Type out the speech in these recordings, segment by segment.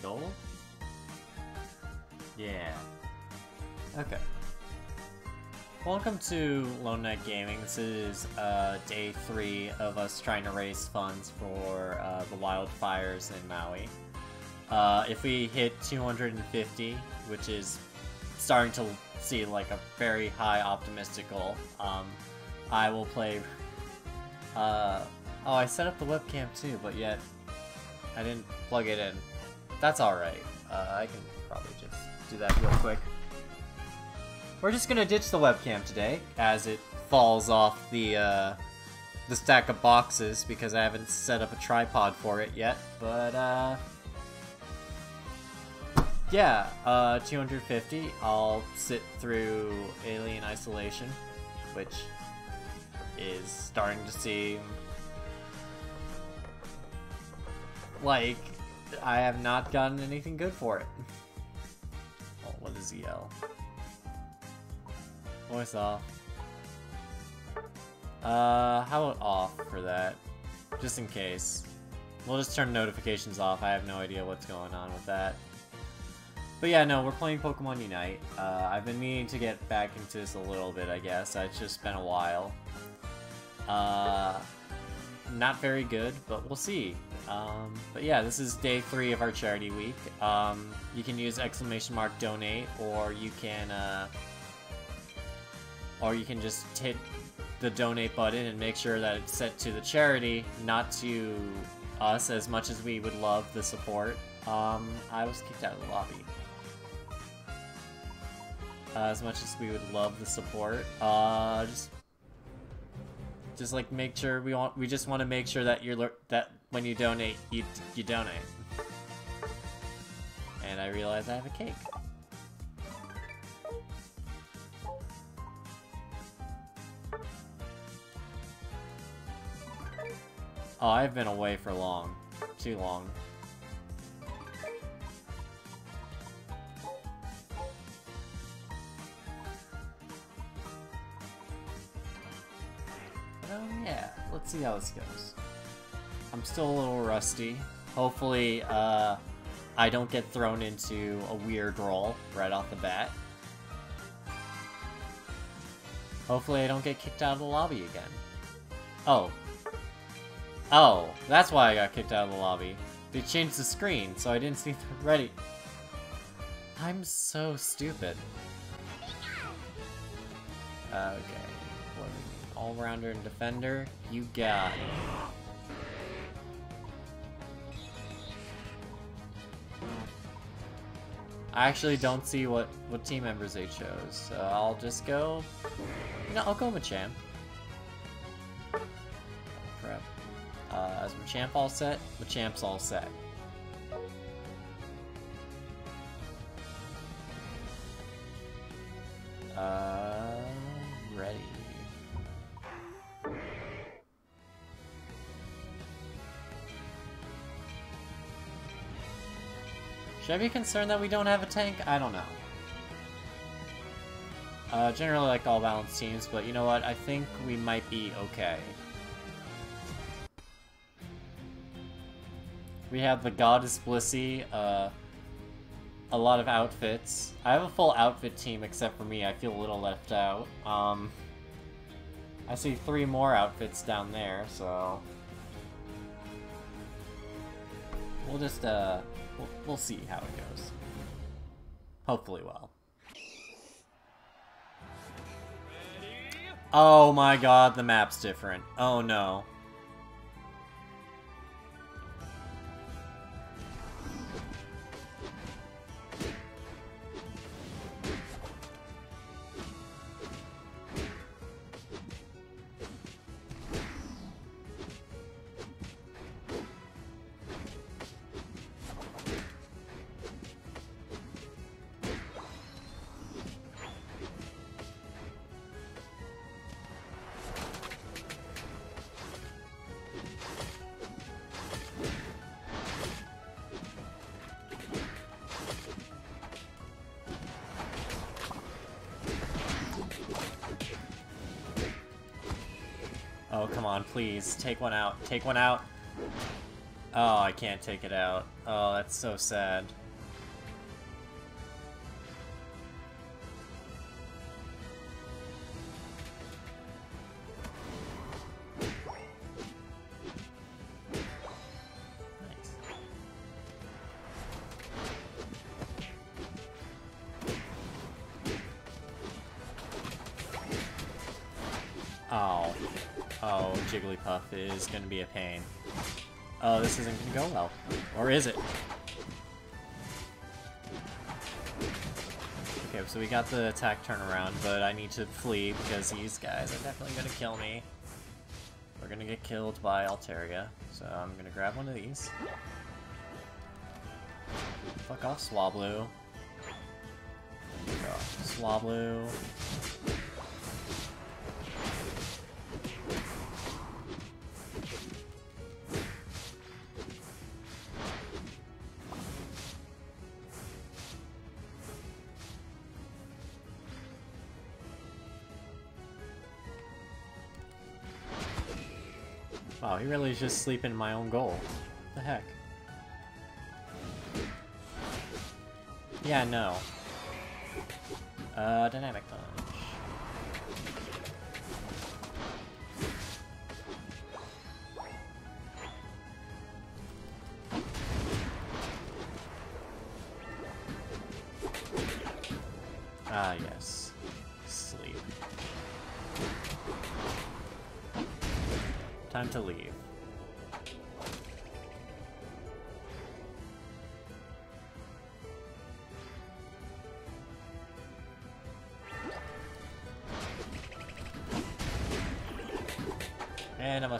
Gold? Yeah. Okay. Welcome to Lone Knight Gaming. This is uh, day three of us trying to raise funds for uh, the wildfires in Maui. Uh, if we hit 250, which is starting to see like a very high optimistic goal, um, I will play. Uh, oh, I set up the webcam too, but yet I didn't plug it in. That's alright. Uh, I can probably just do that real quick. We're just gonna ditch the webcam today, as it falls off the, uh, the stack of boxes, because I haven't set up a tripod for it yet, but, uh... Yeah, uh, 250, I'll sit through Alien Isolation, which is starting to seem like I have not gotten anything good for it. Oh, what is EL? Voice off. Uh, how about off for that? Just in case. We'll just turn notifications off. I have no idea what's going on with that. But yeah, no, we're playing Pokemon Unite. Uh, I've been meaning to get back into this a little bit, I guess. It's just been a while. Uh, not very good, but we'll see. Um, but yeah, this is day three of our charity week. Um, you can use exclamation mark donate, or you can, uh, or you can just hit the donate button and make sure that it's set to the charity, not to us, as much as we would love the support. Um, I was kicked out of the lobby. Uh, as much as we would love the support, uh, just just like make sure we want we just want to make sure that you're that when you donate you you donate. And I realize I have a cake. Oh I've been away for long too long um, yeah, let's see how this goes. I'm still a little rusty. Hopefully, uh, I don't get thrown into a weird role right off the bat. Hopefully I don't get kicked out of the lobby again. Oh. Oh, that's why I got kicked out of the lobby. They changed the screen, so I didn't see the ready. I'm so stupid. Okay all-rounder and defender. You got I actually don't see what, what team members they chose, so I'll just go... Know, I'll go Machamp. Prep. Uh, is Machamp all set? Machamp's all set. Uh, ready. Should I be concerned that we don't have a tank? I don't know. Uh, generally like all balanced teams, but you know what? I think we might be okay. We have the Goddess Blissey, uh, a lot of outfits. I have a full outfit team except for me. I feel a little left out. Um, I see three more outfits down there, so... We'll just, uh, we'll, we'll see how it goes. Hopefully well. Oh my god, the map's different. Oh no. Please. Take one out. Take one out. Oh, I can't take it out. Oh, that's so sad. Jigglypuff is gonna be a pain. Oh, this isn't gonna go well. Or is it? Okay, so we got the attack turnaround, but I need to flee because these guys are definitely gonna kill me. We're gonna get killed by Altaria, so I'm gonna grab one of these. Fuck off, Swablu. Swablu. He really is just sleeping in my own goal. What the heck? Yeah, no. Uh, Dynamic Punch.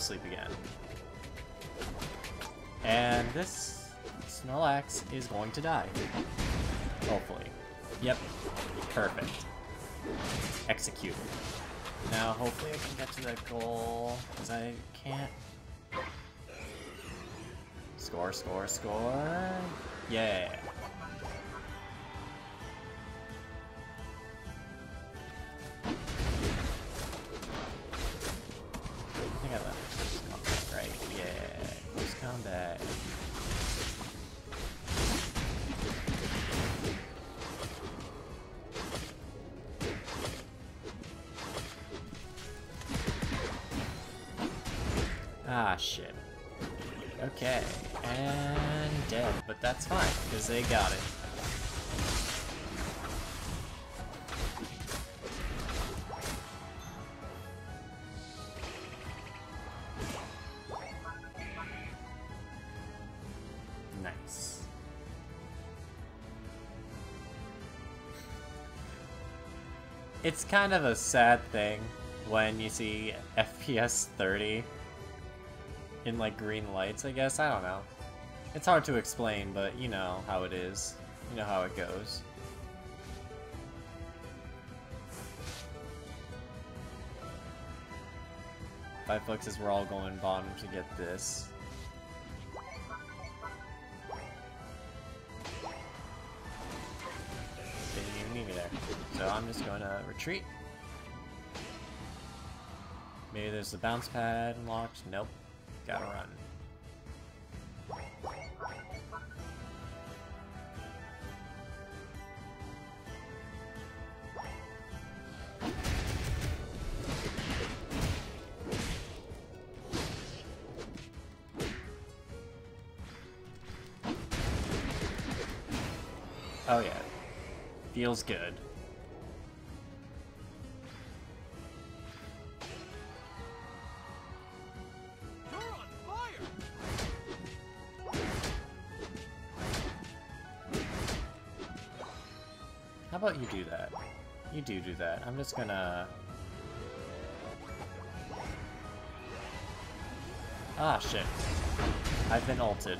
Asleep again. And this Snorlax is going to die. Hopefully. Yep. Perfect. Execute. Now, hopefully I can get to that goal, because I can't... Score, score, score! Yeah! It's kind of a sad thing when you see FPS 30 in like green lights, I guess. I don't know. It's hard to explain, but you know how it is. You know how it goes. Five bucks fluxes, we're all going bottom to get this. Just gonna retreat. Maybe there's the bounce pad unlocked. Nope. Gotta run. Oh yeah. Feels good. I'm just gonna... Ah, shit. I've been ulted.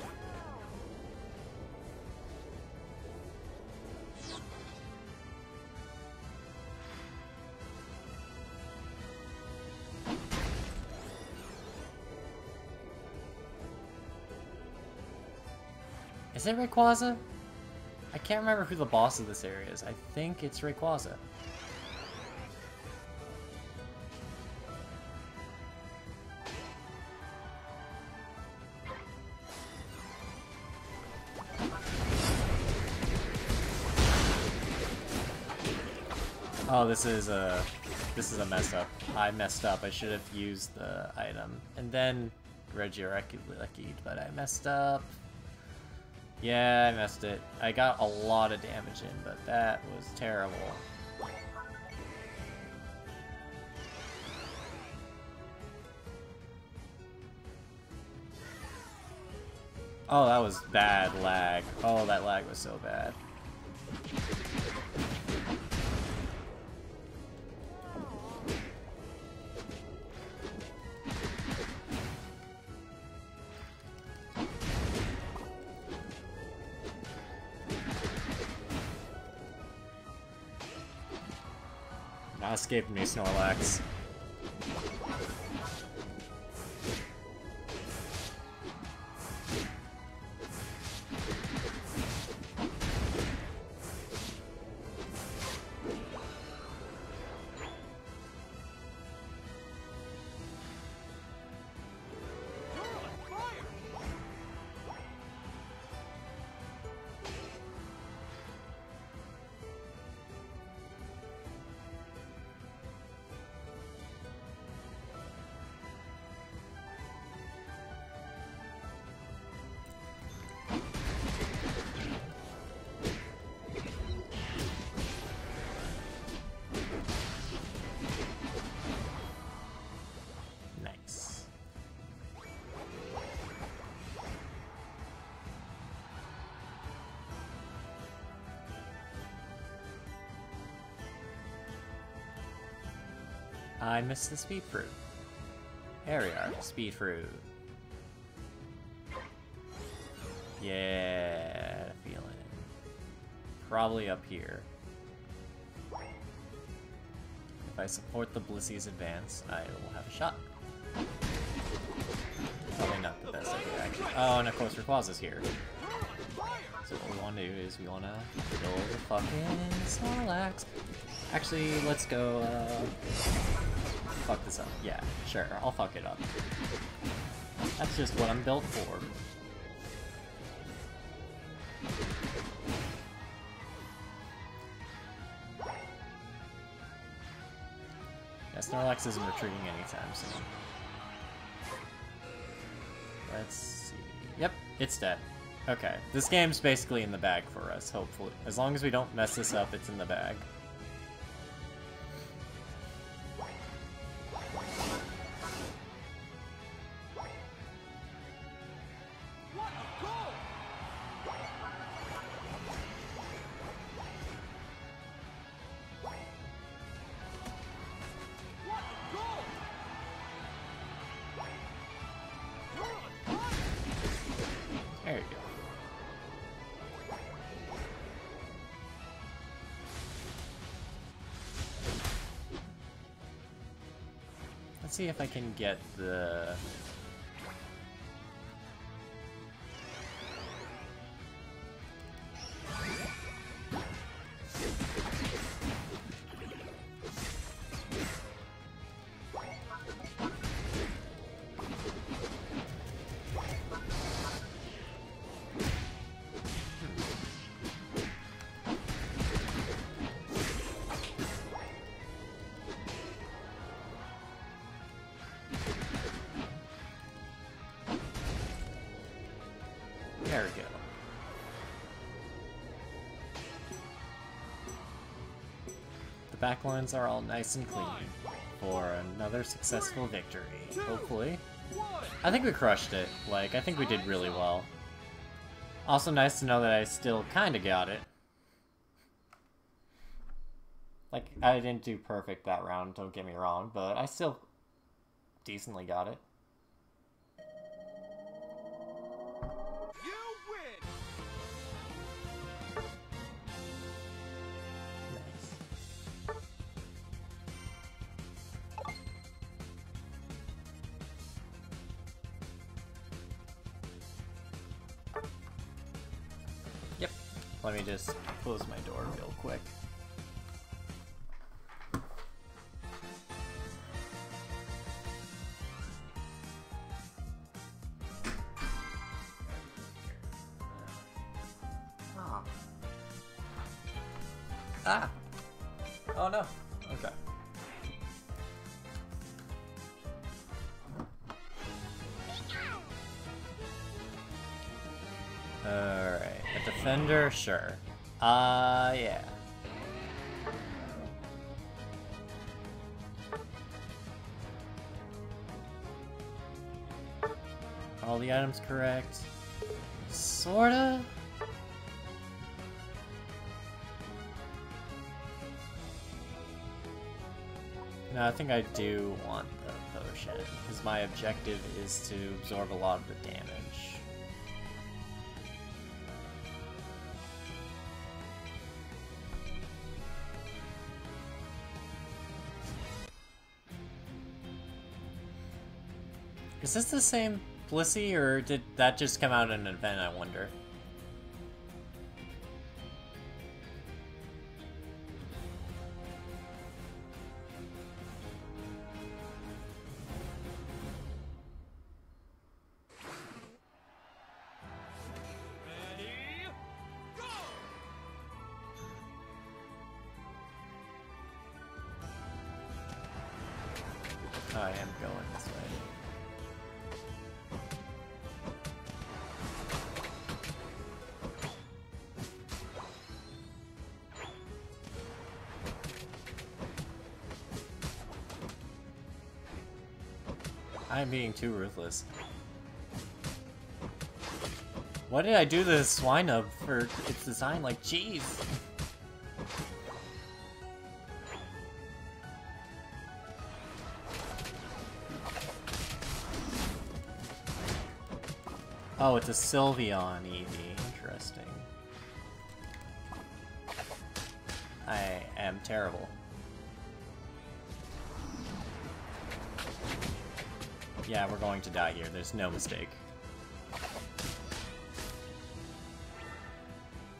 Is it Rayquaza? I can't remember who the boss of this area is. I think it's Rayquaza. Oh, this is a this is a mess up. I messed up. I should have used the item and then Regireki'd, but I messed up. Yeah, I messed it. I got a lot of damage in, but that was terrible. Oh, that was bad lag. Oh, that lag was so bad. Escaping me, Snorlax. Missed the speed fruit. There we are, speed fruit. Yeah, feeling Probably up here. If I support the Blissey's advance, I will have a shot. Probably not the best idea, actually. Oh, and of course Rayquaza's here. So what we want to do is we want to kill the fucking Snorlax. Actually, let's go, uh fuck this up. Yeah, sure, I'll fuck it up. That's just what I'm built for. Yeah, Snorlax isn't retreating anytime soon. Let's see. Yep, it's dead. Okay, this game's basically in the bag for us, hopefully. As long as we don't mess this up, it's in the bag. See if I can get the backlines are all nice and clean for another successful victory, hopefully. I think we crushed it. Like, I think we did really well. Also nice to know that I still kinda got it. Like, I didn't do perfect that round, don't get me wrong, but I still decently got it. Alright, a defender, sure. Uh, yeah. All the items correct? Sorta? No, I think I do want the potion, because my objective is to absorb a lot of the damage. Is this the same Blissey, or did that just come out in an event, I wonder? Being too ruthless. Why did I do this swine up for its design? Like, jeez. Oh, it's a Sylveon Eevee. Interesting. I am terrible. Yeah, we're going to die here. There's no mistake.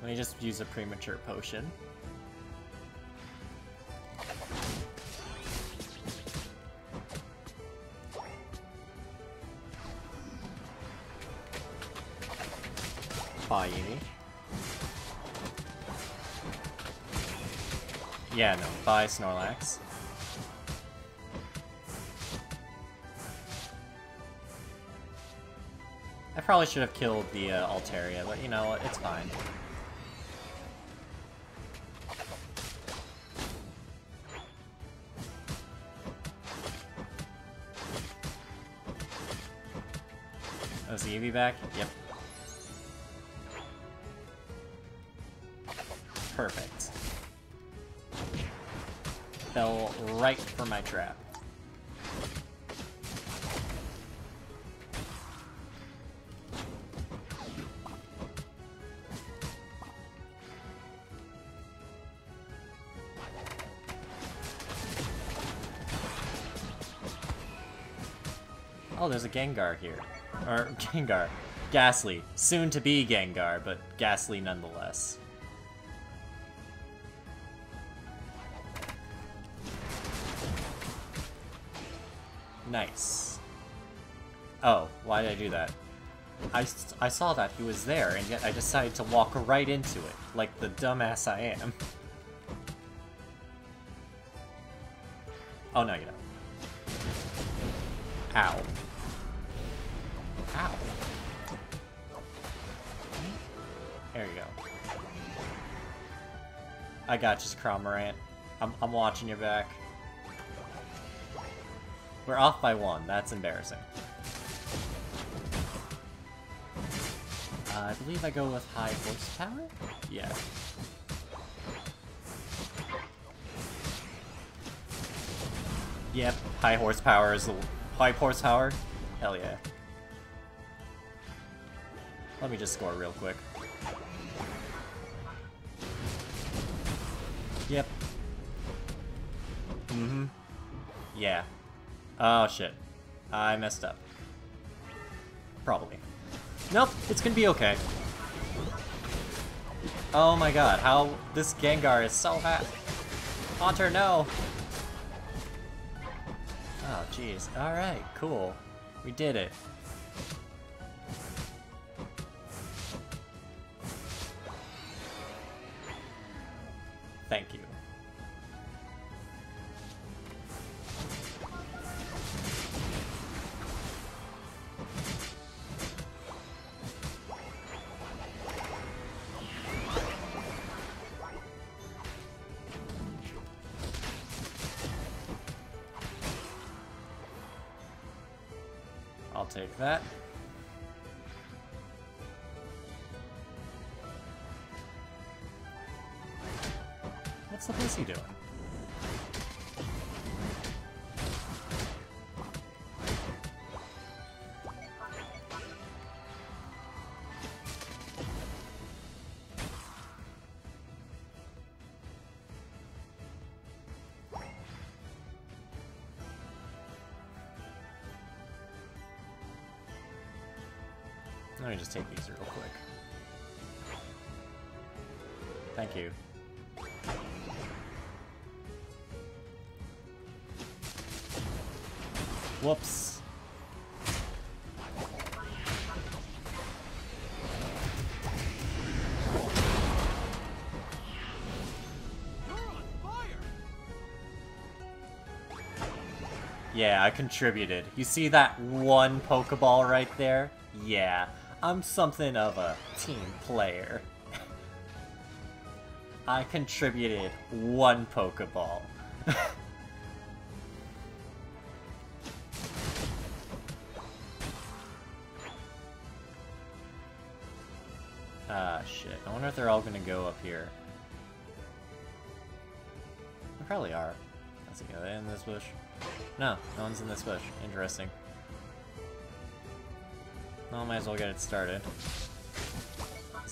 Let me just use a premature potion. Bye, Eevee. Yeah, no. Bye, Snorlax. Probably should have killed the uh, Altaria, but you know what? It's fine. Oh, is the Eevee back? Yep. Perfect. Fell right for my trap. Gengar here. Or, Gengar. Gastly. Soon to be Gengar, but Gastly nonetheless. Nice. Oh, why did I do that? I, I saw that he was there, and yet I decided to walk right into it, like the dumbass I am. Oh, no, you don't. Got you, Cramorant. I'm, I'm watching your back. We're off by one. That's embarrassing. Uh, I believe I go with high horsepower? Yeah. Yep, high horsepower is the high horsepower. Hell yeah. Let me just score real quick. Oh shit. I messed up. Probably. Nope, it's gonna be okay. Oh my god, how this Gengar is so fast. Haunter, no! Oh, jeez. Alright, cool. We did it. Take that. What's the pussy doing? Take these real quick. Thank you. Whoops. Yeah, I contributed. You see that one Pokeball right there? Yeah, I'm something of a team player. I contributed one Pokeball. Ah, shit. I wonder if they're all gonna go up here. They probably are. Let's see, are they in this bush? No, no one's in this bush. Interesting. Well, might as well get it started.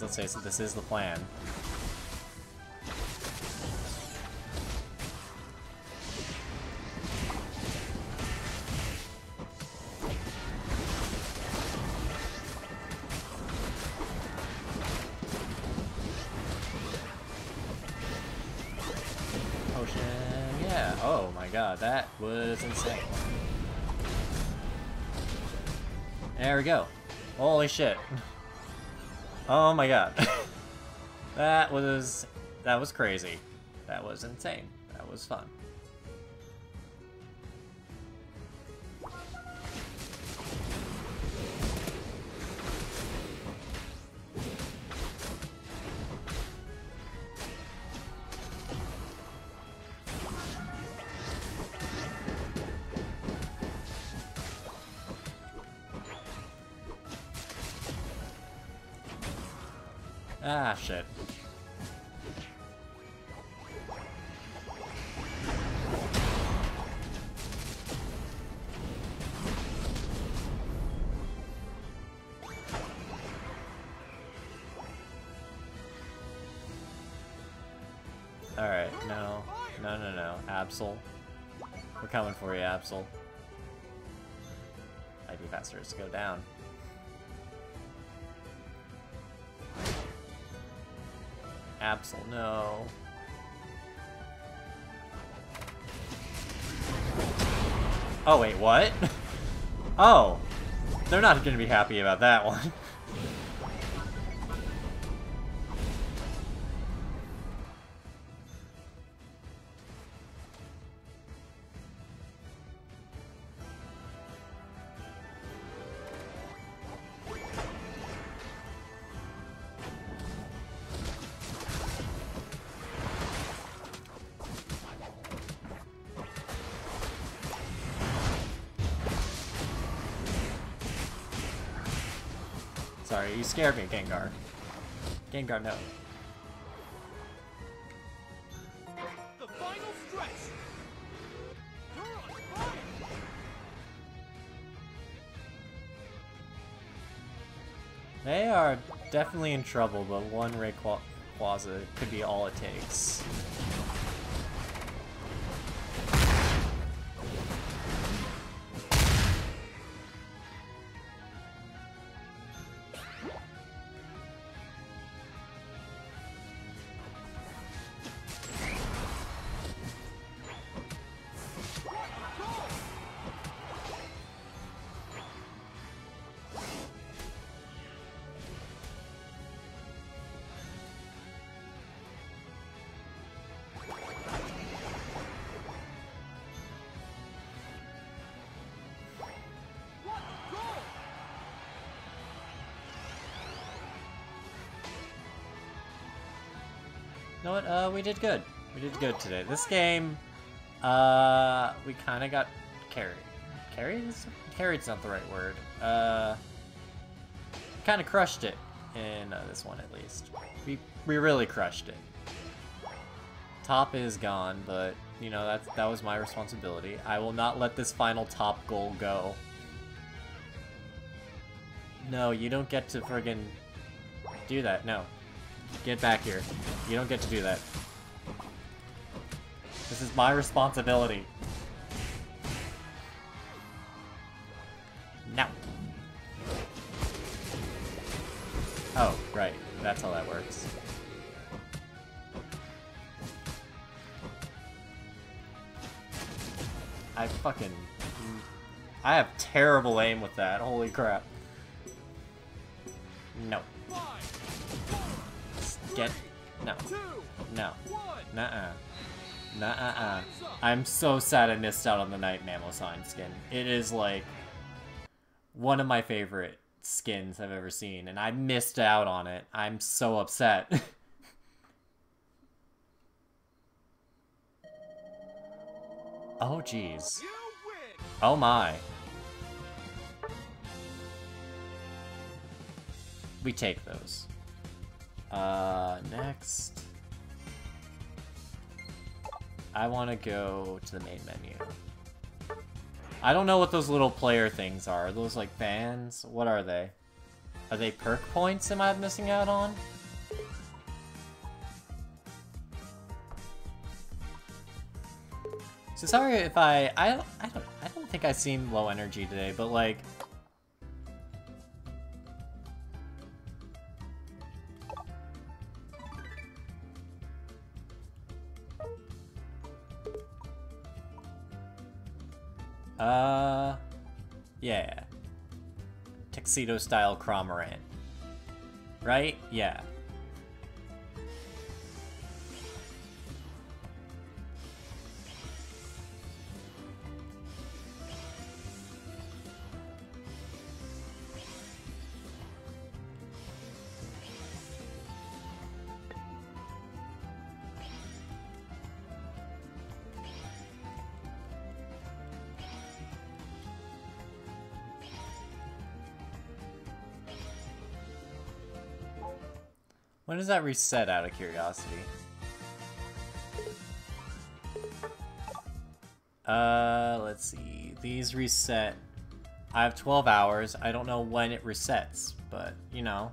let's say so this is the plan. Shit. Oh my god. that was that was crazy. That was insane. That was fun. For. Might be faster to go down. Absol, no. Oh, wait, what? Oh. They're not gonna be happy about that one. scared me, Gengar. Gengar, no. The final stretch! You're on fire! They are definitely in trouble, but one Rayquaza could be all it takes. You know what? Uh, we did good. We did good today. This game, uh, we kind of got carried. Carried? Carried's not the right word. uh, kind of crushed it in uh, this one at least. We we really crushed it. Top is gone, but you know that that was my responsibility. I will not let this final top goal go. No, you don't get to friggin' do that. No. Get back here. You don't get to do that. This is my responsibility. No. Oh, right. That's how that works. I fucking... I have terrible aim with that. Holy crap. No. Get... No. No. Nuh-uh. Nuh-uh-uh. I'm so sad I missed out on the Night Mammal Sign skin. It is, like, one of my favorite skins I've ever seen, and I missed out on it. I'm so upset. oh, jeez. Oh, my. We take those. Uh, next... I want to go to the main menu. I don't know what those little player things are. Are those like bands? What are they? Are they perk points am I missing out on? So sorry if I I I don't I don't think I seem low energy today, but like Uh, yeah. Tuxedo style Cramorant. Right? Yeah. When does that reset out of curiosity? Uh, let's see. These reset. I have 12 hours. I don't know when it resets, but, you know.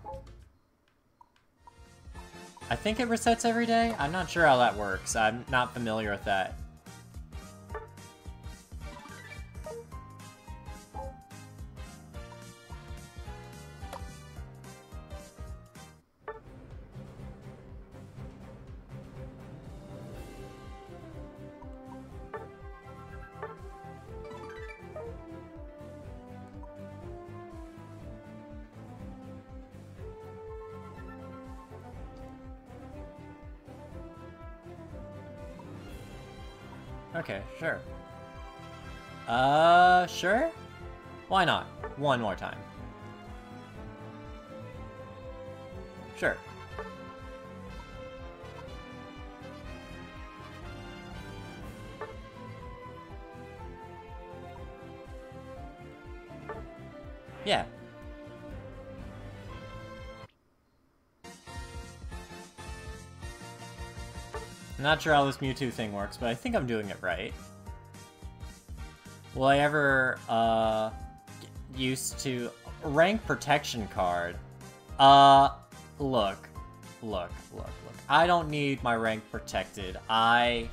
I think it resets every day? I'm not sure how that works. I'm not familiar with that. Okay, sure. Uh, sure? Why not? One more time. Sure. Yeah. Not sure how this Mewtwo thing works, but I think I'm doing it right. Will I ever, uh, used to rank protection card? Uh, look, look, look, look. I don't need my rank protected. I,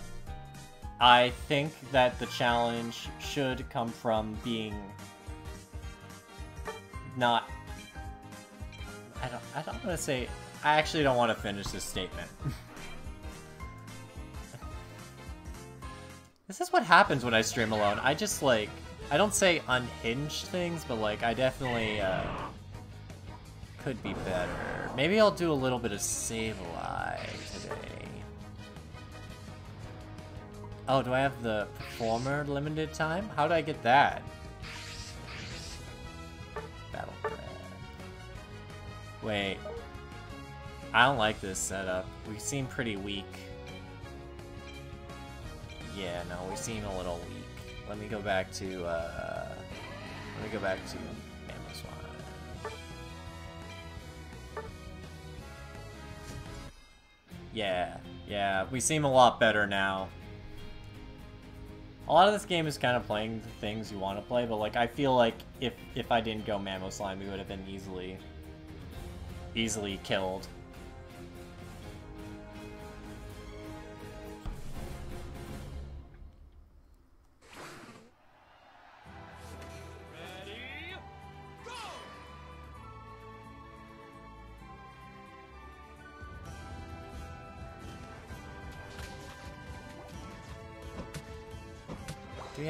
I think that the challenge should come from being not. I don't. I don't want to say. I actually don't want to finish this statement. This is what happens when I stream alone. I just, like, I don't say unhinged things, but, like, I definitely, uh, could be better. Maybe I'll do a little bit of save live today. Oh, do I have the performer limited time? How do I get that? Battle. Wait. I don't like this setup. We seem pretty weak. Yeah, no, we seem a little weak. Let me go back to, uh... Let me go back to Amazon. Yeah, yeah, we seem a lot better now. A lot of this game is kind of playing the things you want to play, but like I feel like if if I didn't go Mamoswine, we would have been easily, easily killed.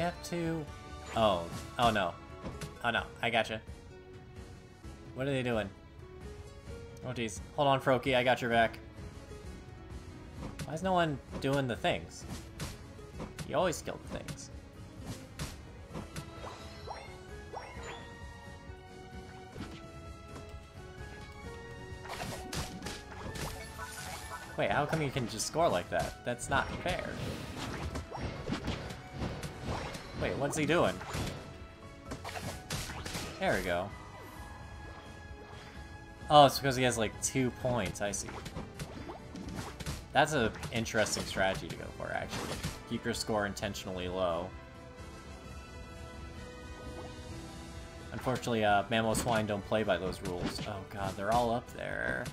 Have to? Oh, oh no, oh no, I gotcha. What are they doing? Oh jeez. hold on, Froakie, I got your back. Why is no one doing the things? You always kill the things. Wait, how come you can just score like that? That's not fair. Wait, what's he doing? There we go. Oh, it's because he has like two points, I see. That's an interesting strategy to go for, actually. Keep your score intentionally low. Unfortunately, uh, Mamoswine don't play by those rules. Oh god, they're all up there.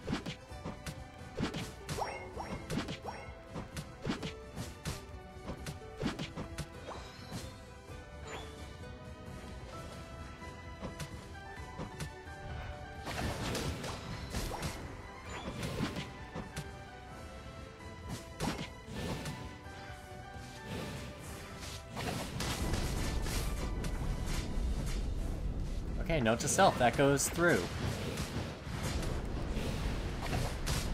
Note to self, that goes through.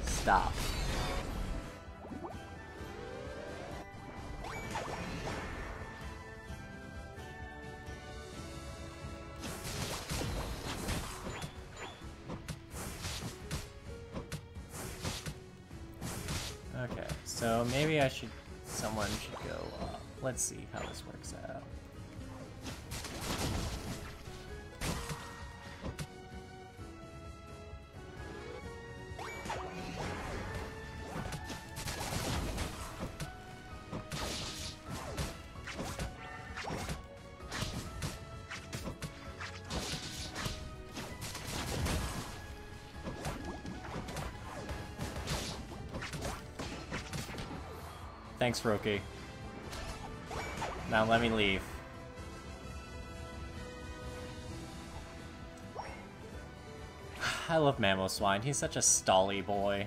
Stop. Okay, so maybe I should, someone should go up. Let's see how Thanks, Roki. Now let me leave. I love Mamoswine. He's such a stally boy.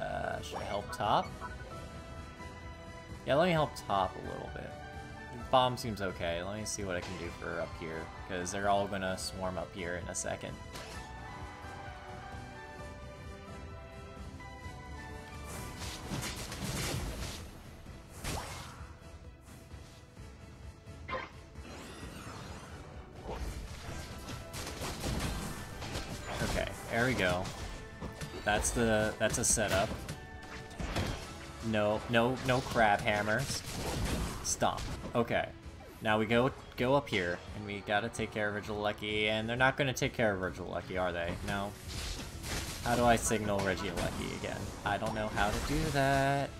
Uh, should I help top? Yeah, let me help top a little bit. Bomb seems okay. Let me see what I can do for up here, because they're all gonna swarm up here in a second. The that's a setup. No, no, no Crabhammers. Stop. Okay. Now we go go up here, and we gotta take care of Regieleki, and they're not gonna take care of Regieleki, are they? No. How do I signal Regieleki again? I don't know how to do that.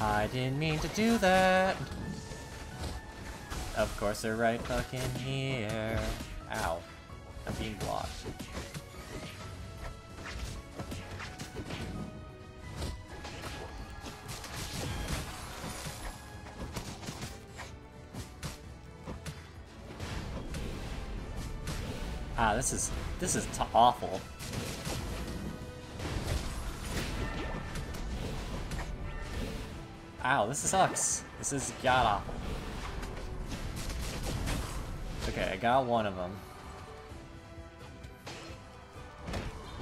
I didn't mean to do that. Of course they're right fucking here. Ow. Being blocked. Ah, this is this is awful. Ow, this sucks. This is god awful. Okay, I got one of them.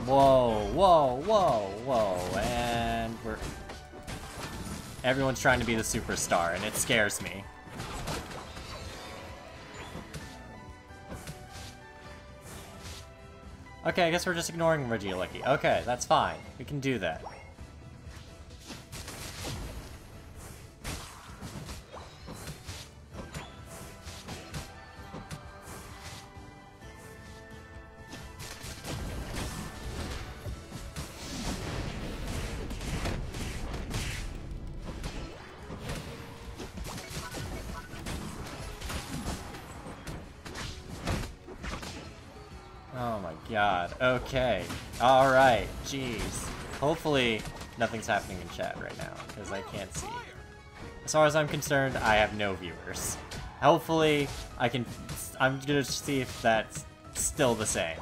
Whoa, whoa, whoa, whoa, and we're... Everyone's trying to be the superstar, and it scares me. Okay, I guess we're just ignoring Regieleki. Okay, that's fine. We can do that. Okay. Alright. Jeez. Hopefully nothing's happening in chat right now, because I can't see. As far as I'm concerned, I have no viewers. Hopefully, I can... I'm gonna see if that's still the same.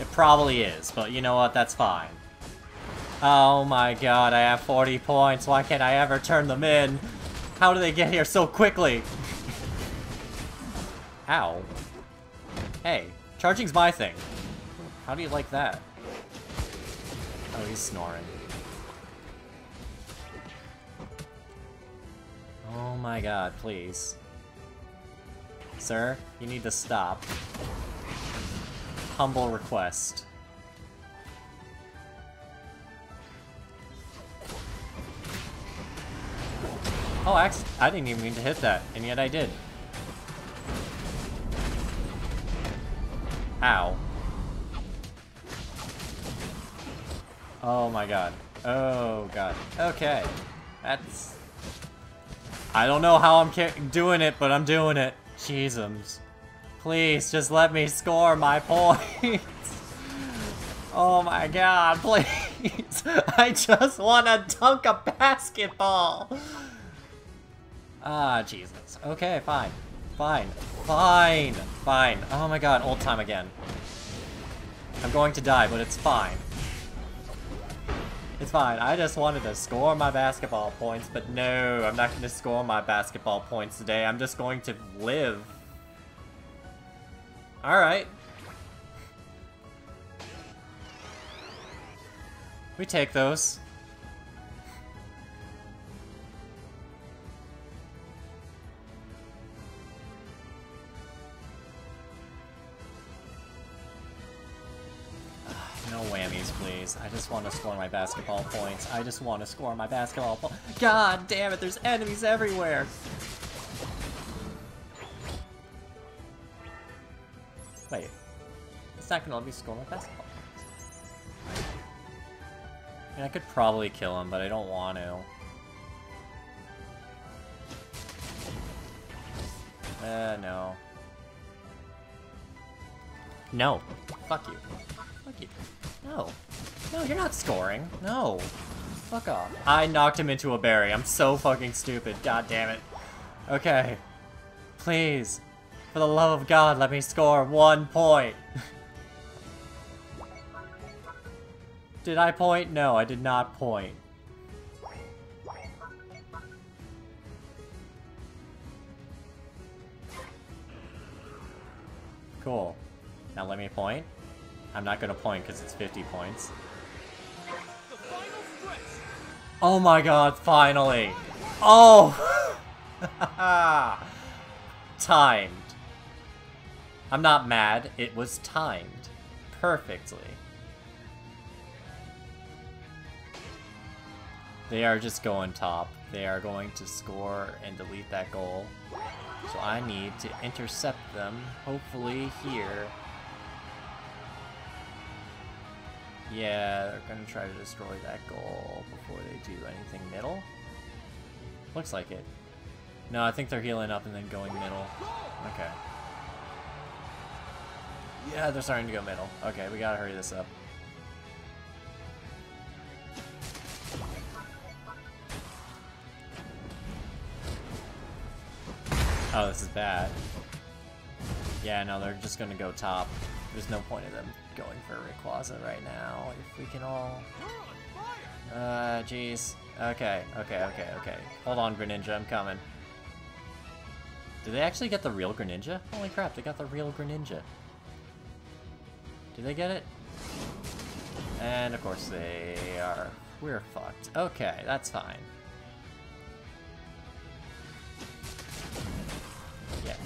It probably is, but you know what? That's fine. Oh my god, I have 40 points. Why can't I ever turn them in? How do they get here so quickly? Ow. Hey, charging's my thing. How do you like that? Oh, he's snoring. Oh my god, please. Sir, you need to stop. Humble request. Oh, actually, I didn't even mean to hit that, and yet I did. Ow. Oh my god. Oh god. Okay. That's... I don't know how I'm doing it, but I'm doing it. Jesus. Please, just let me score my points. oh my god, please. I just want to dunk a basketball. Ah, Jesus. Okay, fine. Fine. Fine. Fine. Oh my god, old time again. I'm going to die, but it's fine. It's fine. I just wanted to score my basketball points, but no, I'm not going to score my basketball points today. I'm just going to live. Alright. We take those. No whammies, please. I just want to score my basketball points. I just want to score my basketball points. God damn it, there's enemies everywhere! Wait. It's not gonna let me score my basketball points. I mean, I could probably kill him, but I don't want to. Uh, no. No. Fuck you. Fuck you. No. No, you're not scoring. No. Fuck off. I knocked him into a berry. I'm so fucking stupid. God damn it. Okay. Please. For the love of God, let me score one point. did I point? No, I did not point. Cool. Now let me point. I'm not gonna point because it's 50 points. Oh my god, finally! Oh! timed. I'm not mad, it was timed. Perfectly. They are just going top. They are going to score and delete that goal. So I need to intercept them, hopefully here. Yeah, they're gonna try to destroy that goal before they do anything middle. Looks like it. No, I think they're healing up and then going middle. Okay. Yeah, they're starting to go middle. Okay, we gotta hurry this up. Oh, this is bad. Yeah, no, they're just gonna go top. There's no point in them going for Rayquaza right now. If we can all... Uh, jeez. Okay, okay, okay, okay. Hold on, Greninja, I'm coming. Did they actually get the real Greninja? Holy crap, they got the real Greninja. Did they get it? And of course they are... We're fucked. Okay, that's fine. Yeah.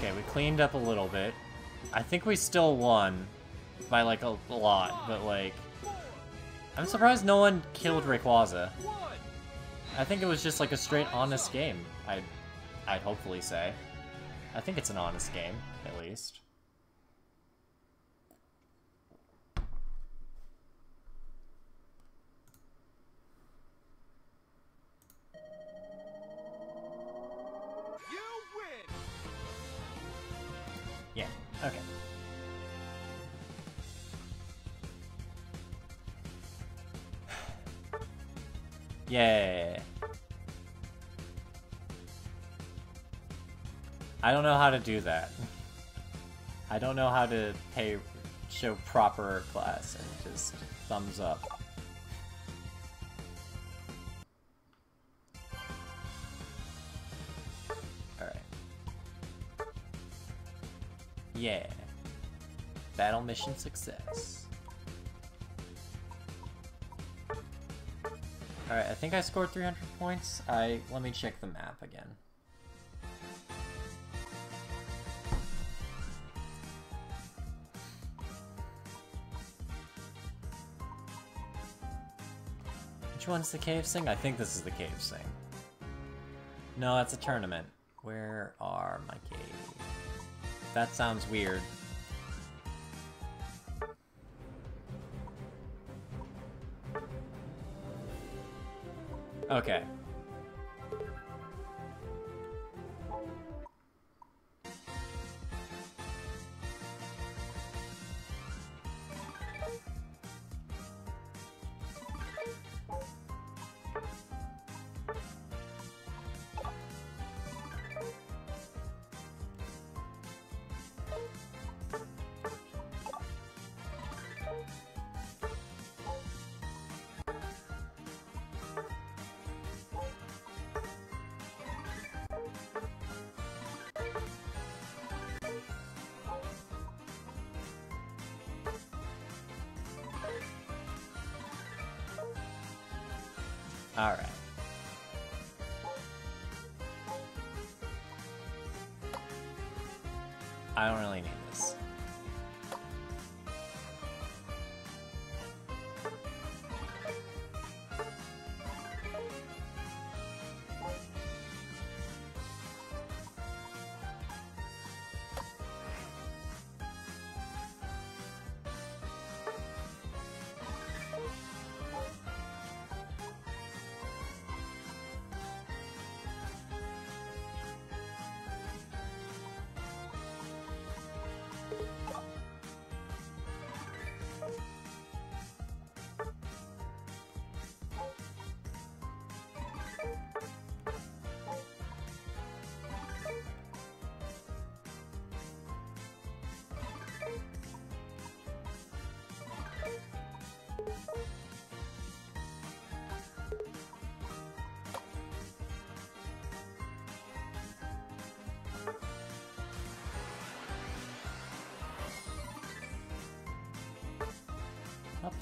Okay, we cleaned up a little bit. I think we still won. by like a lot, but like, I'm surprised no one killed Rayquaza. I think it was just like a straight honest game. I'd, I'd hopefully say. I think it's an honest game, at least. Yay. I don't know how to do that. I don't know how to pay show proper class and just thumbs up. Alright. Yeah. Battle mission success. Alright, I think I scored 300 points. I let me check the map again. Which one's the cave sing? I think this is the cave sing. No, that's a tournament. Where are my caves? That sounds weird. Okay.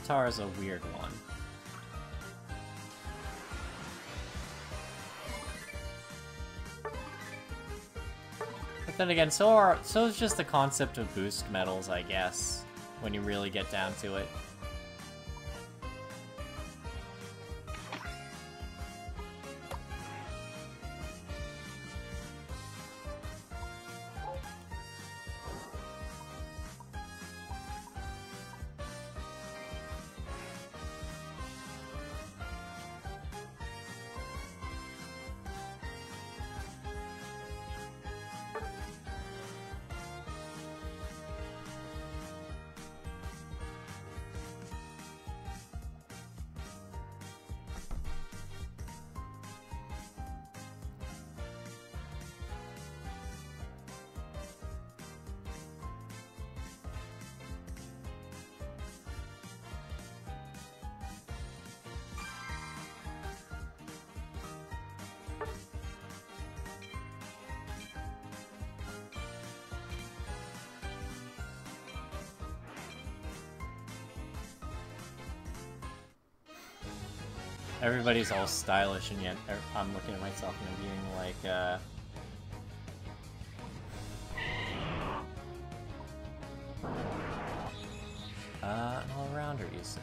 Alpitar is a weird one. But then again, so are so is just the concept of boost medals, I guess, when you really get down to it. Everybody's all stylish, and yet er, I'm looking at myself and being like, uh... Uh, an all-rounder, you say?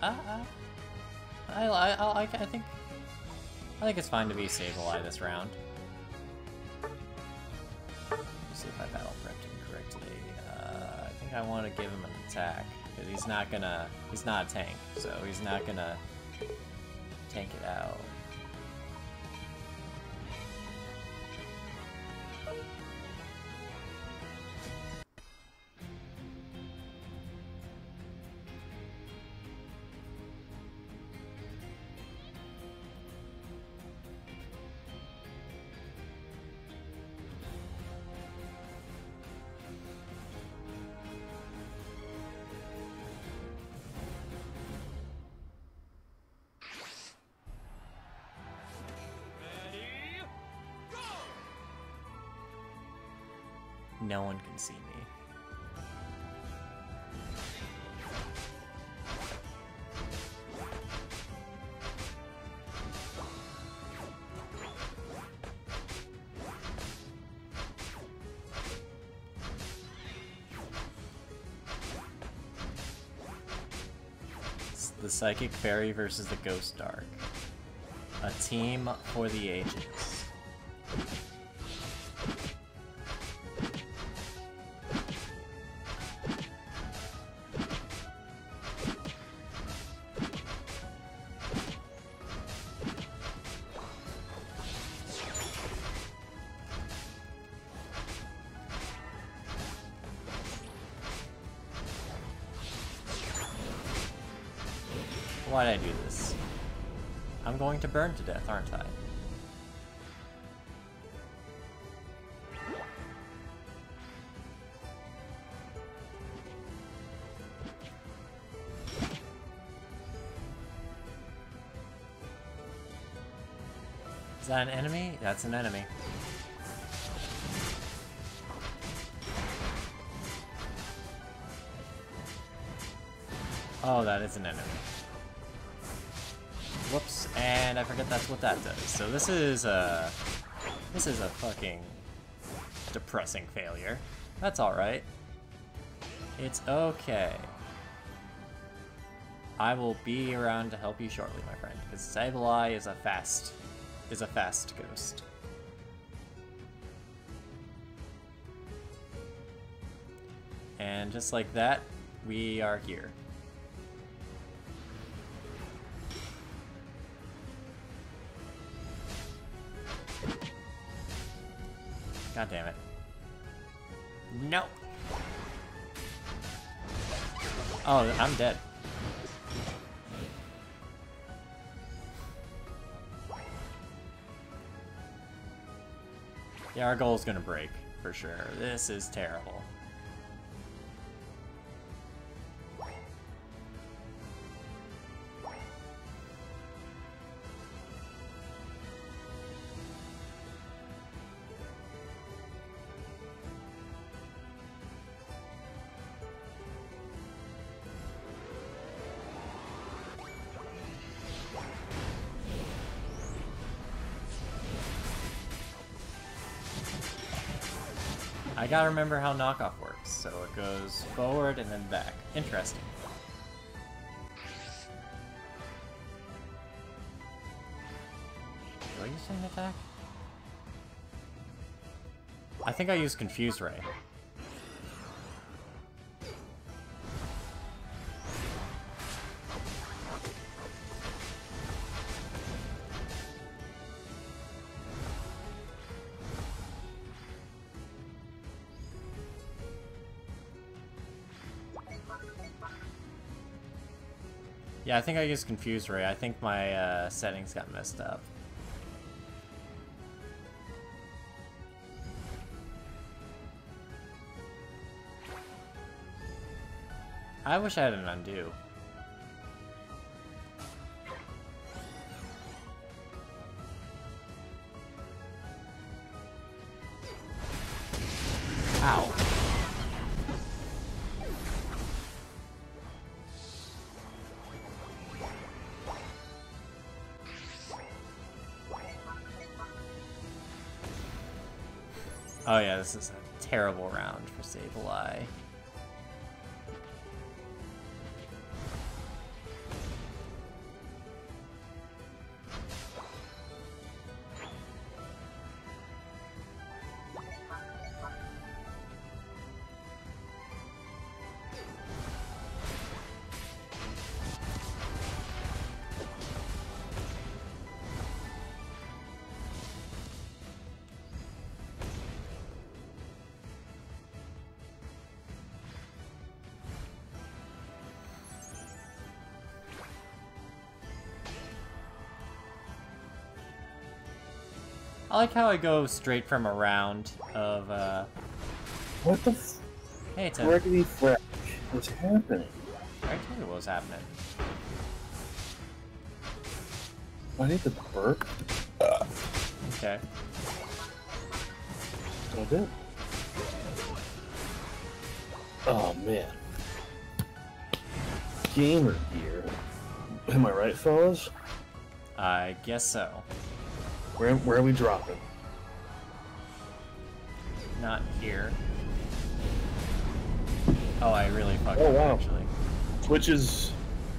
Uh, uh, I, I, I, I think, I think it's fine to be Sableye this round. Want to give him an attack because he's not gonna, he's not a tank, so he's not gonna tank it out. Psychic Fairy versus the Ghost Dark. A team for the ages. Going to burn to death, aren't I? Is that an enemy? That's an enemy. Oh, that is an enemy. Whoops, and I forget that's what that does. So this is a... This is a fucking depressing failure. That's alright. It's okay. I will be around to help you shortly, my friend, because Sableye is a fast... is a fast ghost. And just like that, we are here. Our goal's gonna break, for sure. This is terrible. Gotta remember how knockoff works, so it goes forward and then back. Interesting. Do I use an attack? I think I used Confuse Ray. I think I used Confuse Ray. I think my uh, settings got messed up. I wish I had an undo. This is a terrible round for Sableye. I like how I go straight from a round of, uh... What the f- Hey, Tim. friggity frick is happening? I tell you what was happening. I need to burp. Okay. I did. Oh man. Gamer gear. Am I right, fellas? I guess so. Where where are we dropping? Not here. Oh, I really fucked Oh, up, wow. actually. Twitch is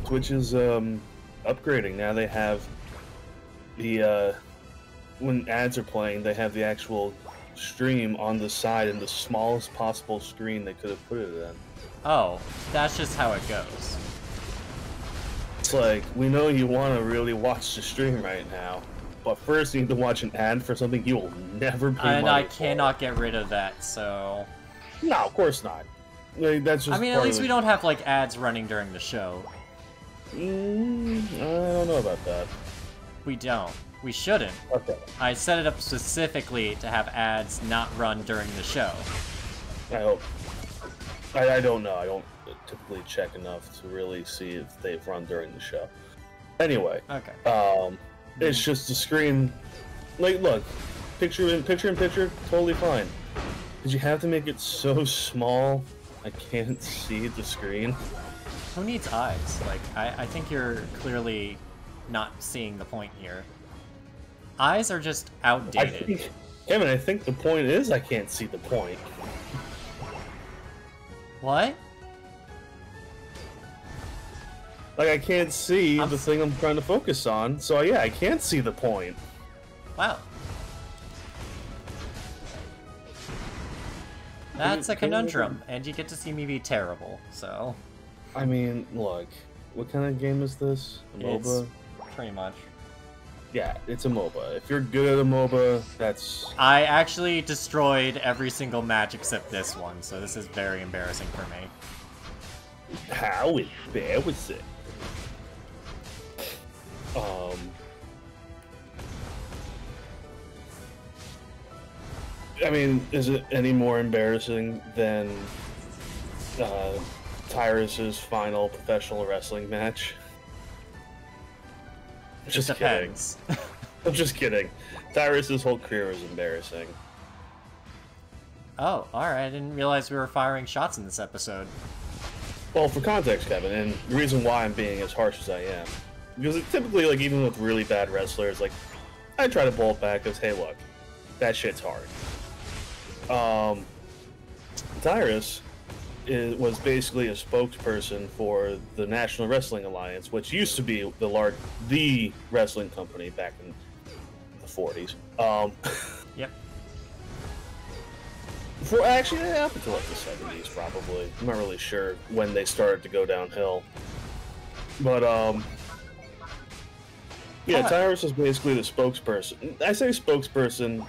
Twitch is um upgrading. Now they have the uh when ads are playing, they have the actual stream on the side in the smallest possible screen they could have put it in. Oh, that's just how it goes. It's like, we know you want to really watch the stream right now, but first you need to watch an ad for something you will never pay And I for. cannot get rid of that, so... No, of course not. Like, that's just I mean, at least we don't have, like, ads running during the show. Mm, I don't know about that. We don't. We shouldn't. Okay. I set it up specifically to have ads not run during the show. I hope. I, I don't know. I don't typically check enough to really see if they've run during the show. Anyway, Okay. um, it's just the screen. Like, look, picture in picture in picture, totally fine. Did you have to make it so small? I can't see the screen. Who needs eyes? Like, I, I think you're clearly not seeing the point here. Eyes are just I outdated. think, Kevin, I think the point is I can't see the point. What? Like I can't see I'm the thing I'm trying to focus on. So yeah, I can't see the point. Wow. That's a conundrum, and you get to see me be terrible, so... I mean, look, what kind of game is this? A It's MOBA? pretty much. Yeah, it's a MOBA. If you're good at a MOBA, that's I actually destroyed every single match except this one, so this is very embarrassing for me. how embarrassing. Um. I mean, is it any more embarrassing than uh, Tyrus's final professional wrestling match? Just just kidding. I'm just kidding. Tyrus's whole career was embarrassing. oh, alright, I didn't realize we were firing shots in this episode. Well, for context, Kevin, and the reason why I'm being as harsh as I am, because typically, like even with really bad wrestlers, like I try to bolt back because hey, look, that shit's hard. Um, Tyrus is, was basically a spokesperson for the National Wrestling Alliance, which used to be the large, the wrestling company back in the 40s. Um, Yep. For actually, it happened to like the seventies, probably. I'm not really sure when they started to go downhill. But um, yeah. Tyrus is basically the spokesperson. I say spokesperson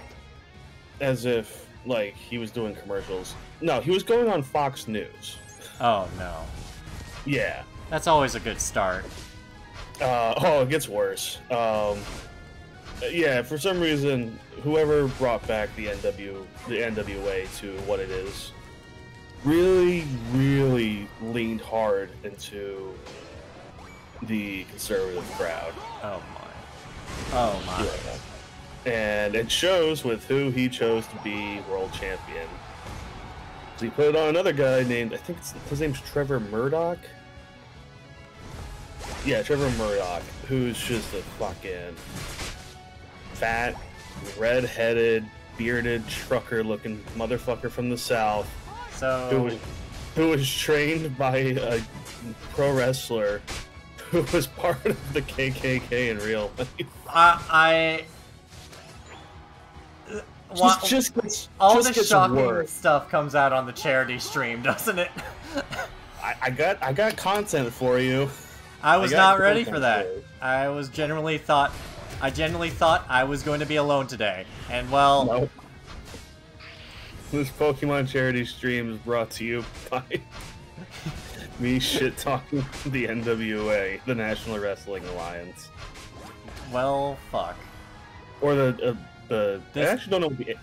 as if like he was doing commercials. No, he was going on Fox News. Oh no. Yeah. That's always a good start. Uh, oh, it gets worse. Um, yeah, for some reason, whoever brought back the NW, the NWA to what it is, really, really leaned hard into the conservative crowd. Oh my. Oh my. And it shows with who he chose to be world champion. So he put it on another guy named, I think it's, his name's Trevor Murdoch. Yeah, Trevor Murdoch, who's just a fucking fat, red-headed, bearded trucker-looking motherfucker from the south who So was, who was trained by a pro wrestler who was part of the KKK in real life. I, I Wha- just, just gets, all just the shocking worse. stuff comes out on the charity stream, doesn't it? I, I got I got content for you. I was got not ready for that. for. I was genuinely thought, I genuinely thought I was going to be alone today, and well, Nope. This Pokemon charity stream is brought to you by me shit talking the NWA, the National Wrestling Alliance, well, fuck. or the uh, the. This- I actually don't know. What the A,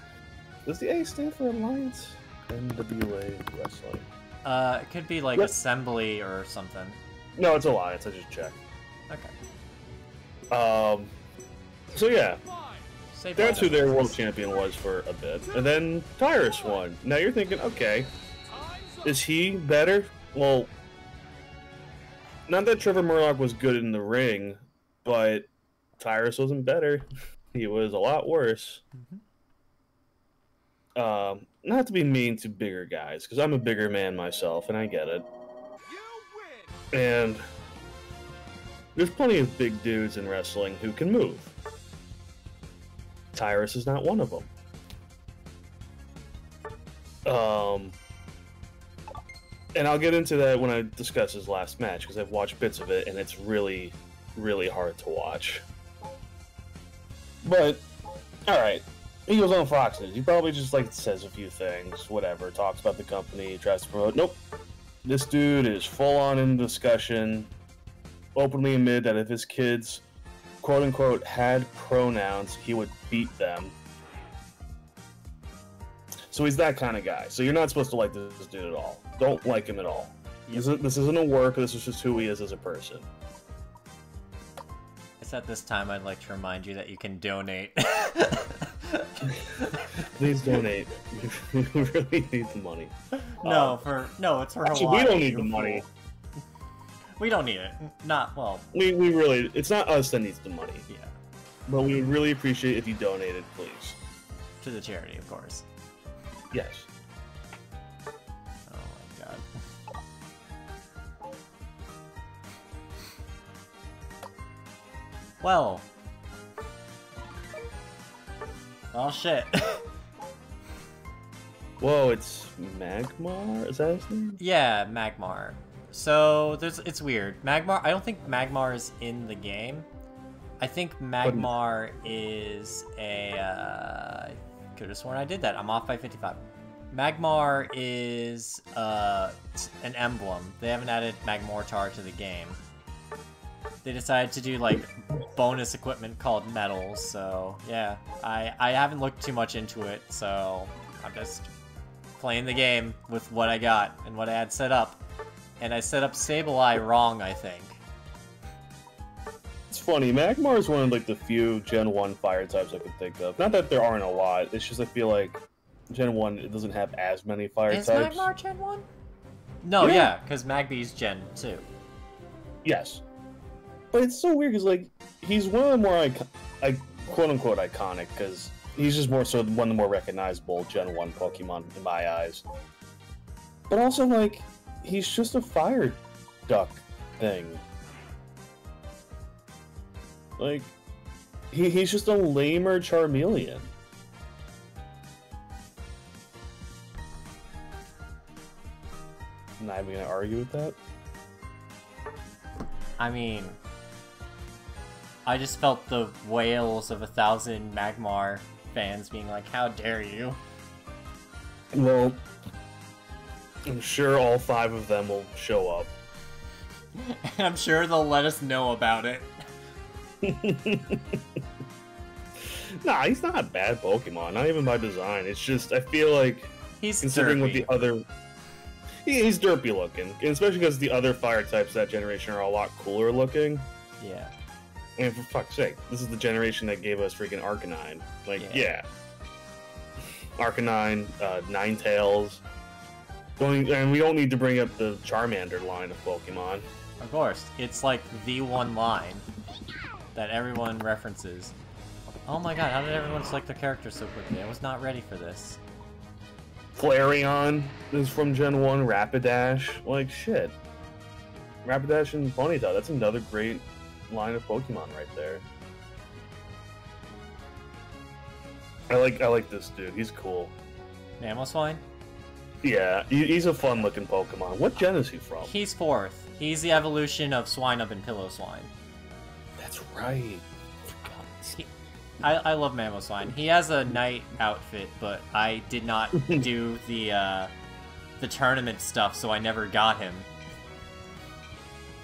does the A stand for Alliance? NWA Wrestling. Uh, it could be like Yep. assembly or something. No, it's Alliance. I just checked. Okay. Um. So yeah, Save that's who their world champion was for a bit, and then Tyrus won. Now you're thinking, okay, is he better? Well, not that Trevor Murdoch was good in the ring, but Tyrus wasn't better. He was a lot worse. Um, not to be mean to bigger guys, because I'm a bigger man myself, and I get it. And there's plenty of big dudes in wrestling who can move. Tyrus is not one of them. Um, and I'll get into that when I discuss his last match because I've watched bits of it and it's really, really hard to watch. But, all right, he goes on Fox News. He probably just like says a few things, whatever, talks about the company, tries to promote. Nope, this dude is full on in discussion, openly admit that if his kids, quote unquote, had pronouns, he would beat them. So he's that kind of guy. So you're not supposed to like this dude at all. Don't like him at all. This, is, this isn't a work. This is just who he is as a person. It's at this time I'd like to remind you that you can donate. Please donate. we really need the money. no, Um, for no, it's for Actually, we don't need the money. We don't need it. Not well. We, we really, it's not us that needs the money. Yeah, But we would really appreciate if you donated, please. to the charity, of course. Yes. Well. Oh shit. Whoa, it's Magmar? Is that his name? yeah, Magmar. So there's it's weird. Magmar I don't think Magmar is in the game. I think Magmar is a uh could have sworn I did that. I'm off by 55. Magmar is uh an emblem. They haven't added Magmortar to the game. They decided to do like bonus equipment called medals, so yeah. I I haven't looked too much into it, so I'm just playing the game with what I got and what I had set up. And I set up Sableye wrong, I think. It's funny, Magmar is one of like the few Gen 1 fire types I can think of. Not that there aren't a lot, it's just I feel like Gen 1 it doesn't have as many fire Is types. Is Magmar Gen 1? No, Yeah. yeah, because Magby's Gen 2. Yes. But it's so weird because like he's one of the more I quote unquote iconic because he's just more so one of the more recognizable Gen 1 Pokemon in my eyes. But also like he's just a fire duck thing. Like he, he's just a lamer Charmeleon. Not even gonna argue with that. I mean, I just felt the wails of a thousand Magmar fans being like, how dare you? Well, I'm sure all five of them will show up. I'm sure they'll let us know about it. nah, he's not a bad Pokemon, not even by design. It's just I feel like He's considering what the other he, he's derpy looking, especially because the other fire types that generation are a lot cooler looking. Yeah. And for fuck's sake, this is the generation that gave us freaking Arcanine. Like, Yeah. yeah, Arcanine, uh, Ninetales. Don't, and we don't need to bring up the Charmander line of Pokemon. Of course. It's like the one line that everyone references. Oh my god, how did everyone select their character so quickly? I was not ready for this. Flareon is from Gen 1, Rapidash. Like, shit. Rapidash and Ponyta, that's another great line of Pokemon right there. I like I like this dude. He's cool. Mamoswine? Yeah, he's a fun looking Pokemon. What gen is he from? He's fourth. He's the evolution of Swinub and Piloswine. That's right. He, I, I love Mamoswine. He has a knight outfit, but I did not do the uh, the tournament stuff, so I never got him.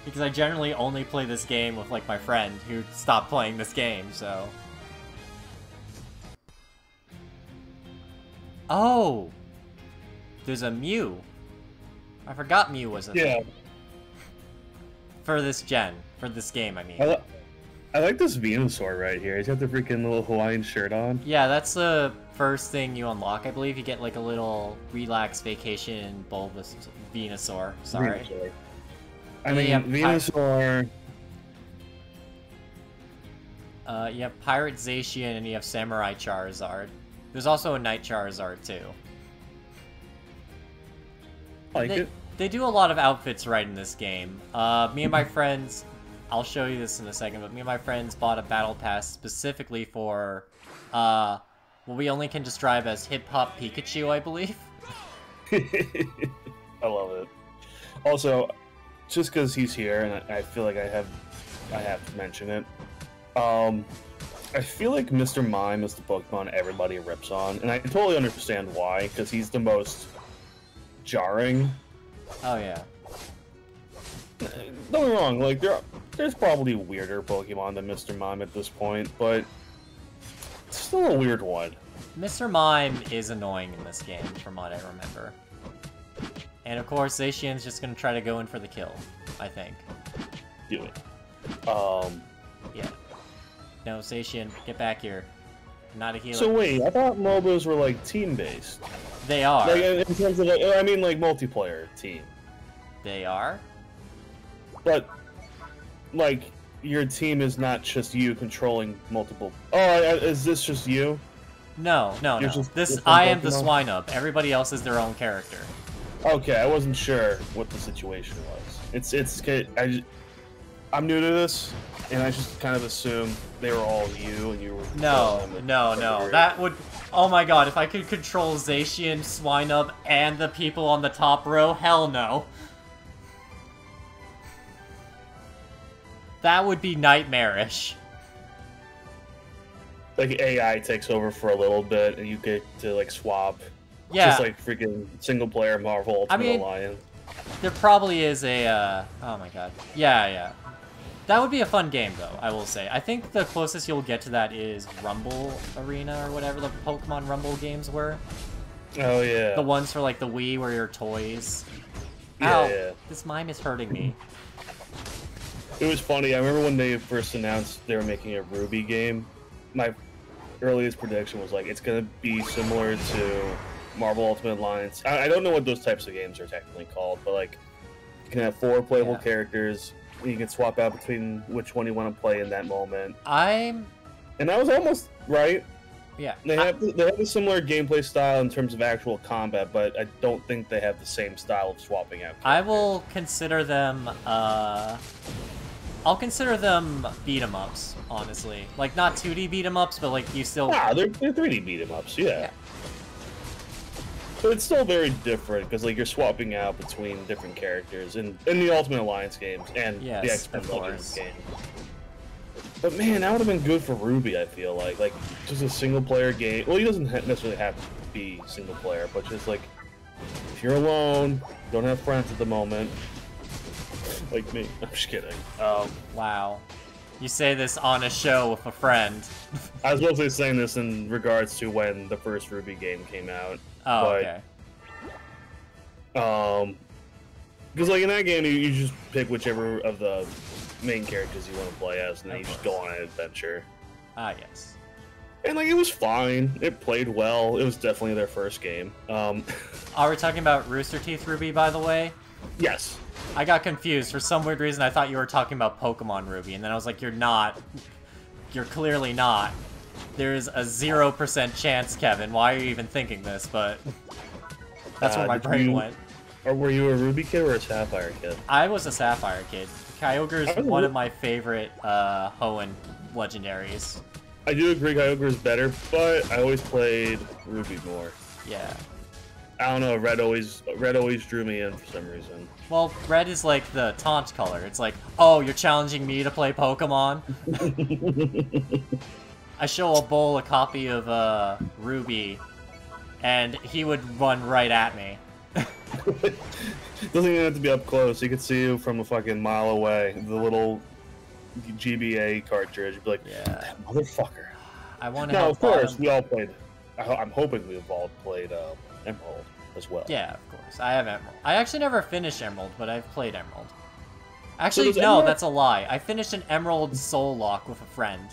Because I generally only play this game with like my friend who stopped playing this game, so. Oh! There's a Mew. I forgot Mew was a Yeah. For this gen. For this game, I mean. I, li- I like this Venusaur right here. He's got the freaking little Hawaiian shirt on. Yeah, that's the first thing you unlock, I believe. You get like a little relax vacation bulbous Venusaur. Sorry. Venusaur. I mean, have Venusaur. Uh, you have Pirate Zacian and you have Samurai Charizard. There's also a Knight Charizard too. Like they, it. they do a lot of outfits right in this game. Uh, me and my friends, I'll show you this in a second, but me and my friends bought a battle pass specifically for, uh, what we only can describe as hip hop Pikachu, I believe. I love it. Also, just because he's here, and I, I feel like I have, I have to mention it. Um, I feel like Mr. Mime is the Pokemon everybody rips on, and I totally understand why. Because he's the most jarring. Oh yeah. Don't get me wrong, like there, there's probably weirder Pokemon than Mr. Mime at this point, but it's still a weird one. Mr. Mime is annoying in this game, from what I remember. And of course, Zacian's just gonna try to go in for the kill, I think. Do it. Um. Yeah. No, Zacian, get back here. Not a healer. So wait, I thought MOBAs were like team based. they are. Like in terms of like, I mean like multiplayer team, They are? but like your team is not just you controlling multiple. Oh, is this just you? No, no, You're no. This I am the Pokemon? Swinub. Everybody else is their own character. Okay, I wasn't sure what the situation was. It's it's I just, I'm new to this, and I just kind of assumed they were all you and you were. No, no, no. That would. Oh my god, if I could control Zacian, Swinub, and the people on the top row, hell no. That would be nightmarish. like AI takes over for a little bit, and you get to like swap. Yeah, Just like freaking single player Marvel Ultimate I mean- Alliance. there probably is a. Uh... Oh my god. Yeah, yeah. That would be a fun game, though, I will say. I think the closest you'll get to that is Rumble Arena or whatever the Pokemon Rumble games were. Oh yeah. The ones for, like, the Wii where you're toys. Yeah, Ow! yeah. This mime is hurting me. It was funny. I remember when they first announced they were making a RWBY game. My earliest prediction was like it's gonna be similar to Marvel Ultimate Alliance. I, I don't know what those types of games are technically called, but like you can have four playable Yeah. characters. and You can swap out between which one you want to play in that moment. I'm. And I was almost right. Yeah. They I- have they have a similar gameplay style in terms of actual combat, but I don't think they have the same style of swapping out. I will consider them, uh... I'll consider them beat 'em ups, honestly. Like, not 2D beat 'em ups, but, like, you still... Ah, they're, they're 3D beat 'em ups, yeah. Yeah. But it's still very different because like you're swapping out between different characters in in the Ultimate Alliance games and the Yes, X Men Legends game. But man, that would have been good for RWBY. I feel like like just a single player game. Well, he doesn't necessarily have to be single player, but just like if you're alone, don't have friends at the moment, like me. I'm just kidding. Um, Wow. You say this on a show with a friend. I was mostly saying this in regards to when the first RWBY game came out. Oh, But- okay. Um, because like in that game, you, you just pick whichever of the main characters you want to play as, and then Of you just go on an adventure. Ah, yes. And like it was fine. It played well. It was definitely their first game. Um, Are we talking about Rooster Teeth RWBY, by the way? yes. I got confused. For some weird reason, I thought you were talking about Pokemon Ruby, and then I was like, you're not. You're clearly not. There's a zero percent chance, Kevin. Why are you even thinking this? But that's where Uh, my brain you- went. Or were you a Ruby kid or a Sapphire kid? I was a Sapphire kid. Kyogre is one of my favorite uh, Hoenn legendaries. I do agree Kyogre is better, but I always played Ruby more. Yeah. I don't know, red always red always drew me in for some reason. Well, red is like the taunt color. It's like, oh, you're challenging me to play Pokemon? I show a Bull a copy of uh, Ruby, and he would run right at me. Doesn't even have to be up close. He could see you from a fucking mile away. The little GBA cartridge. You'd be like, Yeah. that motherfucker. I want to No, of course, bottom- we all played. I'm hoping we've all played uh, Emerald as well. Yeah, of course. I have Emerald. I actually never finished Emerald, but I've played Emerald. Actually, does no, Emerald- that's a lie. I finished an Emerald Soul Lock with a friend.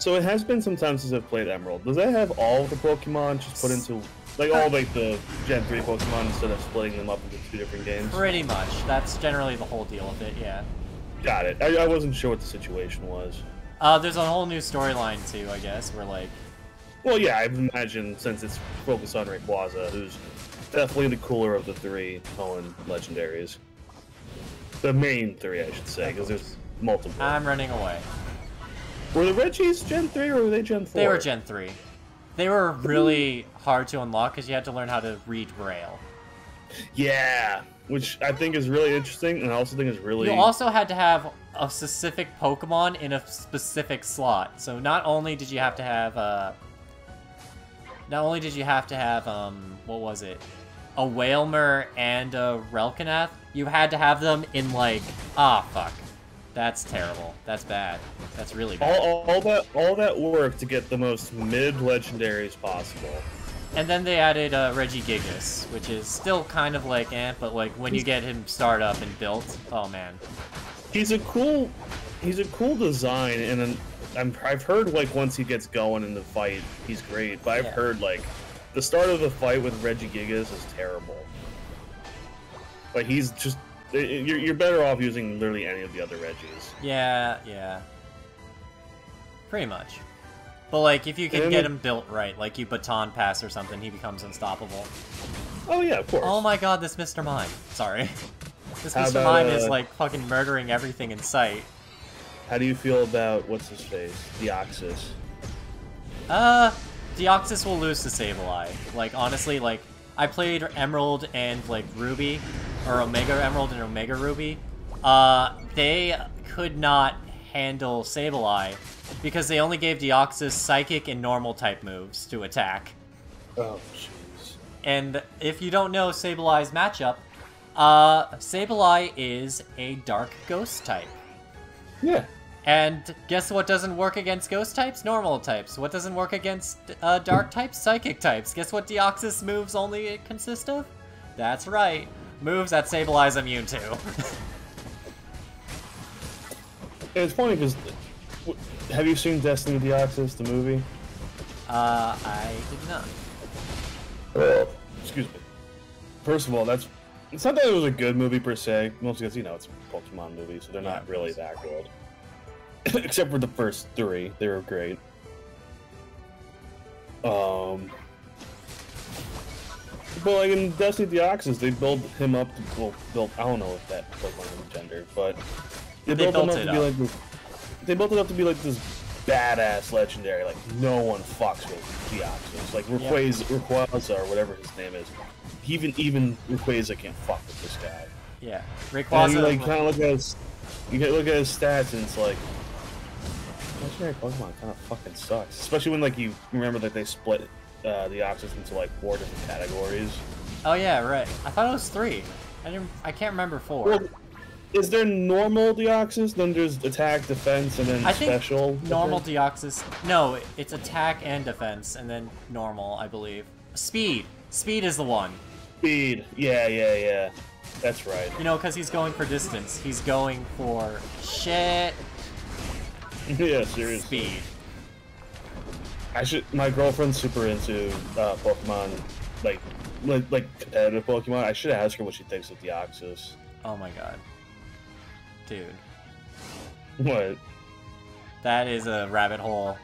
So it has been some time since I've played Emerald. Does that have all the Pokemon just put into like all like the Gen 3 Pokemon instead of splitting them up into two different games? Pretty much. That's generally the whole deal of it, yeah. Got it. I, I wasn't sure what the situation was. Uh, there's a whole new storyline, too, I guess, where, like, Well, yeah, I imagine since it's focused on Rayquaza, who's definitely the cooler of the three Hoenn legendaries. The main three, I should say, because there's multiple. I'm running away. Were the Regis Gen 3 or were they Gen 4? They were Gen 3. They were really hard to unlock because you had to learn how to read Braille. Yeah, which I think is really interesting, and I also think is really. You also had to have a specific Pokemon in a specific slot. So not only did you have to have, uh, not only did you have to have, um, what was it, a Wailmer and a Relicanth, you had to have them in like, ah, fuck, that's terrible. That's bad. That's really bad. all, all that all that work to get the most mid legendaries possible. And then they added uh, Regigigas, which is still kind of like Ant, but like when you get him start up and built, oh man. He's a cool, he's a cool design, and an, I'm, I've heard like once he gets going in the fight, he's great. But I've Yeah. heard like the start of the fight with Regigigas is terrible. Like he's just you're, you're better off using literally any of the other Regis. Yeah, yeah. Pretty much. But like if you can And get him built right, like you baton pass or something, he becomes unstoppable. Oh yeah, of course. Oh my god, this Mr. Mime. Sorry. This How Mr. about, Mime is uh, like fucking murdering everything in sight. How do you feel about what's his face, Deoxys? Uh, Deoxys will lose to Sableye. Like, honestly, like, I played Emerald and, like, Ruby, or Omega Emerald and Omega Ruby. Uh, they could not handle Sableye because they only gave Deoxys Psychic and Normal type moves to attack. Oh jeez. And if you don't know Sableye's matchup, uh, Sableye is a Dark Ghost type. Yeah. And guess what doesn't work against ghost types? Normal types. What doesn't work against uh, dark types? Psychic types. Guess what Deoxys moves only consist of? That's right. Moves that Sableye's immune to. It's funny because have you seen Destiny Deoxys, the movie? uh, I did not. Excuse me. First of all, that's it's not that it was a good movie per se, mostly because you know it's a Pokemon movie, so they're Yeah, not really that good. Except for the first three, they were great. Um, but like in Destiny Deoxys, they build him up to well, build. I don't know if that Pokemon is gendered, but they, They built him up it to be like this. They built it up to be like this badass legendary. Like no one fucks with Deoxys. Like Yeah. Rayquaza, Rayquaza or whatever his name is. Even even Rayquaza can't fuck with this guy. Yeah. And you like kind of look at his, you look at his stats, and it's like, legendary Pokemon kind of fucking sucks. Especially when like you remember that they split uh, Deoxys into like four different categories. oh yeah, right. I thought it was three. I didn't. I can't remember four. Well, is there normal Deoxys? Then there's attack, defense, and then I think special. normal? Deoxys. No, it's attack and defense, and then normal, I believe. Speed. Speed is the one. Speed. Yeah, yeah, yeah. That's right. You know, because he's going for distance. He's going for shit yeah, seriously. speed. I should. My girlfriend's super into uh, Pokemon, like, like, like competitive Pokemon. I should ask her what she thinks of Deoxys. Oh my god. Dude. What? That is a rabbit hole.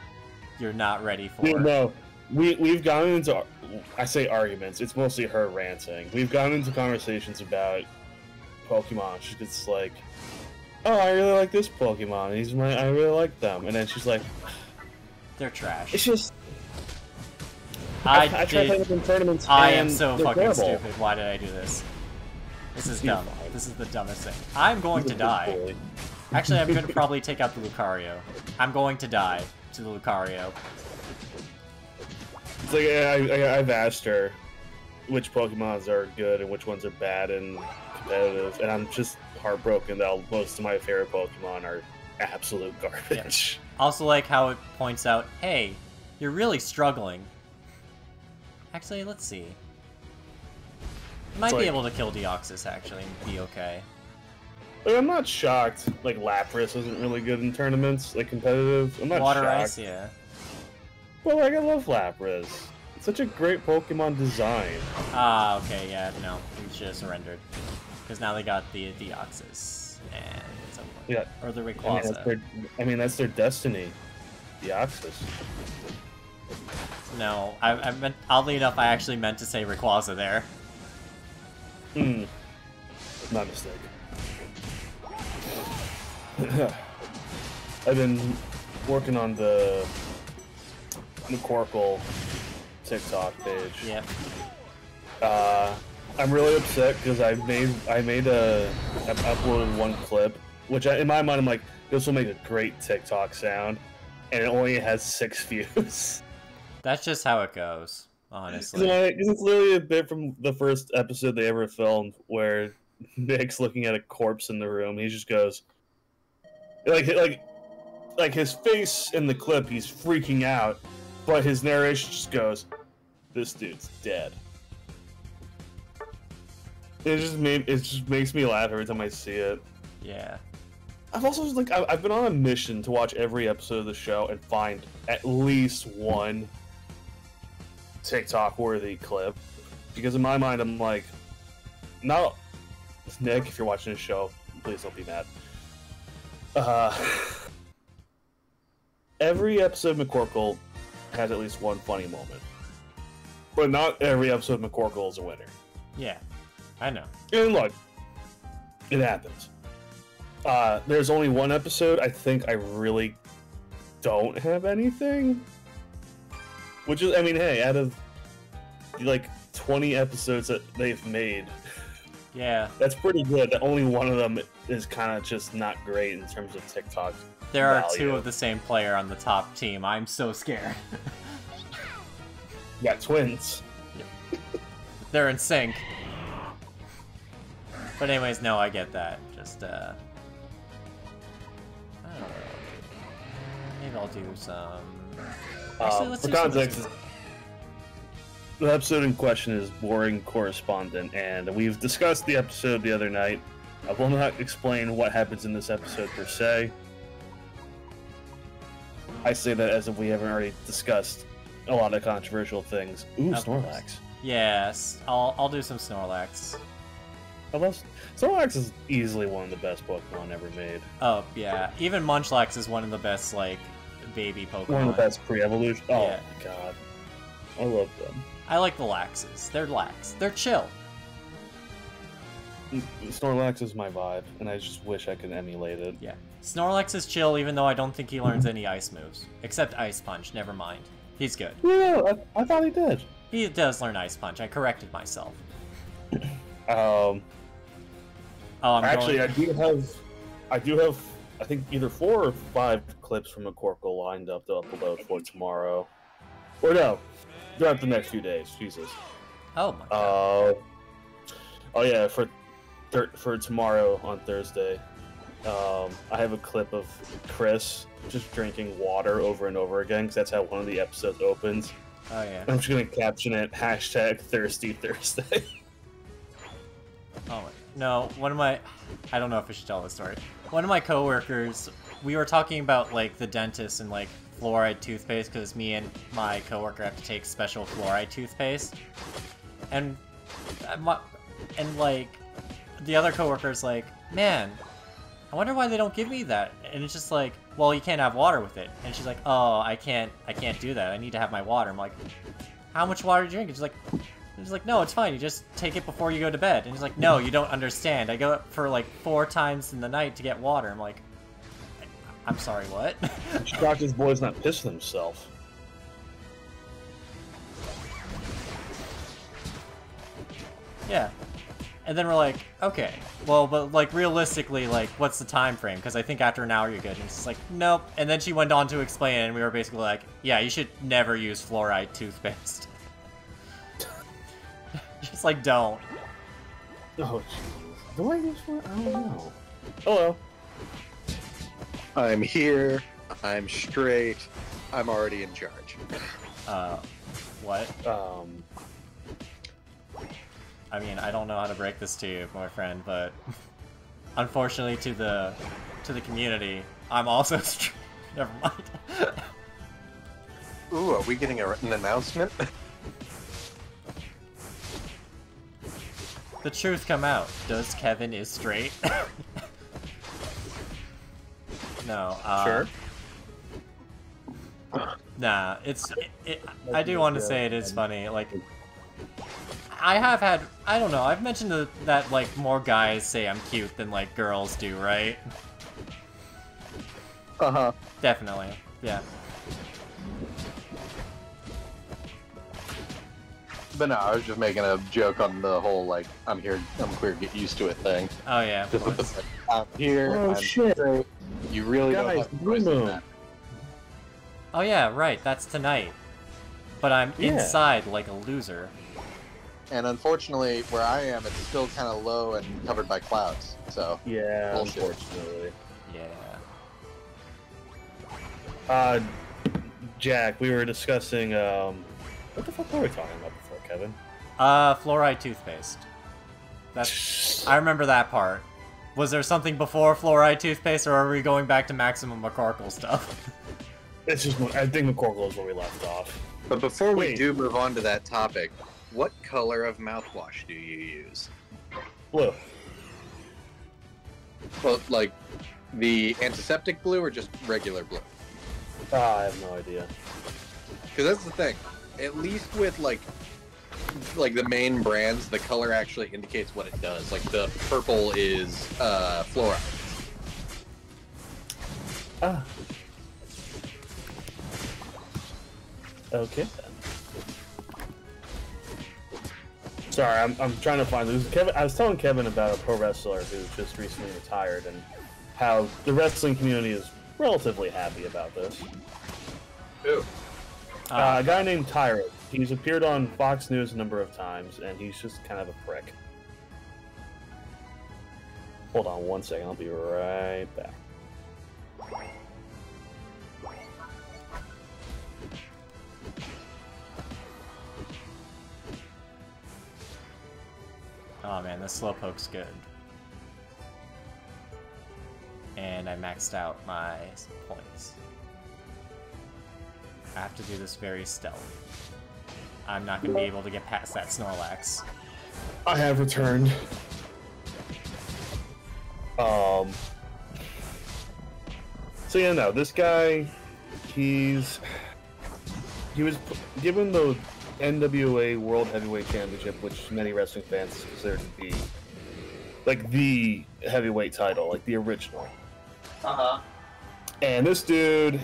you're not ready for. You know, we we've gotten into I say arguments. It's mostly her ranting. We've gotten into conversations about Pokemon. She gets like, "Oh, I really like this Pokemon. He's my. I really like them." And then she's like, They're trash. "It's just." I, I, I did- playing them in tournaments. I am so fucking terrible. stupid. Why did I do this? This is dumb. This is the dumbest thing. I'm going to die. Actually, I'm going to probably take out the Lucario. I'm going to die to the Lucario. It's like I, I, I've asked her which Pokemons are good and which ones are bad and competitive, and I'm just heartbroken that most of my favorite Pokemon are absolute garbage. Also like how it points out, hey, you're really struggling. Actually, let's see. Might be able to kill Deoxys, actually, and be okay. Like, I'm not shocked. Like Lapras isn't really good in tournaments, like competitive. I'm not Water shocked. Ice, yeah. But like I love Lapras. It's such a great Pokemon design. Ah, okay, yeah, no, we should have surrendered. Because now they got the Deoxys, and over. Yeah. Or the I mean, their, I mean, that's their destiny. Deoxys. No, I, I meant, oddly enough, I actually meant to say Rayquaza there. Hmm. My mistake. I've been working on the McCorkle TikTok page. Yep. Uh, I'm really upset because I made I made a I've uploaded one clip, which I, in my mind I'm like this will make a great TikTok sound, and it only has six views. That's just how it goes, honestly. it's literally a bit from the first episode they ever filmed where Nick's looking at a corpse in the room. He just goes, like, like, like his face in the clip, he's freaking out, but his narration just goes, "This dude's dead." It just made it just makes me laugh every time I see it. Yeah. I've also like I've been on a mission to watch every episode of the show and find at least one TikTok worthy clip because in my mind I'm like, no, Nick, if you're watching this show, please don't be mad. Uh, every episode of McCorkle has at least one funny moment, but not every episode of McCorkle is a winner. Yeah. I know. And look, it happens. Uh, there's only one episode. I think I really don't have anything. Which is, I mean, hey, out of like 20 episodes that they've made, Yeah. that's pretty good. Only one of them is kind of just not great in terms of TikTok. There are two of the same player on the top team. I'm so scared. Got twins. They're in sync. But anyways, no, I get that. Just, uh... I don't know. Maybe I'll do some... Actually, Um, let's for some context, the episode in question is Boring Correspondent, and we've discussed the episode the other night. I will not explain what happens in this episode per se. I say that as if we haven't already discussed a lot of controversial things. Ooh, Of course. Snorlax. Yes, I'll, I'll do some Snorlax. Love Snorlax is easily one of the best Pokemon ever made. Oh, yeah. Even Munchlax is one of the best, like, baby Pokemon. One of the best pre-evolution. Oh Yeah. my god, I love them. I like the Laxes. They're lax. They're chill. Snorlax is my vibe, and I just wish I could emulate it. Yeah. Snorlax is chill, even though I don't think he learns any ice moves. Except Ice Punch, never mind. He's good. Yeah, I, I thought he did. He does learn Ice Punch. I corrected myself. Um, Oh, actually, going... I do have, I do have, I think either four or five clips from McCorkle lined up to upload for tomorrow, or no, throughout the next few days. Jesus. Oh my god. Uh, oh yeah, for thir- for tomorrow on Thursday, um, I have a clip of Chris just drinking water over and over again because that's how one of the episodes opens. oh yeah. I'm just gonna caption it hashtag Thirsty Thursday. Oh my... no, one of my I don't know if I should tell this story. One of my coworkers, we were talking about like the dentist and like fluoride toothpaste because me and my coworker have to take special fluoride toothpaste, and uh, and like the other coworker's like, man, I wonder why they don't give me that. And it's just like, well, you can't have water with it. And she's like, oh, I can't, I can't do that. I need to have my water. I'm like, how much water do you drink? And she's like, she's like, no, it's fine. You just take it before you go to bed. And he's like, no, you don't understand. I go up for like four times in the night to get water. I'm like, I'm sorry, what? Shocked his boy's not pissing himself. yeah. And then we're like, okay, well, but like realistically, like, what's the time frame? Because I think after an hour you're good. And she's like, nope. And then she went on to explain, it, and we were basically like, yeah, you should never use fluoride toothpaste. Just like, don't. Oh, jeez. Do I use one? I don't know. Hello. I'm here. I'm straight. I'm already in charge. Uh, what? Um, I mean, I don't know how to break this to you, my friend, but unfortunately to the to the community, I'm also straight. never mind. Ooh, are we getting a, an announcement? the truth come out. Does Kevin is straight? no. Uh, sure. Nah, it's. It, it, I do want to say it is funny. Like, I have had. I don't know. I've mentioned the, that like more guys say I'm cute than like girls do, right? Uh huh. Definitely. Yeah. But no, I was just making a joke on the whole like I'm here, I'm queer, get used to it thing. Oh yeah. Of course. I'm here. Oh, I'm shit. straight. You really Guys, don't have a Blue choice in Moon. that. Oh yeah, right. That's tonight. But I'm Yeah. inside like a loser. And unfortunately, where I am, it's still kind of low and covered by clouds. So Yeah, Bullshit. unfortunately. Yeah. Uh, Jack, we were discussing, um, what the fuck were we talking about before, Kevin? Uh, fluoride toothpaste. That's. I remember that part. Was there something before fluoride toothpaste, or are we going back to Maximum McCorkle stuff? It's just, I think McCorkle is where we left off. But before we do move on to that topic, what color of mouthwash do you use? Blue. Well, like the antiseptic blue or just regular blue? Ah, I have no idea. Because that's the thing. At least with like like the main brands, the color actually indicates what it does. Like the purple is uh, fluoride. Ah. Okay. Sorry, I'm, I'm trying to find this. Kevin, I was telling Kevin about a pro wrestler who just recently retired and how the wrestling community is relatively happy about this. Ooh. Uh, a guy named Tyrus. He's appeared on Fox News a number of times, and he's just kind of a prick. Hold on one second, I'll be right back. oh man, this slowpoke's good. And I maxed out my points. I have to do this very stealth. I'm not gonna be able to get past that Snorlax. I have returned. Um. So yeah, no, this guy, he's he was given the NWA World Heavyweight Championship, which many wrestling fans consider to be like the heavyweight title, like the original. Uh huh. And this dude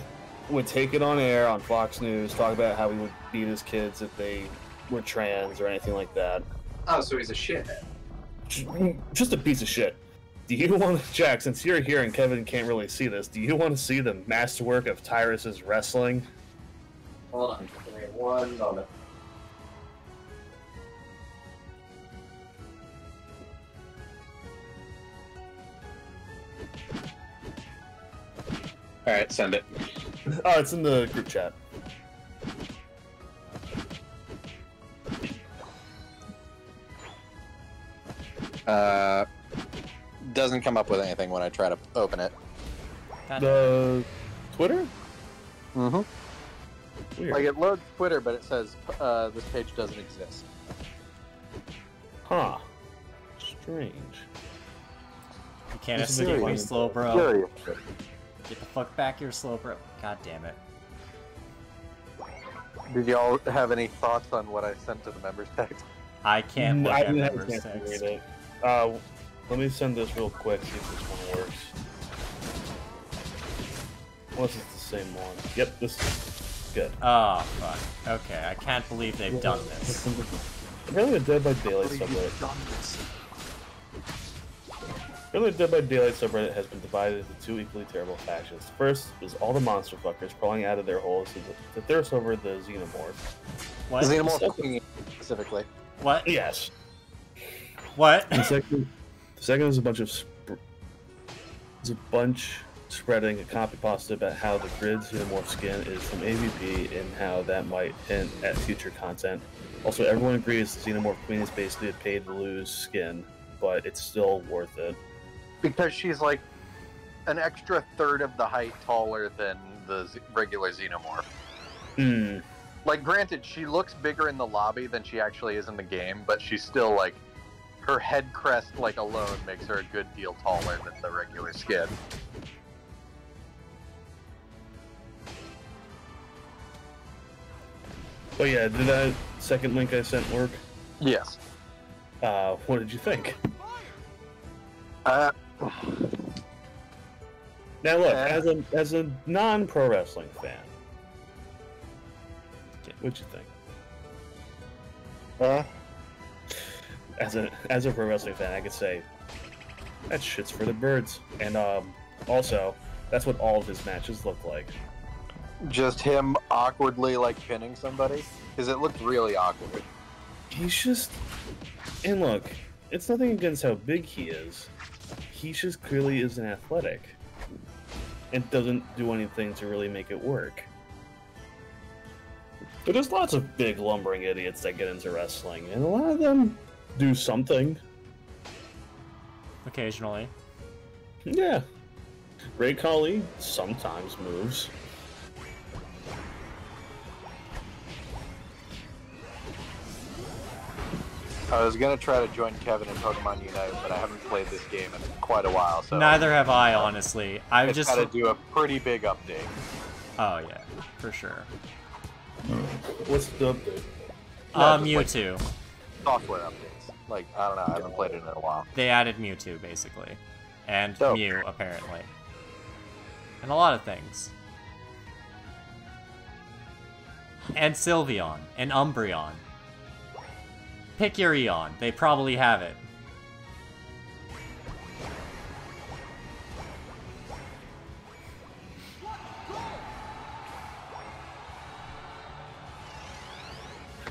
would take it on air on Fox News, talk about how he would beat his kids if they were trans or anything like that. Oh, so he's a shithead. just a piece of shit. Do you want to, Jack, since you're here and Kevin can't really see this, do you want to see the masterwork of Tyrus's wrestling? Hold on. Give me one moment. All right, send it. Oh, it's in the group chat. Uh, doesn't come up with anything when I try to open it. The Twitter? Mm-hmm. Weird. Like it loads Twitter, but it says uh, this page doesn't exist. Huh. Strange. You can't This is escape me, Slowbro. Serious. Get the fuck back here, Slowbro. God damn it. Did y'all have any thoughts on what I sent to the members text? I can't Mm, look I at didn't have a members chance to text. read it. Uh, let me send this real quick, see if this one works. Unless it's the same one. Yep, this is good. Oh, fuck. Okay, I can't believe they've done this. Apparently the Dead by Daylight subreddit. Apparently the Dead by Daylight subreddit has been divided into two equally terrible factions. First is all the monster fuckers crawling out of their holes to, to thirst over the xenomorph. What? Xenomorph Queen, specifically. What? Yes. What? The second, the second is a bunch of sp- is a bunch spreading a copy pasta about how the grid xenomorph skin is from AVP and how that might hint at future content. Also, everyone agrees the xenomorph queen is basically a paid to lose skin, but it's still worth it. Because she's like an extra third of the height taller than the z- regular xenomorph. Hmm. Like, granted, she looks bigger in the lobby than she actually is in the game, but she's still like her head crest, like alone, makes her a good deal taller than the regular skin. Oh yeah, did that second link I sent work? Yes. Uh, what did you think? Uh, Now look, Uh, as a as a non pro wrestling fan, what'd you think? uh, as a as a pro wrestling fan, I could say that shit's for the birds. And um, also, that's what all of his matches look like. just him awkwardly like pinning somebody because it looked really awkward. He's just and look, it's nothing against how big he is. He just clearly isn't athletic and doesn't do anything to really make it work. But there's lots of big lumbering idiots that get into wrestling, and a lot of them do something. Occasionally. Yeah. Great Khali sometimes moves. I was gonna try to join Kevin in Pokemon Unite, but I haven't played this game in quite a while, so Neither have I, honestly. I've it's just. got to do a pretty big update. Oh, yeah, for sure. What's the update? Uh, just like- Mewtwo. Software updates. Like I don't know, I haven't played it in a while. They added Mewtwo, basically. And Oh. Mew, apparently. And a lot of things. And Sylveon. And Umbreon. Pick your Eon. They probably have it.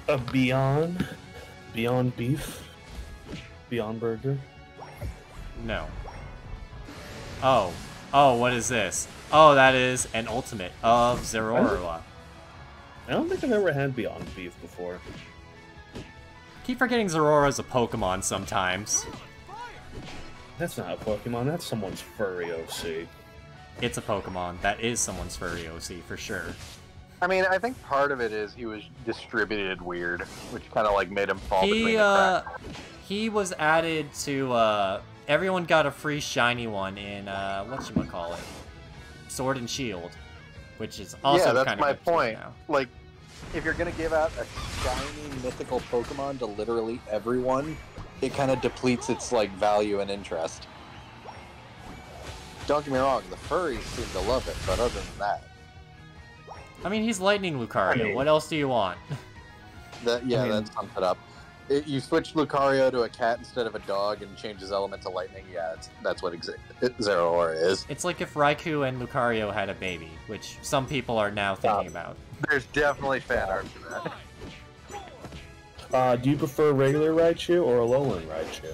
A Beyond? Beyond Beef? Beyond Burger? No. Oh. Oh, what is this? Oh, that is an ultimate of Zeraora. I don't think I've ever had Beyond Beef before. Keep forgetting Zeraora's a Pokemon sometimes. That's not a Pokemon, that's someone's furry OC. It's a Pokemon. That is someone's furry OC for sure. I mean, I think part of it is he was distributed weird, which kind of like made him fall between He the uh cracks. he was added to uh everyone got a free shiny one in uh whatchamacallit? Sword and Shield. Which is also yeah, that's my point. now. Like, if you're gonna give out a shiny mythical Pokemon to literally everyone, it kind of depletes its like value and interest. Don't get me wrong, the furries seem to love it, but other than that, I mean he's Lightning Lucario. I mean- what else do you want? that yeah, I mean- that sums it up. It, you switch Lucario to a cat instead of a dog and change his element to lightning. Yeah, it's, that's what exa- Zeraora is. It's like if Raikou and Lucario had a baby, which some people are now thinking about. There's definitely fan art for that. Uh, do you prefer regular Raichu or a Alolan Raichu?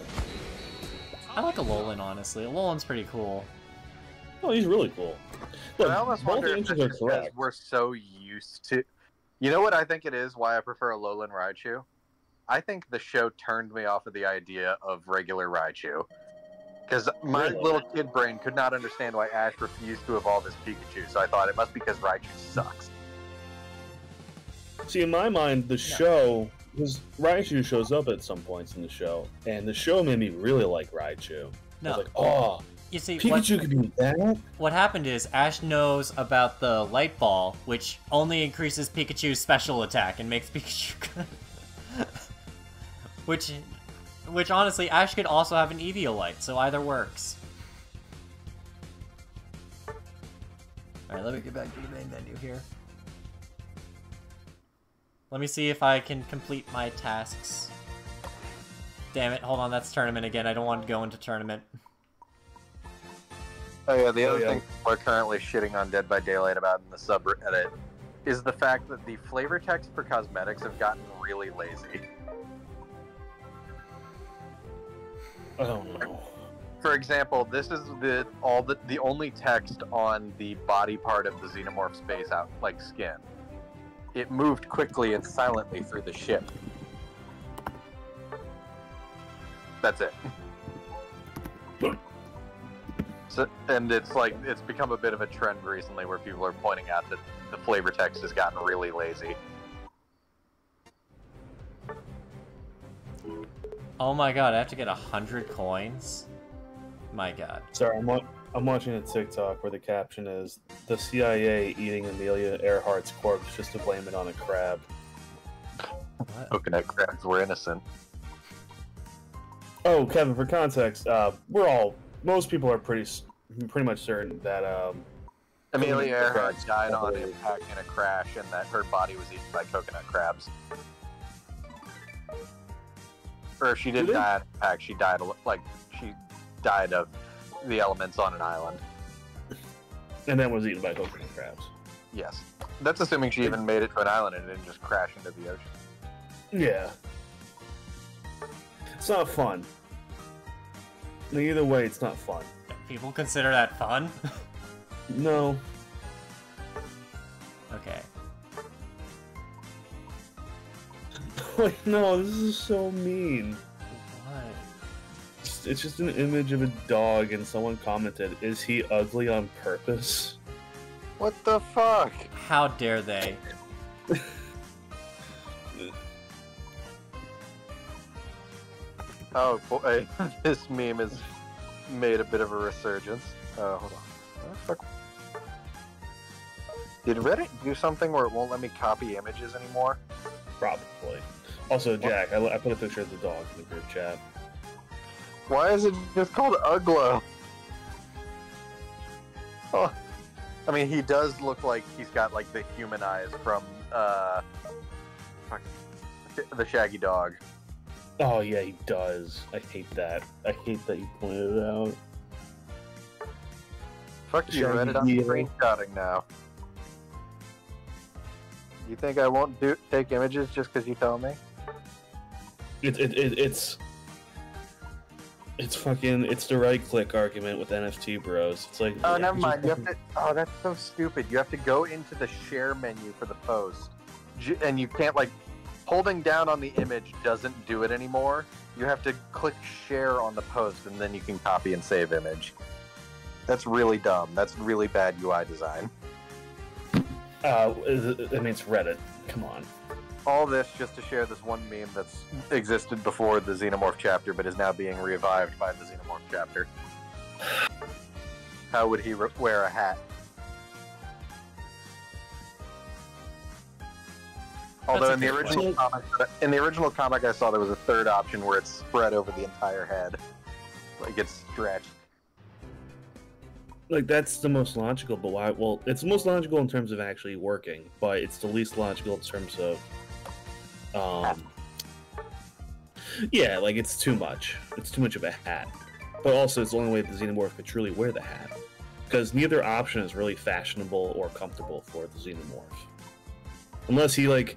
I like a Alolan honestly. A Alolan's pretty cool. Oh, he's really cool. Look, I almost both wonder if answers are just because correct. we're so used to. You know what I think it is? Why I prefer a Alolan Raichu? I think the show turned me off of the idea of regular Raichu. Because my Really? little kid brain could not understand why Ash refused to evolve as Pikachu, so I thought it must be because Raichu sucks. See, in my mind, the show, because Raichu shows up at some points in the show, and the show made me really like Raichu. I No. was like, oh, you see, what, Pikachu could be that. what happened is Ash knows about the light ball, which only increases Pikachu's special attack and makes Pikachu good. Which, which honestly, Ash could also have an Eviolite, so either works. Alright, let me get back to the main menu here. Let me see if I can complete my tasks. Damn it, hold on, that's tournament again. I don't want to go into tournament. Oh yeah, the Oh, other yeah. thing we're currently shitting on Dead by Daylight about in the subreddit is the fact that the flavor text for cosmetics have gotten really lazy. For example, this is the all the the only text on the body part of the xenomorph space out like skin. It moved quickly and silently through the ship. That's it. So, and it's like it's become a bit of a trend recently where people are pointing out that the flavor text has gotten really lazy. Oh my god, I have to get a hundred coins? My god. Sorry, I'm, wa- I'm watching a TikTok where the caption is the CIA eating Amelia Earhart's corpse just to blame it on a crab. What? Coconut crabs were innocent. Oh, Kevin, for context, uh, we're all most people are pretty pretty much certain that um, Amelia Earhart died on impact in a crash, and that her body was eaten by coconut crabs. Or she didn't Did die on impact; she died like she died of the elements on an island. and then was eaten by coconut crabs. Yes, that's assuming she even made it to an island and didn't just crash into the ocean. Yeah, it's not fun. Either way, it's not fun. People consider that fun? No, okay. Like no, this is so mean. What? It's, it's just an image of a dog, and someone commented, "Is he ugly on purpose?" What the fuck? How dare they? Oh boy, this meme has made a bit of a resurgence. Uh, hold on. Fuck? Did Reddit do something where it won't let me copy images anymore? Probably. Also, Jack, I, I put a picture of the dog in the group chat. Why is it just called Uglo? Oh, I mean, he does look like he's got like the human eyes from uh, the Shaggy Dog. Oh yeah, he does. I hate that. I hate that you pointed it out. Fuck you, Reddit. I'm screenshotting now. You think I won't do take images just because you tell me? It, it, it it's it's fucking it's the right click argument with NFT bros. It's like Oh, yeah, never mind. You have to. Oh, that's so stupid. You have to go into the share menu for the post, and you can't like holding down on the image doesn't do it anymore. You have to click share on the post, and then you can copy and save image. That's really dumb. That's really bad UI design. Uh, it- I mean, it's Reddit. Come on. All this just to share this one meme that's existed before the Xenomorph chapter, but is now being revived by the Xenomorph chapter. How would he re- wear a hat? Although in the original comic, in the original comic I saw there was a third option where it's spread over the entire head, like it's stretched. Like that's the most logical, but why? Well, it's the most logical in terms of actually working, but it's the least logical in terms of, um, yeah, like it's too much. It's too much of a hat. But also, it's the only way the xenomorph could truly wear the hat, because neither option is really fashionable or comfortable for the xenomorph, unless he like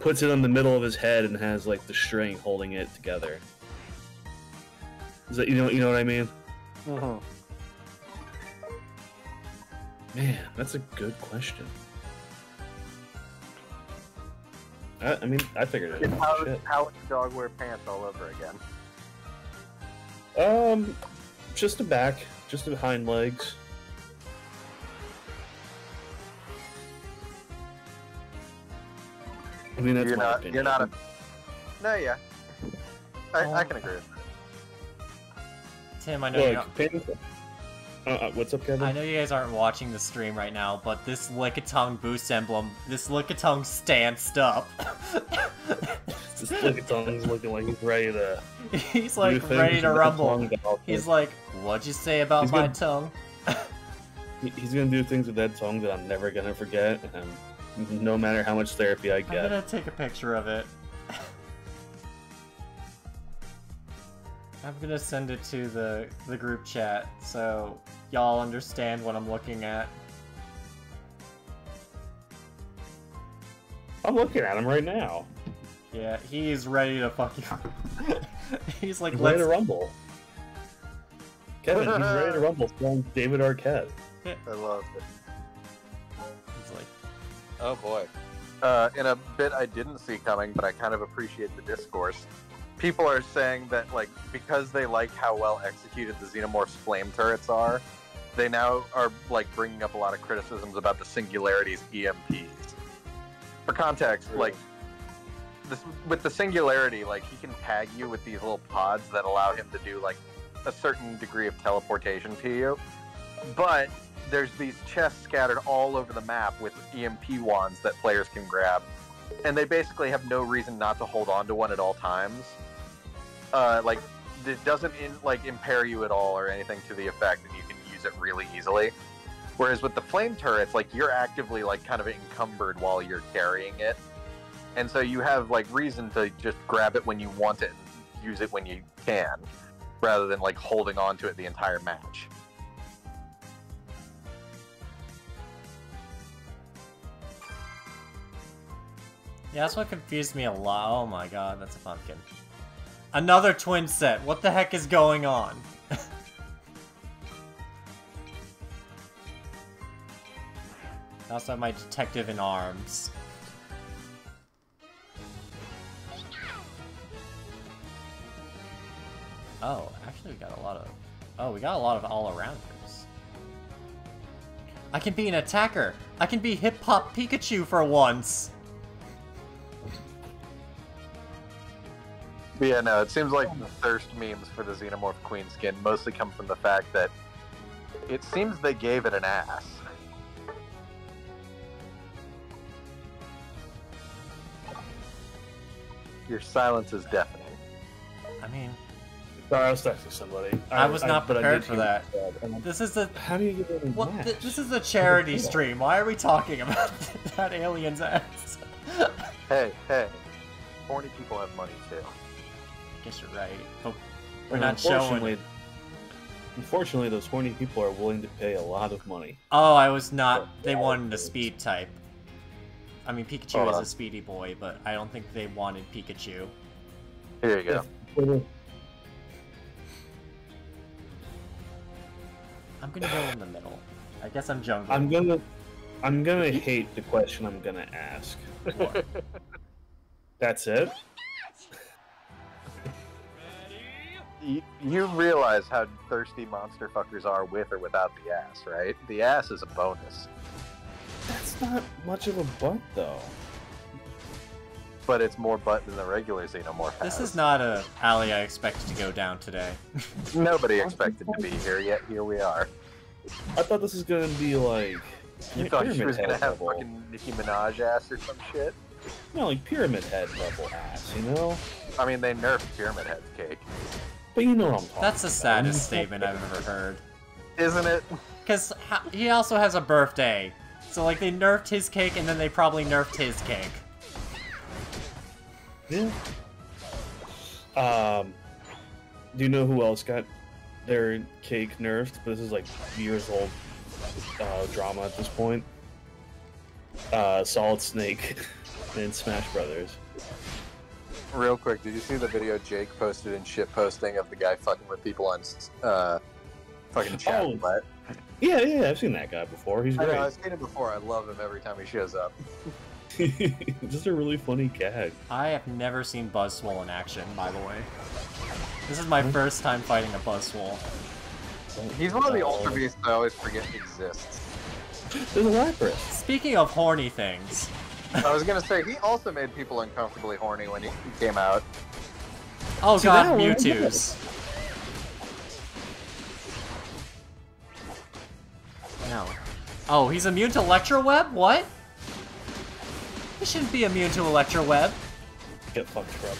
puts it on the middle of his head and has like the string holding it together. Is that you know you know what I mean? Uh-huh. Man, that's a good question. I, I mean, I figured it out. How, Shit. how would the dog wear pants all over again? Um, just the back, just the hind legs. I mean, that's you're my not. opinion. You're not a. No, yeah. I, I Oh. can agree with that. Tim, I know you're not, pants, Uh, uh, what's up, Kevin? I know you guys aren't watching the stream right now, but this Lickitung boost emblem, this Lickitung stanced up. This Lickitung's looking like he's ready to. He's like ready to rumble. He's like, what'd you say about He's my gonna- tongue? He's gonna do things with that tongue that I'm never gonna forget, and no matter how much therapy I get. I'm gonna take a picture of it. I'm gonna send it to the the group chat so y'all understand what I'm looking at. I'm looking at him right now. Yeah, he's ready to fuck you. he's like, He's let's. ready to rumble. Kevin, he's ready to rumble. From David Arquette. I love it. He's like, Oh boy. Uh, in a bit I didn't see coming, but I kind of appreciate the discourse. People are saying that, like, because they like how well executed the Xenomorph's flame turrets are, they now are, like, bringing up a lot of criticisms about the Singularity's EMPs. For context, like, this, with the Singularity, like, he can tag you with these little pods that allow him to do, like, a certain degree of teleportation to you. But there's these chests scattered all over the map with EMP wands that players can grab, and they basically have no reason not to hold on to one at all times. Uh, like it doesn't in, like impair you at all or anything to the effect, and you can use it really easily. Whereas with the flame turrets, like you're actively like kind of encumbered while you're carrying it, and so you have like reason to just grab it when you want it and use it when you can, rather than like holding on to it the entire match. yeah, that's what confused me a lot. Oh my god, that's a pumpkin. Another twin set. What the heck is going on? I also have my detective in arms. Oh, actually we got a lot of... Oh, we got a lot of all-arounders. I can be an attacker! I can be Hip-Hop Pikachu for once! Yeah, no, it seems like the thirst memes for the Xenomorph Queen skin mostly come from the fact that it seems they gave it an ass. Your silence is deafening. I mean, Sorry, I was texting somebody. I was not but I prepared did for that. what you said. And this is a... How do you get in What? match? Th- this is a charity stream. Why are we talking about that alien's ass? Hey, hey, horny people have money too. Guess you're right. But we're And not showing. unfortunately, unfortunately, those horny people are willing to pay a lot of money. Oh, I was not. They wanted a speed type. I mean, Pikachu Hold is on. a speedy boy, but I don't think they wanted Pikachu. Here you go. I'm gonna go in the middle. I guess I'm jungle. I'm gonna, I'm gonna hate the question I'm gonna ask. That's it. You, you realize how thirsty monster fuckers are with or without the ass, right? The ass is a bonus, That's not much of a butt, though. but it's more butt than the regular Xenomorph This has. is not a alley I expected to go down today. Nobody expected to be here, yet here we are. I thought this was gonna be like. You thought she was gonna Head have level. fucking Nicki Minaj ass or some shit? No, like Pyramid Head level ass, you know? I mean, they nerfed Pyramid Head's cake, But you know what I'm talking That's the about. saddest statement I've ever heard. isn't it? Because he also has a birthday. So, like, they nerfed his cake and then they probably nerfed his cake. Yeah. Um, do you know who else got their cake nerfed? But this is like years old uh, drama at this point. Uh, Solid Snake in Smash Brothers. Real quick, did you see the video Jake posted in shit posting of the guy fucking with people on uh, fucking chat? Oh. But Yeah, yeah, I've seen that guy before. He's I know great. I've seen him before. I love him every time he shows up. Just a really funny gag. I have never seen Buzzwole in action, by the way. This is my first time fighting a Buzzwole. He's one of the Oh. ultra beasts I always forget exists. There's a Lapras. Speaking of horny things, I was gonna say he also made people uncomfortably horny when he came out. oh See, god, that one I Mewtwo's. Oh, he's immune to Electroweb? What? He shouldn't be immune to Electroweb. Get fucked, scrub.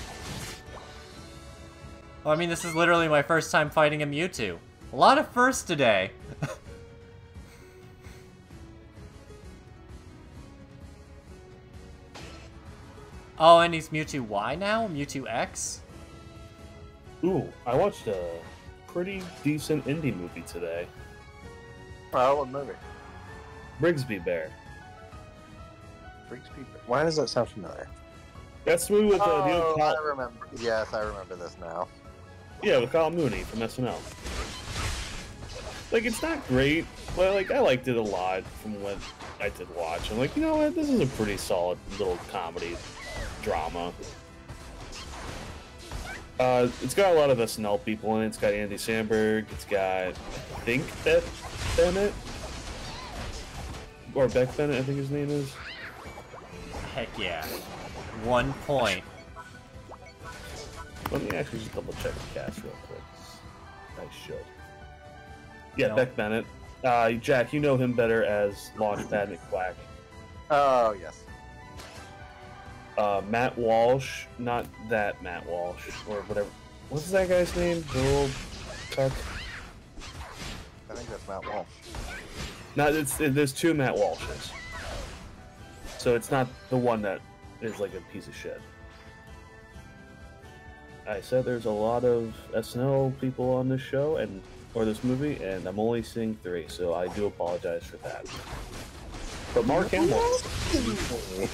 Well, I mean, this is literally my first time fighting a Mewtwo. A lot of firsts today. oh, and he's Mewtwo Y now? Mewtwo X? Ooh, I watched a pretty decent indie movie today. Oh, what movie? Brigsby Bear. Brigsby. Bear. Why does that sound familiar? That's the movie with uh, the Oh, old I remember. Yes, I remember this now. yeah, with Kyle Mooney from SNL. Like it's not great, but like I liked it a lot from what I did watch. I'm like, you know what, this is a pretty solid little comedy drama. Uh, it's got a lot of SNL people in it. It's got Andy Samberg. It's got, I think, Beth Bennett. Or Beck Bennett, I think his name is. Heck yeah. One point. Let me actually just double check the cast real quick. I should. Yeah, No. Beck Bennett. Uh, Jack, you know him better as Launchpad McQuack. Oh, yes. Uh, Matt Walsh, not that Matt Walsh, or whatever. What's that guy's name? Bill Tuck? I think that's Matt Walsh. No, it's it, there's two Matt Walshes. So it's not the one that is like a piece of shit. I said there's a lot of SNL people on this show and or this movie, and I'm only seeing three, so I do apologize for that. But Mark Hamill,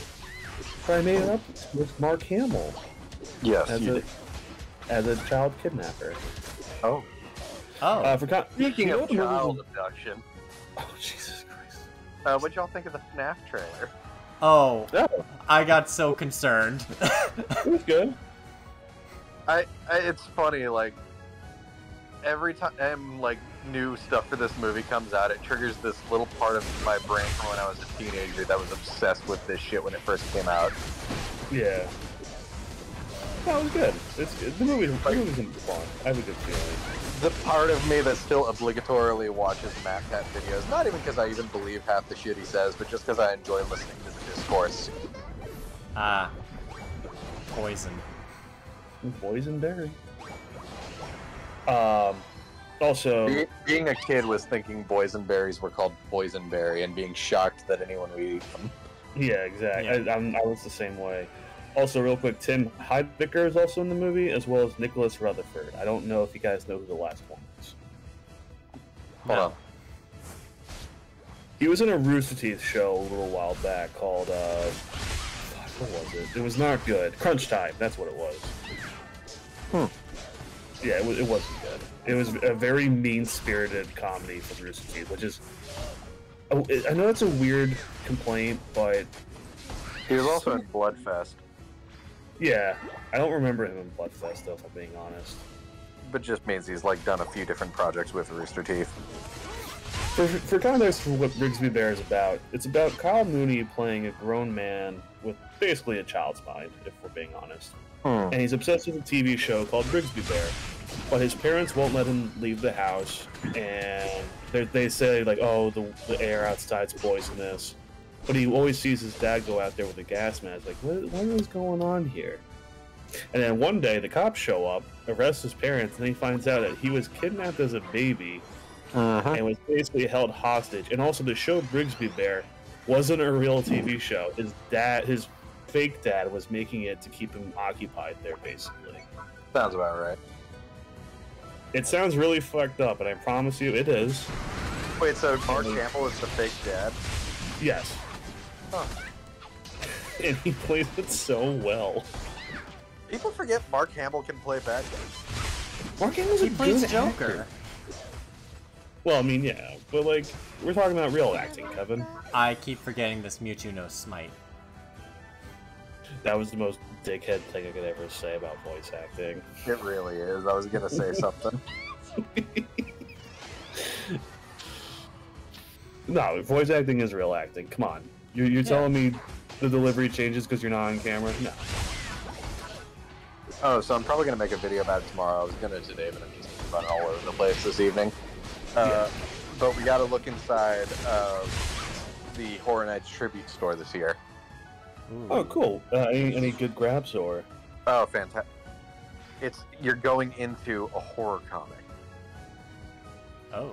I made it up with Mark Hamill Yes, as you a did. as a child kidnapper. Oh. Oh, Uh, for con- Speaking you know of what movie child abduction, oh Jesus Christ! uh, what'd y'all think of the FNAF trailer? oh, No, I got so concerned. it was good. I, I it's funny like every time like new stuff for this movie comes out, it triggers this little part of my brain from when I was a teenager that was obsessed with this shit when it first came out. Yeah. That was good. It's, good. the movie, the movie's gonna be fun. I have a good feeling. The part of me that still obligatorily watches MatPat videos, not even because I even believe half the shit he says, but just because I enjoy listening to the discourse. Ah. Poison. Boysenberry. Um. Also, Be- being a kid was thinking boysenberries were called boysenberry and being shocked that anyone would eat them. yeah, exactly. Yeah. I, I'm, I was the same way. Also, real quick, Tim Heidecker is also in the movie, as well as Nicholas Rutherford. I don't know if you guys know who the last one is. Hold No. on. He was in a Rooster Teeth show a little while back called, uh, fuck, what was it? It was not good. Crunch Time, that's what it was. Hmm. Yeah, it, it wasn't good. It was a very mean-spirited comedy from Rooster Teeth, which is... Oh, I I know that's a weird complaint, but He was also in Bloodfest, yeah, I don't remember him in Bloodfest, though, if I'm being honest. but just means he's like done a few different projects with Rooster Teeth. For, for context for what Brigsby Bear is about, it's about Kyle Mooney playing a grown man with basically a child's mind, if we're being honest. Hmm. And he's obsessed with a TV show called Brigsby Bear. But his parents won't let him leave the house, and they're- say, like, oh, the, the air outside's poisonous. But he always sees his dad go out there with a gas mask, like, what, what is going on here? And then one day, the cops show up, arrest his parents, and he finds out that he was kidnapped as a baby Mhm. and was basically held hostage. And also, the show Brigsby Bear wasn't a real TV show. His dad, his fake dad, was making it to keep him occupied there, basically. Sounds about right. It sounds really fucked up, and I promise you, it is. Wait, so Mark Hamill is the fake dad? Yes. Huh. And he plays it so well. People forget Mark Hamill can play bad guys. Mark Hamill's He a plays good Joker. actor. Well, I mean, yeah, but like, we're talking about real acting, Kevin. I keep forgetting this Mewtwo knows Smite. That was the most dickhead thing I could ever say about voice acting. It really is. I was gonna say something. No, voice acting is real acting. Come on. You're, you're Yeah. telling me the delivery changes because you're not on camera? No. Oh, so I'm probably gonna make a video about it tomorrow. I was gonna today, but I'm just running all over the place this evening. Uh, But we gotta look inside of the Horror Nights tribute store this year. Ooh. Oh, cool. Uh, any, any good grabs or? Oh, fantastic! It's you're going into a horror comic. Oh.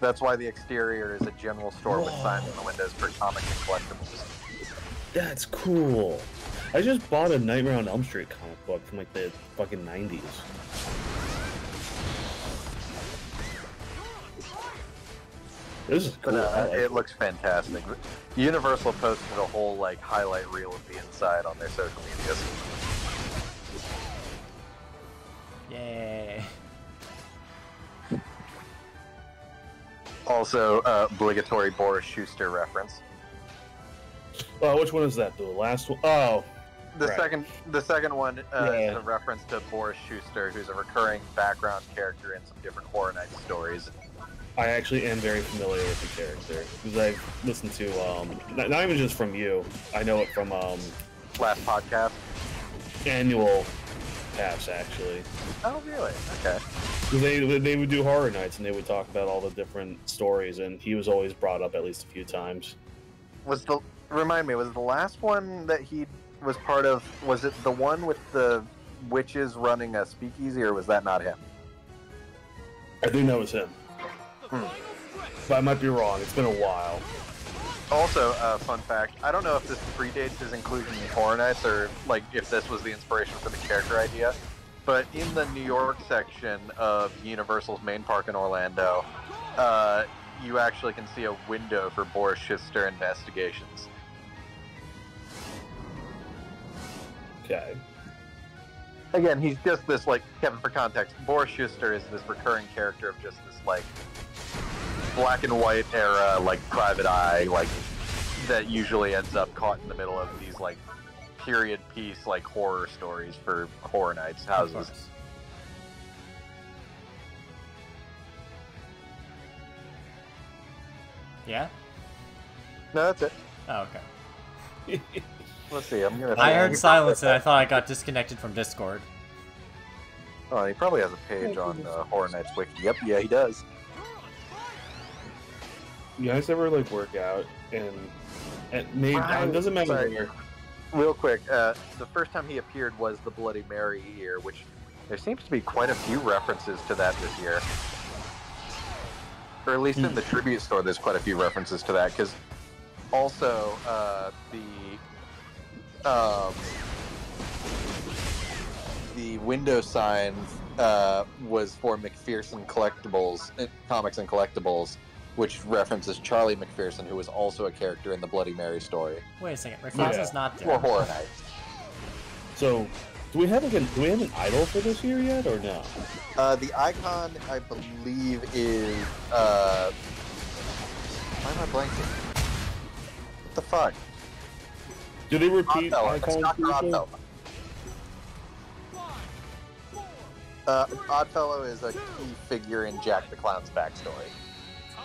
That's why the exterior is a general store with signs on the windows for comics and collectibles. That's cool. I just bought a Nightmare on Elm Street comic book from like the fucking 90s. This is cool. I uh, it looks fantastic. Universal posted a whole like highlight reel of the inside on their social medias. Yay. Also, uh, obligatory Boris Schuster reference. Oh, which one is that? The last one? Oh, The Right. second, the second one uh, is Yeah. a reference to Boris Schuster, who's a recurring background character in some different Horror Nights stories. I actually am very familiar with the character because I've listened to um, not, not even just from you. I know it from um, Last podcast. annual pass actually. Oh, really? Okay. They they would do horror nights and they would talk about all the different stories, and he was always brought up at least a few times. Was the remind me? Was the last one that he was part of? Was it the one with the witches running a speakeasy, or was that not him? I think that was him, Hmm. but I might be wrong. It's been a while. Also, uh, fun fact: I don't know if this predates his inclusion in Horror Nights or like if this was the inspiration for the character idea. But in the New York section of Universal's main park in Orlando, uh, you actually can see a window for Boris Schuster investigations. Okay. Again, he's just this like Kevin for context. Boris Schuster is this recurring character of just this like black and white era like private eye like that usually ends up caught in the middle of these like period piece like horror stories for horror nights Of houses. Yeah? No, that's it. Oh, okay. Let's see. I'm gonna. I heard silence and I thought I got disconnected from Discord. Oh, he probably has a page on uh, Horror Nights wiki. Yep, yeah, he does. You guys ever like work out and and maybe it doesn't matter sorry. where. Real quick, uh, the first time he appeared was the Bloody Mary year, which there seems to be quite a few references to that this year. Or at least in the tribute store, there's quite a few references to that. Because also uh, the um, the window sign uh, was for McPherson Collectibles, uh, Comics and Collectibles, which references Charlie McPherson, who was also a character in the Bloody Mary story. Wait a second, Rayquaza's Yeah. not Or dead. Horror Nights. So, do we have like a, do we have an idol for this year yet or no? Uh, the icon, I believe, is. Uh, why am I blanking? What the fuck? Do they repeat Oddfellow. It's icons? Dr. Oddfellow. Uh, Oddfellow is a key figure in Jack the Clown's backstory.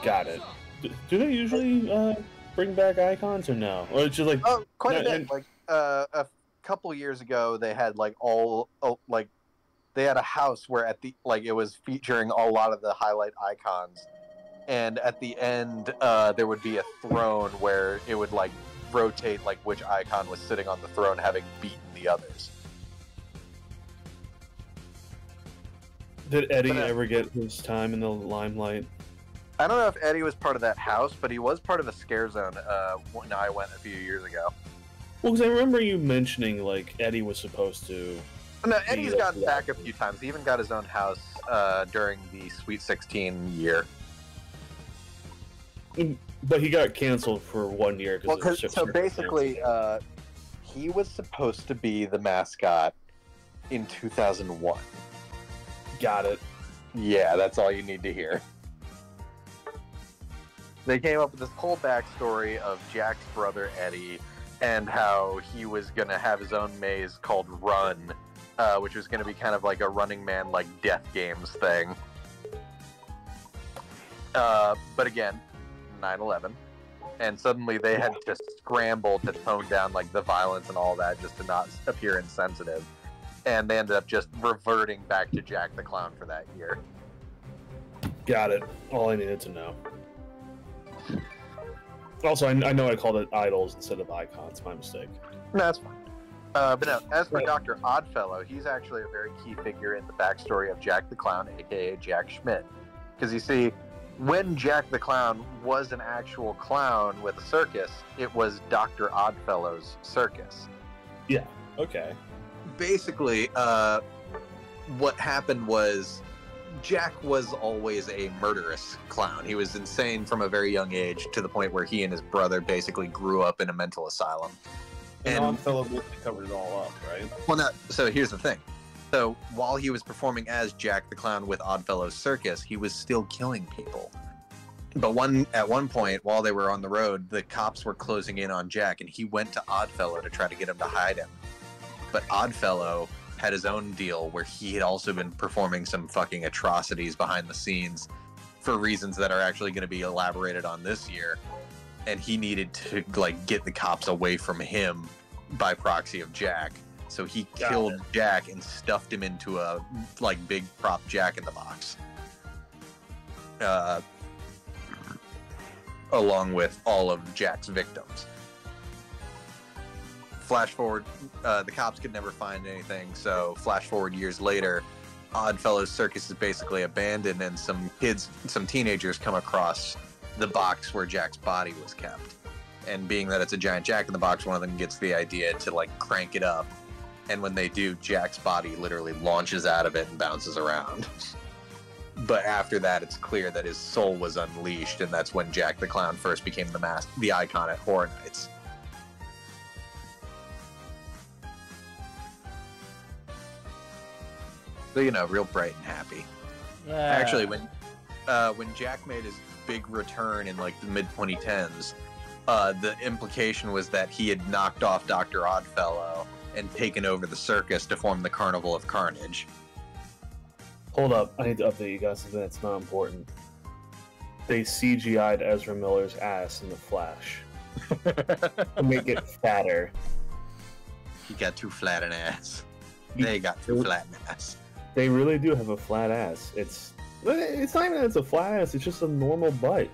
Got it. Do, do they usually uh, bring back icons or no? Or it's just like Oh, quite a bit. and- Like uh, a couple years ago, they had like all oh, like they had a house where at the like it was featuring a lot of the highlight icons, and at the end uh, there would be a throne where it would like rotate like which icon was sitting on the throne, having beaten the others. did Eddie But, uh, ever get his time in the limelight? I don't know if Eddie was part of that house, but he was part of a scare zone uh, when I went a few years ago. Well, because I remember you mentioning like Eddie was supposed to. No, Eddie's gotten back a few times. He even got his own house uh, during the Sweet 16 year. But he got canceled for one year. Well, cause, so basically, uh, he was supposed to be the mascot in 2001. got it. Yeah, that's all you need to hear. They came up with this whole backstory of Jack's brother Eddie and how he was going to have his own maze called Run, uh, which was going to be kind of like a Running Man, like Death Games thing. Uh, but again, 9 11. And suddenly they had to scramble to tone down like the violence and all that just to not appear insensitive. And they ended up just reverting back to Jack the Clown for that year. Got it. All I needed to know. Also, I, I know I called it idols instead of icons. My mistake. No, that's fine. Uh, but no, as for Right. Dr. Oddfellow, he's actually a very key figure in the backstory of Jack the Clown, aka Jack Schmidt. Because you see, when Jack the Clown was an actual clown with a circus, it was Dr. Oddfellow's circus. Yeah, okay. basically, uh, what happened was Jack was always a murderous clown. He was insane from a very young age to the point where he and his brother basically grew up in a mental asylum. And And Philip covered it all up, right? well, no, so here's the thing. So while he was performing as Jack the Clown with Oddfellow's circus, he was still killing people. But one at one point, while they were on the road, the cops were closing in on Jack, and he went to Oddfellow to try to get him to hide him. But Oddfellow had his own deal where he had also been performing some fucking atrocities behind the scenes for reasons that are actually going to be elaborated on this year. And he needed to like get the cops away from him by proxy of Jack. So he Got killed it. Jack and stuffed him into a like big prop Jack in the box. Uh, along with all of Jack's victims. Flash forward, uh, the cops could never find anything. So flash forward years later, Oddfellows Circus is basically abandoned, and some kids, some teenagers, come across the box where Jack's body was kept. And being that it's a giant Jack in the Box, one of them gets the idea to like crank it up. And when they do, Jack's body literally launches out of it and bounces around. But after that, it's clear that his soul was unleashed, and that's when Jack the Clown first became the mas- the icon at Horror Nights. So you know, real bright and happy. Yeah. Actually, when uh, when Jack made his big return in like the mid 2010s, uh, the implication was that he had knocked off Doctor Oddfellow and taken over the circus to form the Carnival of Carnage. Hold up, I need to update you guys something that's not important. They CGI'd Ezra Miller's ass in the Flash to make it fatter. He got too flat an ass. They got too flat an ass. They really do have a flat ass. It's it's not even that it's a flat ass. It's just a normal butt.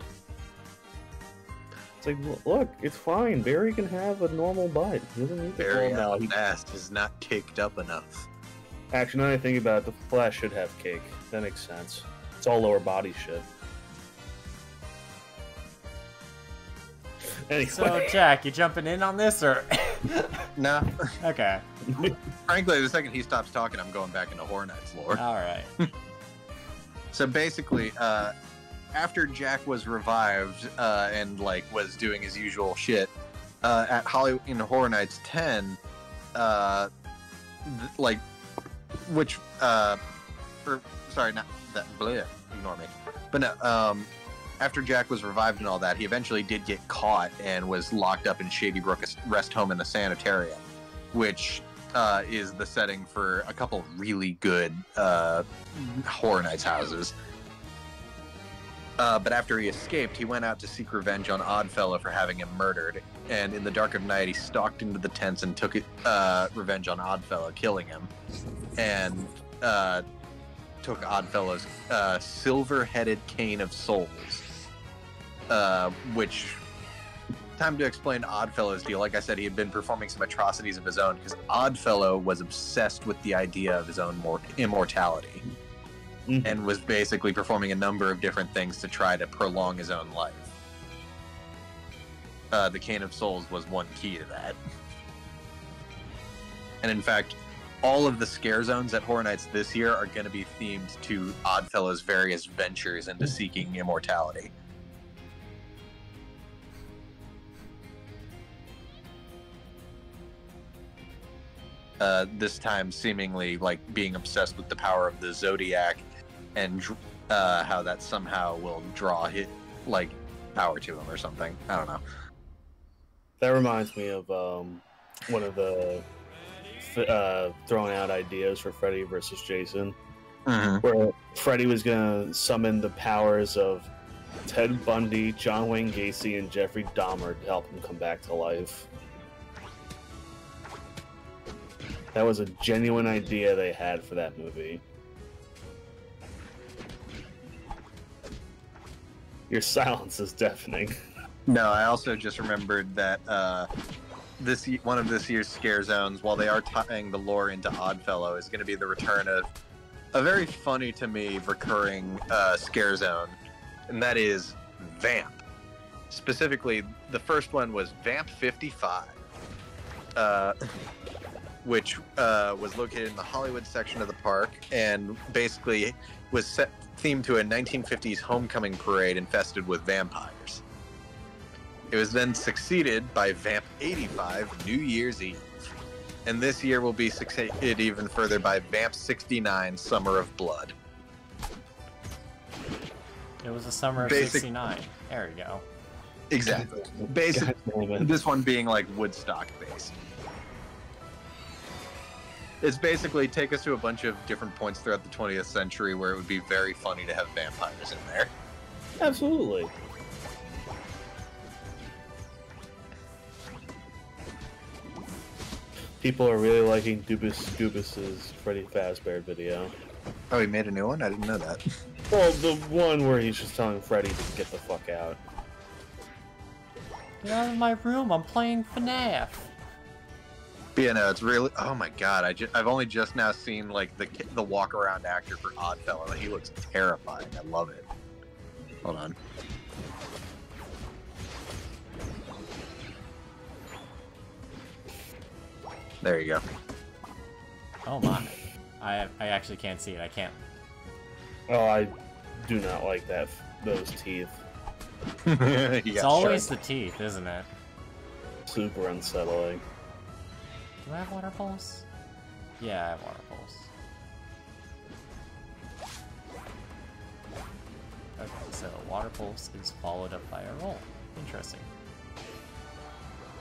It's like, look, it's fine. Barry can have a normal butt. He doesn't need to. Well, no, he- ass is not caked up enough. Actually, now that I think about it, the Flash should have cake. That makes sense. It's all lower body shit. Anyway, So, Jack, you jumping in on this, or? Nah. okay. Frankly, the second he stops talking, I'm going back into Horror Nights lore. All right. So basically, uh, after Jack was revived uh, and like was doing his usual shit uh, at Hollywood in Horror Nights 10, uh, th- like which uh, or sorry, not that. Bleh, ignore me. But no, um, after Jack was revived and all that, he eventually did get caught and was locked up in Shady Brook Rest Home in the Sanitarium, which uh, is the setting for a couple really good uh, Horror Nights houses. Uh, but after he escaped, he went out to seek revenge on Oddfellow for having him murdered. And in the dark of night, he stalked into the tents and took uh, revenge on Oddfellow, killing him. And uh, took Oddfellow's uh, silver-headed cane of souls, uh, which. Time to explain Oddfellow's deal. Like I said, he had been performing some atrocities of his own because Oddfellow was obsessed with the idea of his own mor- immortality Mhm. and was basically performing a number of different things to try to prolong his own life. Uh, the Cane of Souls was one key to that. And in fact, all of the scare zones at Horror Nights this year are going to be themed to Oddfellow's various ventures into seeking immortality. Uh, this time, seemingly like being obsessed with the power of the Zodiac and uh, how that somehow will draw hit like power to him or something. I don't know. that reminds me of um, one of the uh, thrown out ideas for Freddy versus Jason, where Freddy was gonna summon the powers of Ted Bundy, John Wayne Gacy, and Jeffrey Dahmer to help him come back to life. That was a genuine idea they had for that movie. Your silence is deafening. No, I also just remembered that uh, this one of this year's scare zones, while they are tying the lore into Oddfellow, is going to be the return of a very funny to me recurring uh, scare zone, and that is Vamp. Specifically, the first one was Vamp 55, uh, which uh, was located in the Hollywood section of the park, and basically was set themed to a 1950s homecoming parade infested with vampires. It was then succeeded by Vamp 85 New Year's Eve. And this year will be succeeded even further by Vamp 69 Summer of Blood. It was the summer of Basic- 69. There we go. Exactly. Basic, God damn it. this one being like Woodstock based. It's basically take us to a bunch of different points throughout the 20th century where it would be very funny to have vampires in there. Absolutely. People are really liking Dubus Dubus's Freddy Fazbear video. Oh, he made a new one? I didn't know that. Well, the one where he's just telling Freddy to get the fuck out. Get out of my room, I'm playing FNAF. But yeah, no, it's really. Oh my god, I just, I've only just now seen like the the walk around actor for Oddfellow. He looks terrifying. I love it. Hold on. There you go. Oh my. I I actually can't see it. I can't. Oh, I do not like that. Those teeth. go. You It's got always sharp. the teeth, isn't it? Super unsettling. Do I have water pulse? Yeah, I have water pulse. Okay, so water pulse is followed up by a roll. Interesting.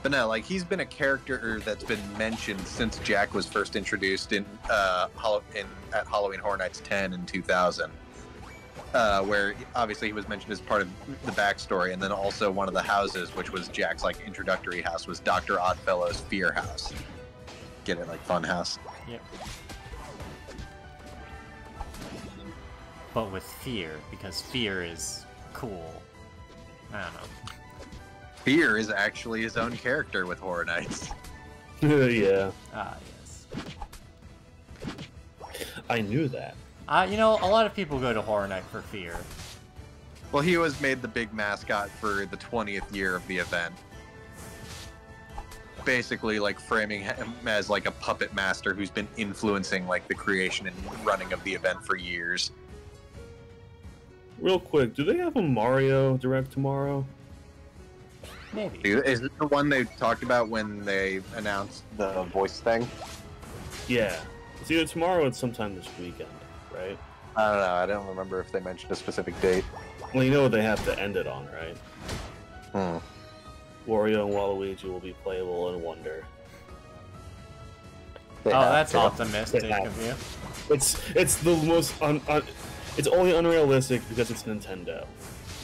But no, like he's been a character that's been mentioned since Jack was first introduced in uh in at Halloween Horror Nights 10 in 2000. Uh, where obviously he was mentioned as part of the backstory, and then also one of the houses, which was Jack's like introductory house, was Doctor Oddfellow's Fear House. Get it, like fun house. Yep. But with fear, because fear is cool. I don't know. Fear is actually his own character with Horror Nights. yeah, Ah, yes. I knew that. Uh, you know, a lot of people go to Horror Night for fear. Well, he was made the big mascot for the 20th year of the event. Basically, like framing him as like a puppet master who's been influencing like the creation and running of the event for years. Real quick, do they have a Mario Direct tomorrow? Maybe. Is it the one they talked about when they announced the voice thing? Yeah. It's either tomorrow or it's sometime this weekend, right? I don't know. I don't remember if they mentioned a specific date. Well, you know what they have to end it on, right? Hmm. Wario and Waluigi will be playable in Wonder. They oh, have that's to. optimistic of you. It's it's the most un, un, it's only unrealistic because it's Nintendo,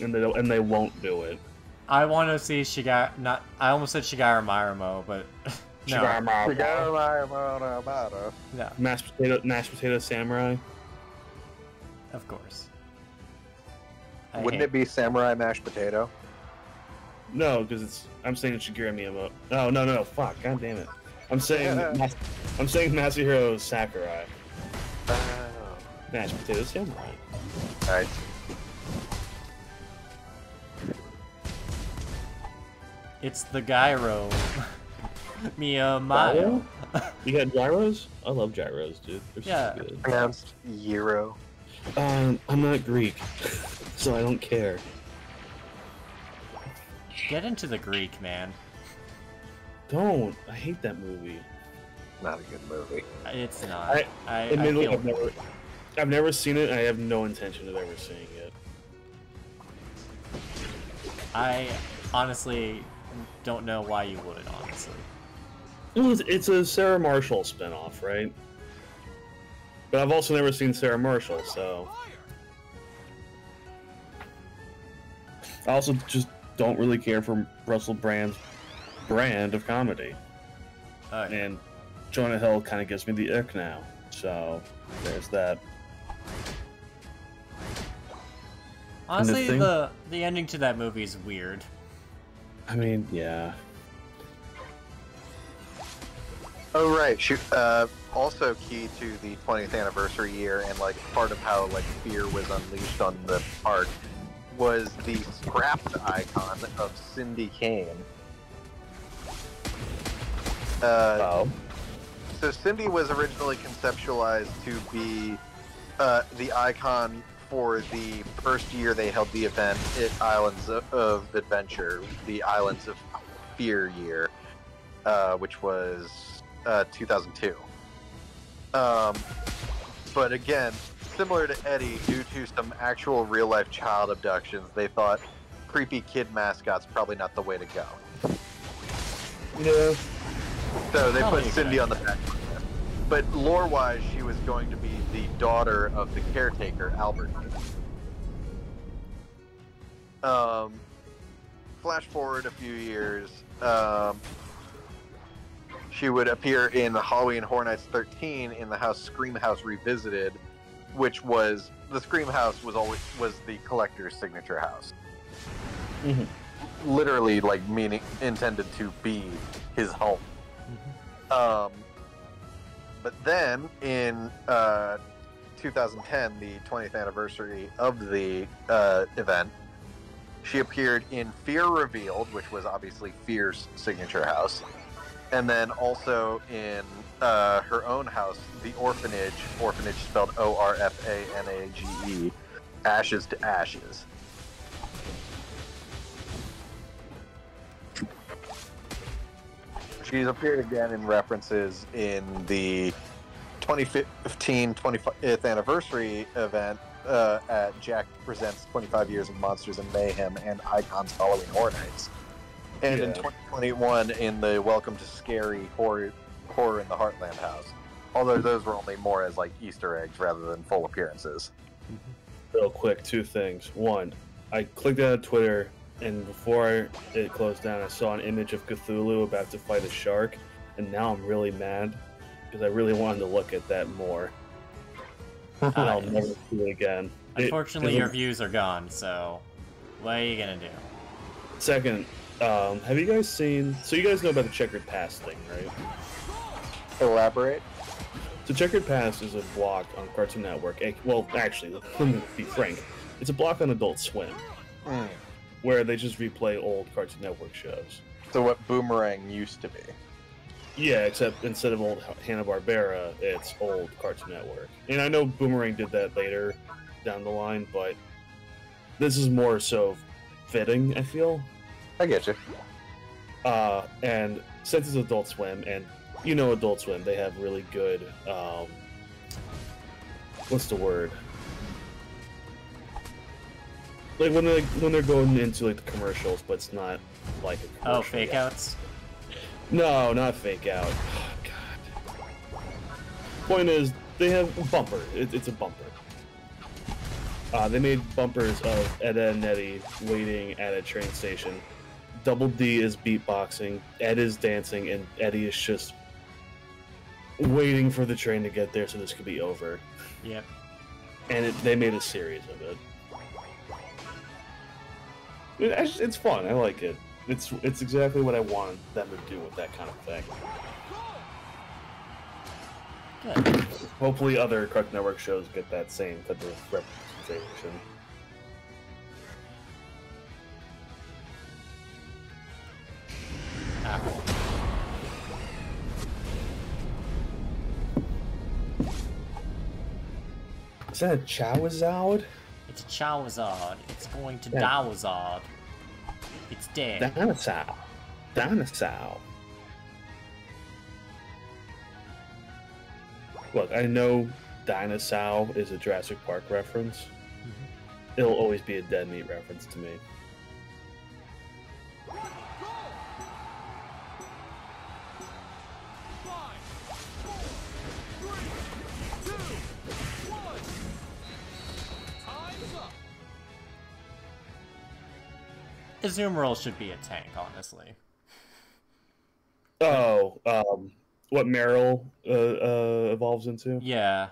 and they don't, and they won't do it. I want to see Shigar. Not. I almost said Shigeru Miyamoto, but no. No, Mashed potato, mashed potato samurai. of course. I Wouldn't it be samurai mashed potato? No, because it's I'm saying Shigeru Miyamoto. No, no, no, fuck, god damn it. I'm saying I'm saying Masahiro Sakurai. Oh. Mashed potato samurai. Alright. It's the Gyro. Miyamayo. You got gyros? I love gyros, dude. They're Yeah. so good. Pronounced gyro. Um, I'm not Greek, so I don't care. Get into the Greek, man. Don't. I hate that movie. Not a good movie. It's not. I- I, I, Admittedly, feel I've never, I've never seen it. I have no intention of ever seeing it. I honestly don't know why you would, honestly. Well, it's, it's a Sarah Marshall spinoff, right? But I've also never seen Sarah Marshall, so I also just don't really care for Russell Brand's brand of comedy, Uh, and Jonah Hill kind of gives me the ick now. So there's that. honestly, thing- the the ending to that movie is weird. I mean, yeah. Oh right. Shoot. Uh, also key to the 20th anniversary year and like part of how like fear was unleashed on the park was the scrapped icon of Cindy Kane. Uh, Oh. so Cindy was originally conceptualized to be uh, the icon for the first year they held the event at Islands of, of Adventure, the Islands of Fear year, uh, which was uh, 2002. Um, but again, similar to Eddie, due to some actual real life child abductions, they thought creepy kid mascots probably not the way to go. Yeah. So they put Cindy on the back. But lore wise, she was going to be the daughter of the caretaker, Albert. Um, flash forward a few years. Um, she would appear in the Halloween Horror Nights 13 in the house Scream House Revisited, which was the Scream House was always was the collector's signature house. Mhm. Literally, like meaning intended to be his home. Um, but then in uh, 2010, the 20th anniversary of the uh, event, she appeared in Fear Revealed, which was obviously Fear's signature house, and then also in uh, her own house, the Orfanage, Orfanage spelled O R F A N A G E, Ashes to Ashes. She's appeared again in references in the 2015 25th anniversary event uh, at Jack Presents 25 Years of Monsters and Mayhem and Icons Halloween Horror Nights. And in 2021 in the Welcome to Scarey Horror, Horror in the Heartland House. Although those were only more as like Easter eggs rather than full appearances. Real quick, two things. One, I clicked on Twitter, and before it closed down, I saw an image of Cthulhu about to fight a shark, and now I'm really mad because I really wanted to look at that more. And I'll never see it again. Unfortunately, it- your views are gone, so what are you gonna do? Second, um, have you guys seen? So you guys know about the checkered past thing, right? Elaborate. So Checkered Past is a block on Cartoon Network. Well, actually, let me be frank. It's a block on Adult Swim Mm. where they just replay old Cartoon Network shows. So what Boomerang used to be. Yeah, except instead of old Hanna Barbera, it's old Cartoon Network. And I know Boomerang did that later down the line, but this is more so fitting. I feel. I get you. Uh, and since it's Adult Swim, and you know Adult Swim, they have really good. Um, what's the word? Like when they when they're going into like the commercials, but it's not like a commercial. Oh, fake yet. outs? No, not fake out. Oh, God. Point is, they have a bumper. It, it's a bumper. Uh, they made bumpers of Ed, Edd and Eddy waiting at a train station. Double D is beatboxing, Ed is dancing, and Eddy is just waiting for the train to get there so this could be over. Yep. And it, they made a series of it. It- It's, it's fun. I like it. It's it's exactly what I wanted them to do with that kind of thing. Good. Hopefully, other Cartoon Network shows get that same type of representation. Ah, Apple. That a Chowazard? It's a Charizard. It's going to Yeah. Dowazard. It's dead. Dinosaur. Dinosaur. Look, I know Dinosaur is a Jurassic Park reference. Mm-hmm. It'll always be a dead meat reference to me. Azumarill should be a tank, honestly. Oh, um, what Marill uh, uh, evolves into? Yeah.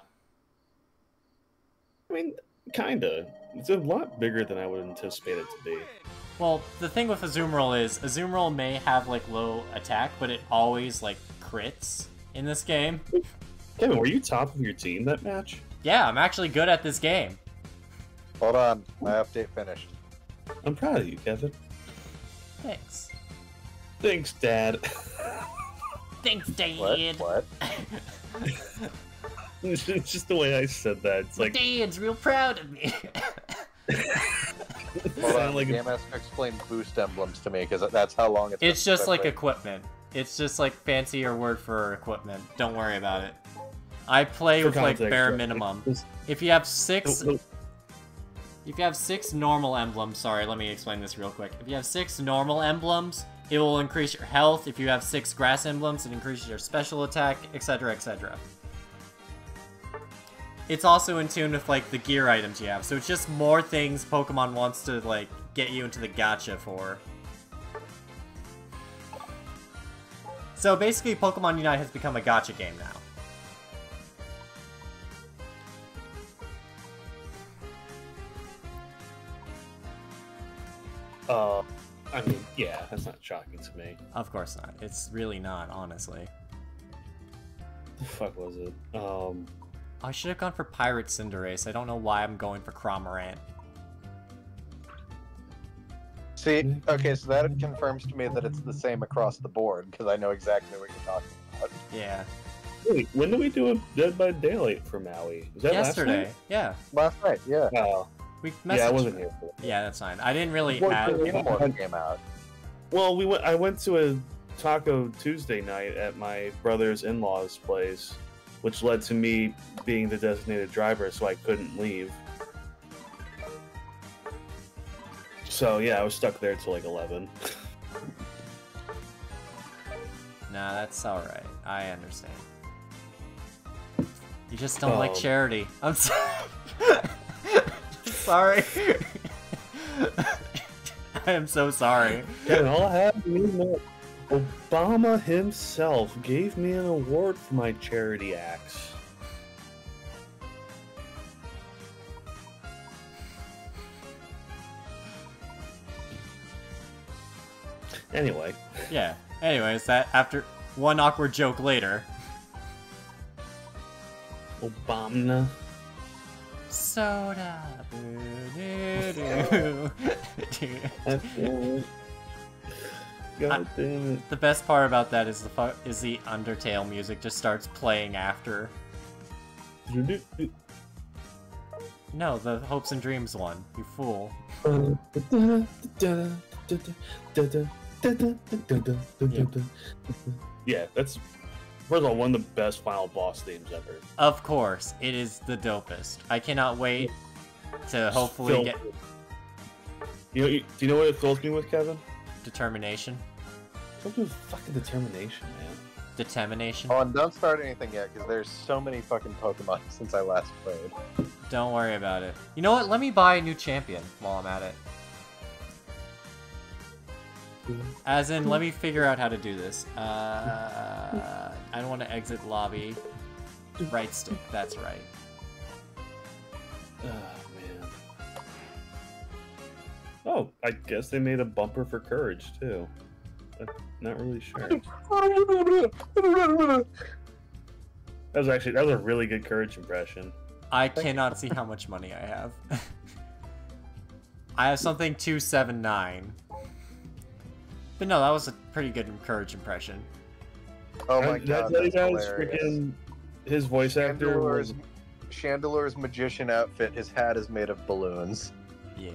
I mean, kinda. It's a lot bigger than I would anticipate it to be. Well, the thing with Azumarill is Azumarill may have like low attack, but it always like crits in this game. Kevin, were you top of your team that match? Yeah, I'm actually good at this game. Hold on, my update finished. I'm proud of you, Kevin. Thanks. Thanks, Dad. Thanks, Dad. What? What? it's just the way I said that. It's like dad's real proud of me. Hold on, like the a- game has to explain boost emblems to me because that's how long it's. it's just like equipment. It's just like fancier word for equipment. Don't worry about it. I play for with like bare minimum. It's- If you have six it's- If you have six normal emblems, sorry, let me explain this real quick. If you have six normal emblems, it will increase your health. If you have six grass emblems, it increases your special attack, etc., etc. It's also in tune with like the gear items you have, so it's just more things Pokemon wants to like get you into the gotcha for. So basically, Pokemon Unite has become a gotcha game now. Uh, I mean, yeah, that's not shocking to me. Of course not. It's really not, honestly. The fuck was it? Um, I should have gone for Pirate Cinderace. I don't know why I'm going for Cramorant. See, okay, so that confirms to me that it's the same across the board because I know exactly what you're talking about. Yeah. wait, when did we do a Dead by Daylight for Maui? Was that Yesterday. last Yeah. Last night, yeah. night? We messaged. yeah, I wasn't here for it. Yeah, that's fine. I didn't really What add. the- Animorph came out. Well, we went. I went to a Taco Tuesday night at my brother's in-laws' place, which led to me being the designated driver, so I couldn't leave. So yeah, I was stuck there till like eleven. Nah, that's alright. I understand. You just don't like Um. charity. I'm sorry. Sorry. I am so sorry. And all I have to know, Obama himself gave me an award for my charity acts. Anyway, Yeah. Anyways, that after one awkward joke later. Obama. Soda. God damn it. the best part about that is the is the Undertale music just starts playing after. No, the Hopes and Dreams one. You fool. Yeah, that's first of all one of the best final boss themes ever. Of course, it is the dopest. I cannot wait to hopefully Filled get You know, you, do you know what it fills me with, Kevin? determination. Fills me with fucking determination, man. Determination. Oh, and don't start anything yet because there's so many fucking Pokemon since I last played. Don't worry about it. You know what? Let me buy a new champion while I'm at it. As in, let me figure out how to do this. Uh, I don't want to exit lobby. Right stick, that's right. Oh man. Oh, I guess they made a bumper for courage too. I'm not really sure. That was actually that was a really good courage impression. I cannot see how much money I have. I have something 279. But no, that was a pretty good courage impression. Oh my Did I god, tell you that's guys hilarious. freaking his voice actor was Chandelure's, Chandelure's magician outfit, his hat is made of balloons. Yeah.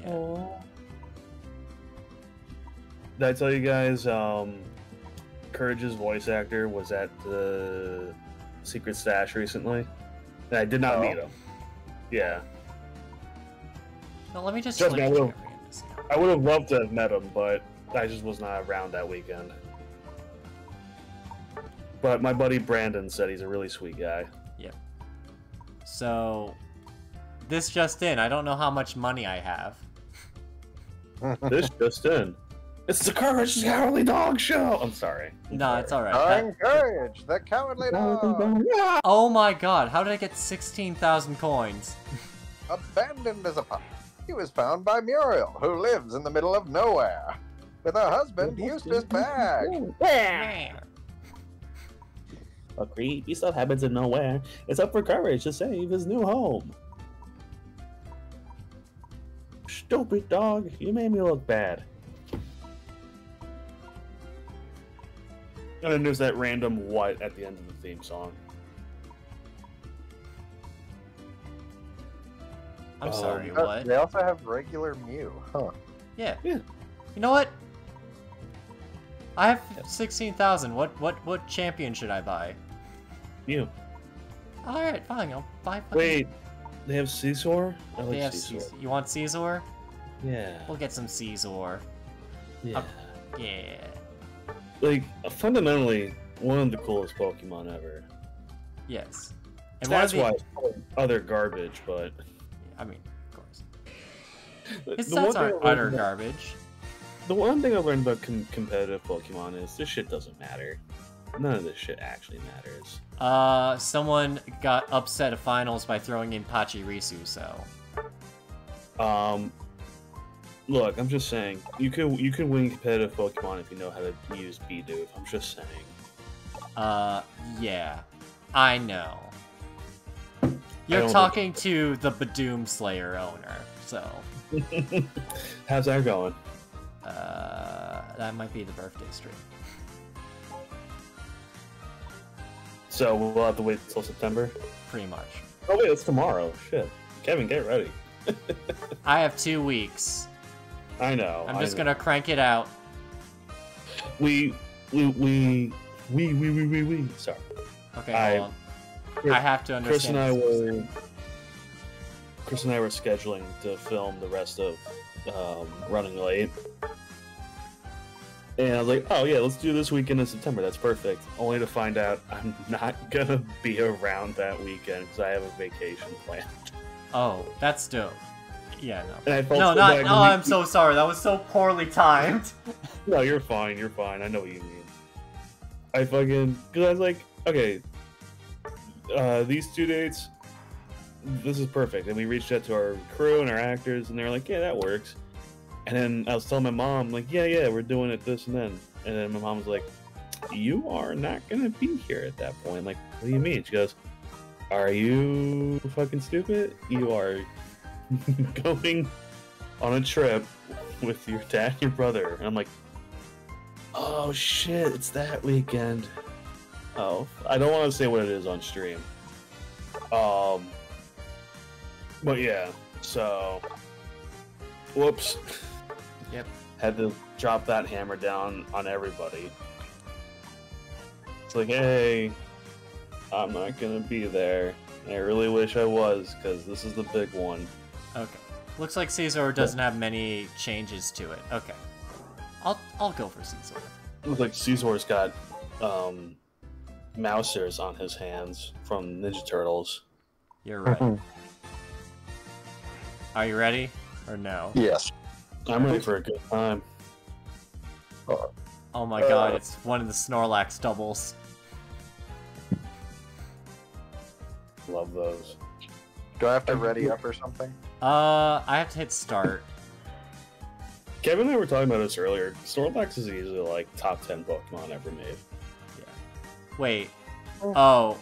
Did I tell you guys um Courage's voice actor was at the Secret Stash recently? And I did not Oh. meet him. Yeah. No, let me just Just click my little- champion to see how- I would have loved to have met him, but I just was not around that weekend. But my buddy Brandon said he's a really sweet guy. Yep. So, this just in, I don't know how much money I have. This just in. It's the Courage the Cowardly Dog Show! I'm sorry. I'm No, sorry. it's alright. I'm courage, the cowardly dog, Oh my god, how did I get 16,000 coins? abandoned as a pup. He was found by Muriel, who lives in the middle of nowhere, with her husband, Eustace Bagge. A creepy stuff happens in nowhere. It's up for courage to save his new home. Stupid dog, you made me look bad. And then there's that random what at the end of the theme song. I'm Um, sorry, Uh, what? They also have regular Mew. Huh. Yeah. Yeah. You know what? I have sixteen thousand. What what what champion should I buy? You. All right, fine. I'll buy. fucking- Wait, they have Scizor? I like They have Scizor. Scizor. You want Scizor? Yeah. We'll get some Scizor. Yeah. Yeah. Like, fundamentally, one of the coolest Pokemon ever. Yes. And of the, wise, other garbage, but. I mean, of course. His stats aren't utter garbage. The one thing I've learned about com- competitive Pokemon is this shit doesn't matter. None of this shit actually matters. Uh, someone got upset at finals by throwing in Pachirisu, so. Um, look, I'm just saying you can you can win competitive Pokemon if you know how to use Bidoof. I'm just saying. Uh, yeah. I know. You're talking to the Badoom Slayer owner, so. How's that going? Uh, that might be the birthday stream. So we'll have to wait until September. Pretty much. Oh wait, it's tomorrow. Shit, Kevin, get ready. I have two weeks. I know. I'm just know. gonna crank it out. We we we we we we we we. Sorry. Okay, I- hold on. I have to understand. Chris and I were Chris and I were scheduling to film the rest of um, Running Late, and I was like, "Oh yeah, let's do this weekend in September. That's perfect." Only to find out I'm not gonna be around that weekend because I have a vacation planned. Oh, that's dope. Yeah, no. And I felt No, not. bad No, I'm so sorry. That was so poorly timed. No, you're fine. You're fine. I know what you mean. I fucking because I was like, okay, uh, these two dates, this is perfect. And we reached out to our crew and our actors, and they were like, yeah, that works. And then I was telling my mom, like, yeah, yeah, we're doing it this and then. And then my mom was like, you are not gonna be here at that point. Like, what do you mean? She goes, are you fucking stupid? You are going on a trip with your dad and your brother. And I'm like, oh shit, it's that weekend. Oh, I don't want to say what it is on stream. Um, but yeah, so, whoops. Yep. Had to drop that hammer down on everybody. It's like, hey, I'm not gonna be there. I really wish I was, because this is the big one. Okay. Looks like Scizor doesn't have many changes to it. Okay. I'll I'll go for Scizor. Looks like Scizor's got um, mousers on his hands from Ninja Turtles. You're right. Are you ready or no? Yes. I'm ready for a good time. Oh my god, Uh. it's one of the Snorlax doubles. Love those. Do I have to ready up or something? Uh, I have to hit start. Kevin and I were talking about this earlier. Snorlax is easily like top 10 Pokemon ever made. Yeah. Wait. Oh.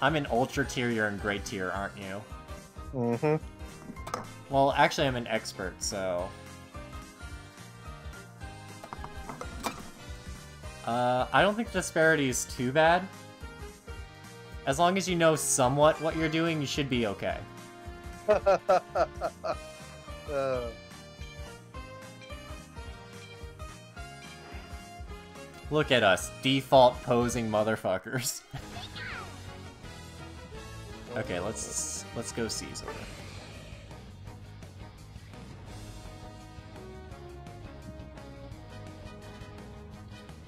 I'm in Ultra tier, you're in Great tier, aren't you? Mm-hmm. Well, actually, I'm an expert, so. Uh, I don't think disparity is too bad. As long as you know somewhat what you're doing, you should be okay. uh, Look at us, default posing motherfuckers. okay, let's let's go Scizor.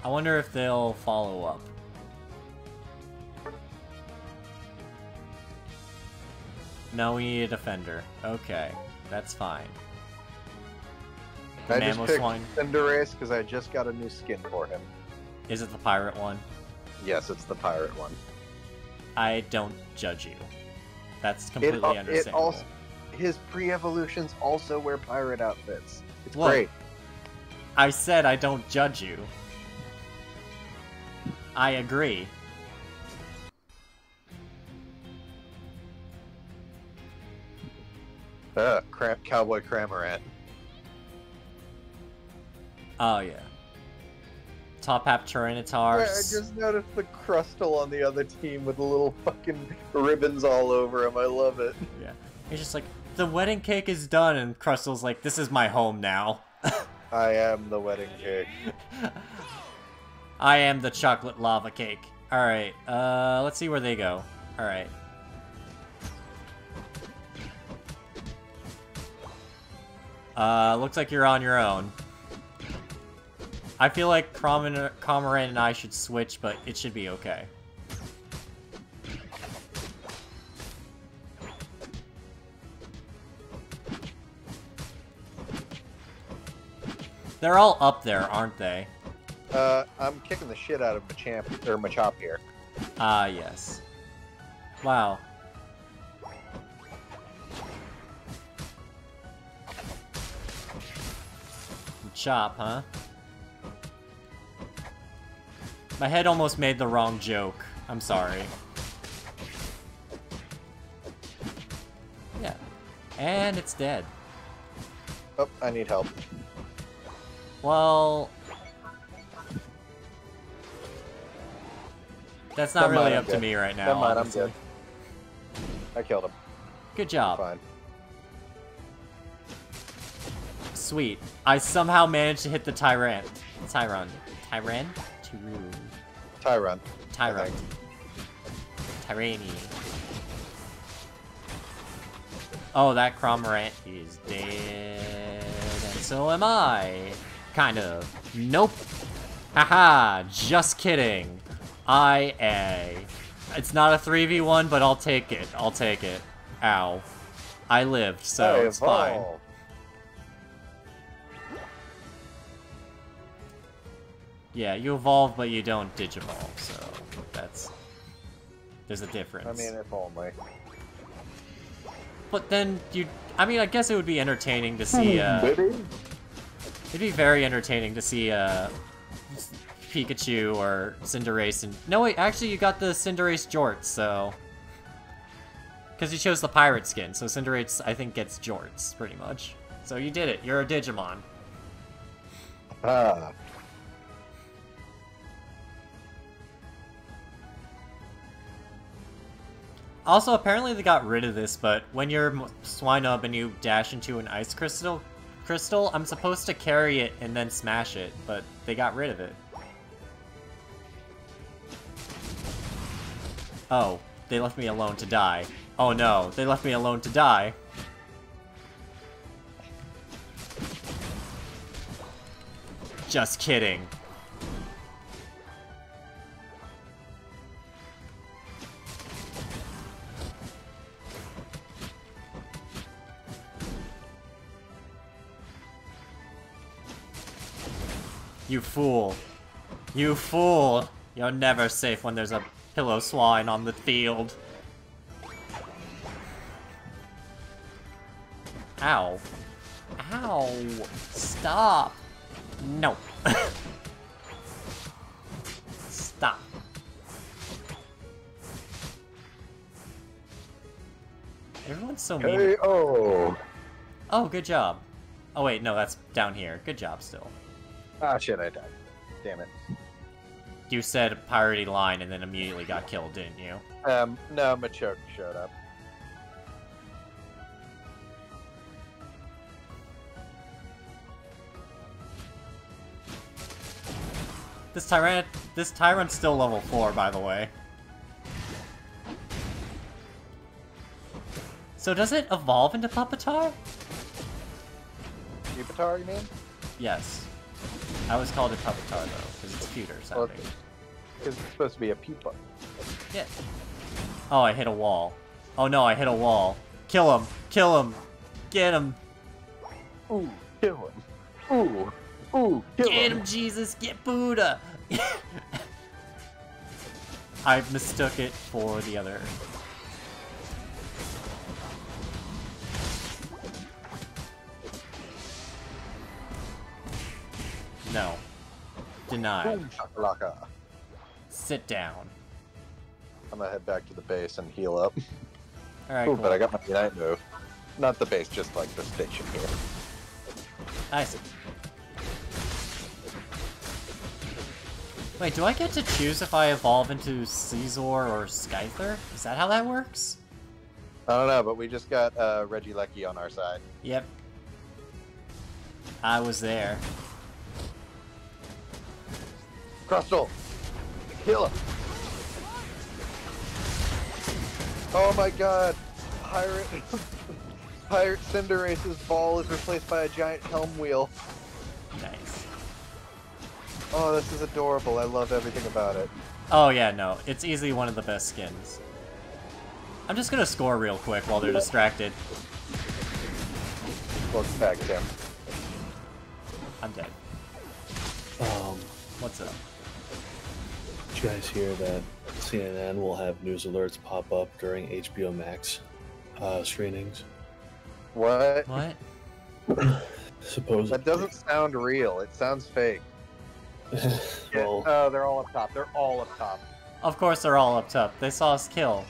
I wonder if they'll follow up. No, we need a defender. Okay, that's fine. I just picked Cinderace because I just got a new skin for him. Is it the pirate one? Yes, it's the pirate one. I don't judge you. That's It, completely it understandable. also his pre-evolutions also wear pirate outfits. It's great. I said I don't judge you. I agree. Uh, Cram- Cowboy Cramorant. Oh yeah. Top half I just noticed the Crustle on the other team with the little fucking ribbons all over him. I love it. Yeah. He's just like, the wedding cake is done, and Crustle's like, this is my home now. I am the wedding cake. I am the chocolate lava cake. Alright, uh, let's see where they go. Alright. Uh, looks like you're on your own. I feel like Cramorant and I should switch, but it should be okay. They're all up there, aren't they? Uh, I'm kicking the shit out of Machamp or Machop here. Ah, yes. Wow. Chop, huh? My head almost made the wrong joke. I'm sorry. Yeah. And it's dead. Oh, I need help. Well... That's not really up to me right now. Never mind, I'm good. I killed him. Good job. Fine. Sweet. I somehow managed to hit the Tyrant. Tyron. Tyran? Tyru. Tyron. Tyrant. think. Tyrani. Oh, that Cramorant is dead. And so am I. Kind of. Nope. Haha, just kidding. I A. It's not a 3v1, but I'll take it. I'll take it. Ow. I lived, so I it's fine. Yeah, you evolve, but you don't digivolve, so that's... There's a difference. I mean, if only. But then you... I mean, I guess it would be entertaining to see, uh... Baby. It'd be very entertaining to see, uh... Pikachu or Cinderace and... No, wait, actually you got the Cinderace Jorts, so... Because you chose the pirate skin, so Cinderace, I think, gets Jorts, pretty much. So you did it, you're a Digimon. Ah. Also, apparently they got rid of this, but when you're Swinub and you dash into an ice crystal, crystal, I'm supposed to carry it and then smash it, but they got rid of it. Oh, they left me alone to die. Oh no, they left me alone to die. Just kidding. You fool. You fool! You're never safe when there's a Piloswine on the field. Ow. Ow! Stop! No. Stop. Everyone's so mean. Hey, oh. Oh, good job. Oh wait, no, that's down here. Good job still. Ah, shit, I died. Damn it. You said a piratey line and then immediately got killed, didn't you? Um, no, Machoke showed up. This tyrant, this tyrant's still level four, by the way. So does it evolve into Puppetar? Pupitar, you mean? Yes. I always called it Puppetar though, because it's cuter sounding. Because it's supposed to be a pupa. Yes. Oh, I hit a wall. Oh no, I hit a wall. Kill him! Kill him! Get him! Ooh, kill him. Ooh, ooh, kill Get him, him Jesus! Get Buddha! I mistook it for the other. No. Denied. Boom, Sit down. I'm gonna head back to the base and heal up. Alright, Ooh, cool. but I got my unite move. Not the base, just like the station here. I see. Wait, do I get to choose if I evolve into Scizor or Scyther? Is that how that works? I don't know, but we just got uh, Regieleki on our side. Yep. I was there. Crustle! Kill him! Oh my god! Pirate... Pirate Cinderace's ball is replaced by a giant helm wheel. Nice. Oh, this is adorable. I love everything about it. Oh yeah, no, it's easily one of the best skins. I'm just gonna score real quick while they're distracted. Look back him. I'm dead. Um, What's up? Did you guys hear that CNN will have news alerts pop up during HBO Max uh, screenings? What? What? Supposedly. That doesn't sound real. It sounds fake. well, Oh, they're all up top. They're all up top. Of course they're all up top. They saw us kill.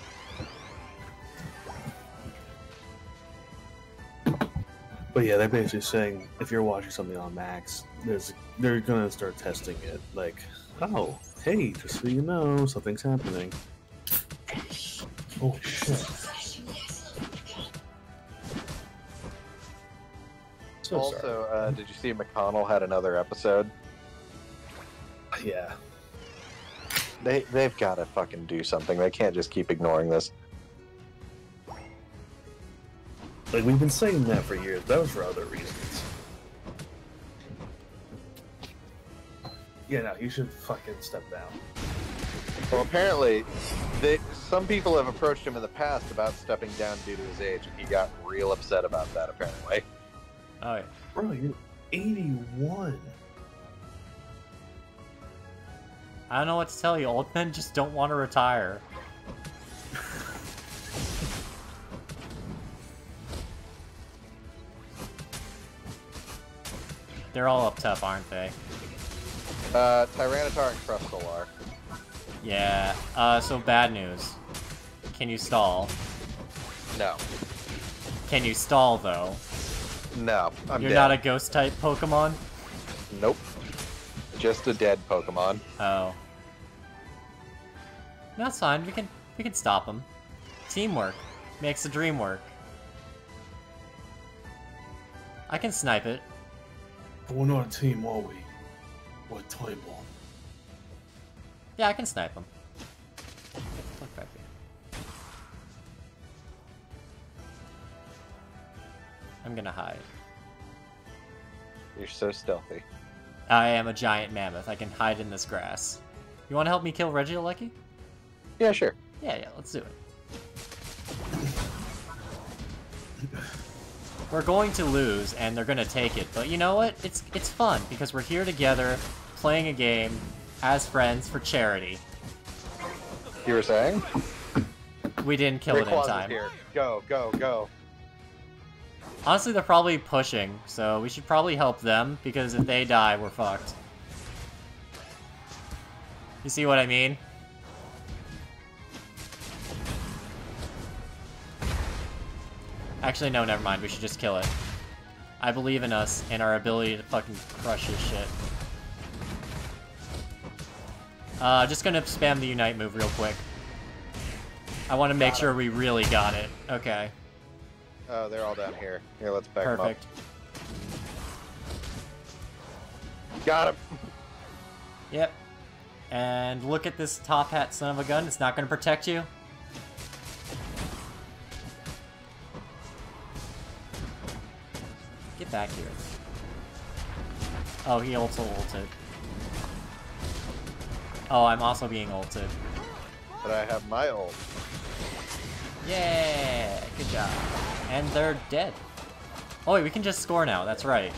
but yeah, they're basically saying if you're watching something on Max, there's they're gonna start testing it. Like, oh, hey, just so you know, something's happening. Oh shit! So also, uh, did you see McConnell had another episode? Yeah, They they've got to fucking do something. They can't just keep ignoring this. like we've been saying that for years. That was for other reasons. Yeah, no, you should fucking step down. Well, apparently, they some people have approached him in the past about stepping down due to his age, and he got real upset about that. Apparently, All right. yeah. Bro, you're 81. I don't know what to tell you. Old men just don't want to retire. They're all up top, aren't they? Uh, Tyranitar and Crustle are. Yeah. Uh, so bad news. Can you stall? No, Can you stall though? no, I'm You're dead. not a ghost type Pokemon? Nope. Just a dead Pokemon. Oh. That's fine. We can we can stop him. Teamwork makes the dream work. I can snipe it. But we're not a team, are we? We're a time bomb. Yeah, I can snipe him. Look back here. I'm gonna hide. You're so stealthy. I am a giant mammoth. I can hide in this grass. You want to help me kill Reggie Regieleki? Yeah, sure. Yeah, yeah, let's do it. We're going to lose, and they're gonna take it, but you know what? It's it's fun because we're here together, playing a game as friends for charity. You were saying? We didn't kill it in time. Here. Go, go, go. Honestly, they're probably pushing, so we should probably help them because if they die, we're fucked. You see what I mean? Actually, no, never mind. We should just kill it. I believe in us and our ability to fucking crush this shit. Uh, just gonna spam the Unite move real quick. I want to make sure we really got it. Okay, Oh, they're all down here. Here, let's back perfect. them up. Got him. Yep. And look at this top hat son of a gun. It's not going to protect you. Get back here. Oh, he also ulted. Oh, I'm also being ulted. But I have my ult. Yeah, good job. And they're dead. Oh wait, we can just score now. That's right.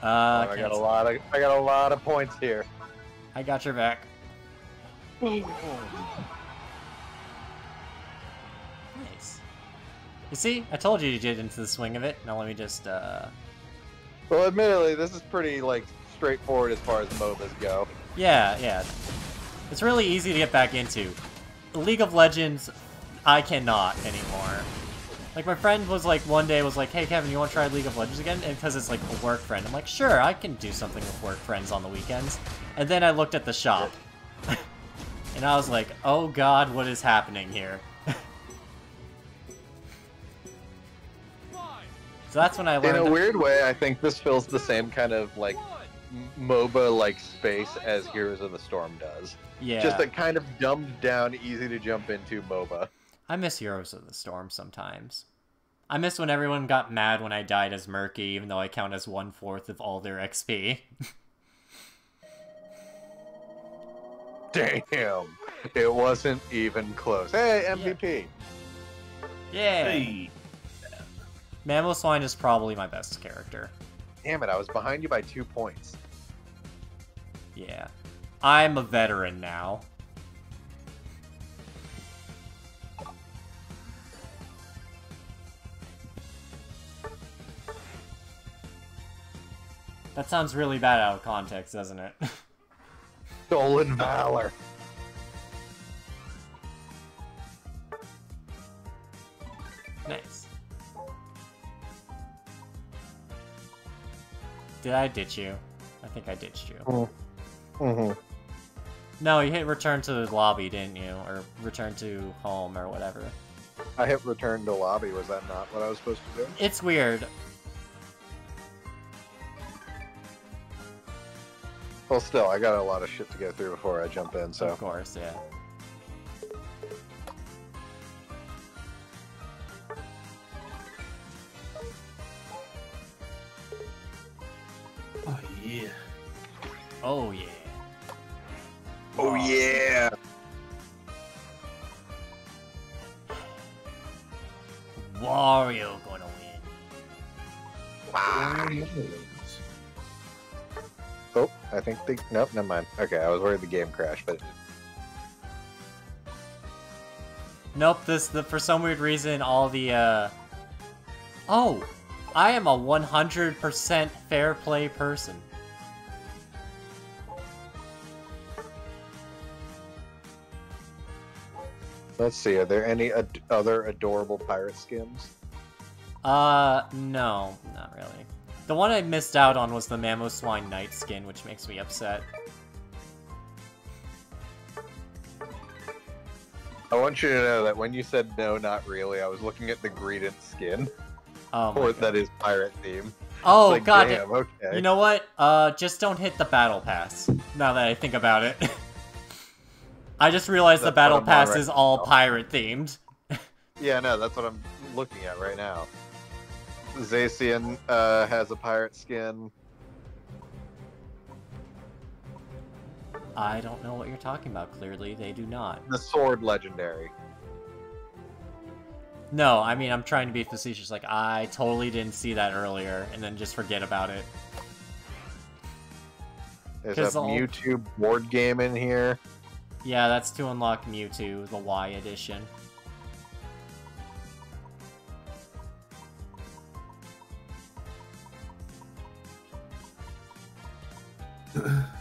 Uh, Oh, I got a lot of I got a lot of points here. I got your back. You see? I told you to get into the swing of it. Now let me just, uh... Well, admittedly, this is pretty like straightforward as far as MOBAs go. Yeah, yeah. It's really easy to get back into. League of Legends, I cannot anymore. Like, my friend was like, one day was like, hey, Kevin, you want to try League of Legends again? And because it's like a work friend. I'm like, sure, I can do something with work friends on the weekends. And then I looked at the shop. and I was like, oh god, what is happening here? So that's when I In a weird way, I think this fills the same kind of like MOBA like space as Heroes of the Storm does. yeah. Just a kind of dumbed down, easy to jump into MOBA. I miss Heroes of the Storm sometimes. I miss when everyone got mad when I died as Murky, even though I count as one fourth of all their XP. Damn, it wasn't even close. Hey, MVP. yeah! Hey. Mamoswine is probably my best character. Damn it, I was behind you by two points. Yeah. I'm a veteran now. That sounds really bad out of context, doesn't it? Stolen Valor. Did I ditch you? I think I ditched you. Mm-hmm. No, you hit return to the lobby, didn't you? Or return to home or whatever. I hit return to lobby. Was that not what I was supposed to do? It's weird. Well, still, I got a lot of shit to go through before I jump in. So Of course, yeah. Yeah. Oh yeah. Oh yeah. Wario gonna win. Wow. Oh, I think the nope, never mind. Okay, I was worried the game crashed, but Nope, this the for some weird reason all the uh Oh, I am a 100% fair play person. Let's see. Are there any ad- other adorable pirate skins? Uh, no, not really. The one I missed out on was the Mammoth Mamoswine Knight skin, which makes me upset. I want you to know that when you said no, not really, I was looking at the Greedent skin, Oh, or God. that is pirate theme. Oh, like, god. damn, okay. You know what? Uh, just don't hit the battle pass. Now that I think about it. I just realized the battle what I'm on pass right is all now. pirate themed. Yeah, no, that's what I'm looking at right now. Zacian uh, has a pirate skin. I don't know what you're talking about, clearly. They do not. The sword legendary. No, I mean, I'm trying to be facetious. Like, I totally didn't see that earlier, and then just forget about it. There's a Mewtwo board game in here. Yeah, that's to unlock Mewtwo, the Y edition.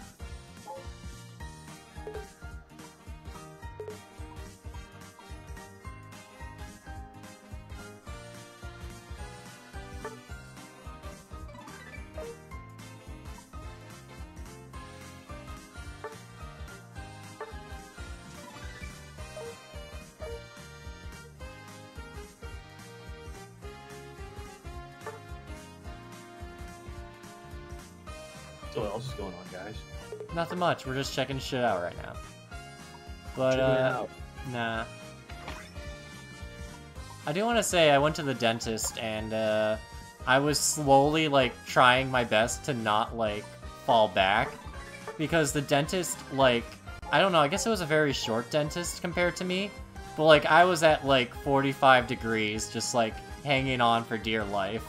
Nothing much. We're just checking shit out right now. But, uh, nah. I do want to say I went to the dentist and, uh, I was slowly, like, trying my best to not, like, fall back. Because the dentist, like, I don't know, I guess it was a very short dentist compared to me. But, like, I was at, like, 45 degrees, just, like, hanging on for dear life.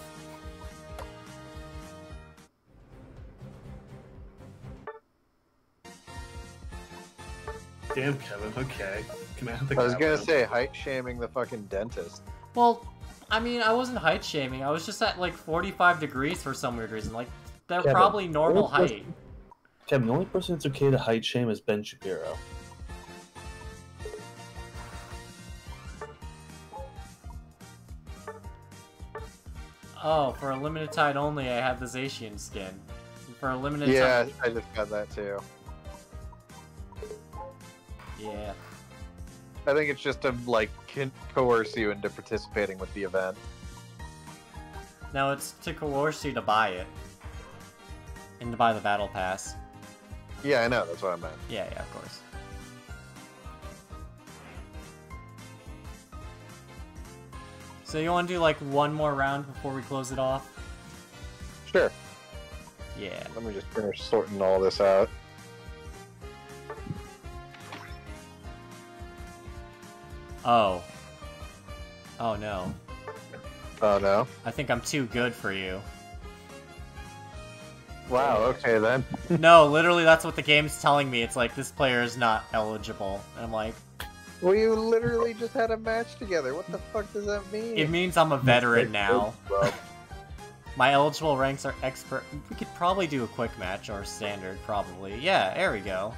Damn, Kevin. Okay. Come out the I was gonna say height shaming the fucking dentist. Well, I mean, I wasn't height shaming. I was just at like 45 degrees for some weird reason. Like, they're Kevin, probably normal what was- height. Kevin, the only person it's okay to height shame is Ben Shapiro. Oh, for a limited time only, I have the Zacian skin. For a limited Yeah, time. I just got that too. Yeah. I think it's just to like coerce you into participating with the event. No, it's to coerce you to buy it. And to buy the battle pass. Yeah, I know. That's what I meant. Yeah, yeah, of course. So you want to do like one more round before we close it off? Sure. Yeah. Let me just finish sorting all this out. Oh. Oh no. Oh no. I think I'm too good for you. Wow. Okay then. no, literally that's what the game's telling me. It's like this player is not eligible. And I'm like, Well, you literally just had a match together. What the fuck does that mean? it means I'm a veteran now. My eligible ranks are expert. We could probably do a quick match or standard, probably. Yeah, there we go.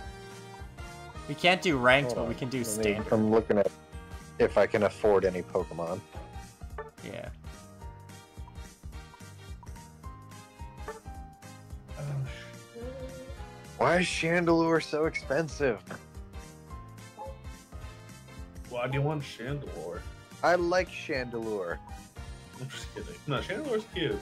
We can't do ranked, hold but we can do standard. I'm looking at if I can afford any Pokemon. Yeah. Why is Chandelure so expensive? Why do you want Chandelure? I like Chandelure. I'm just kidding. No, Chandelure's cute.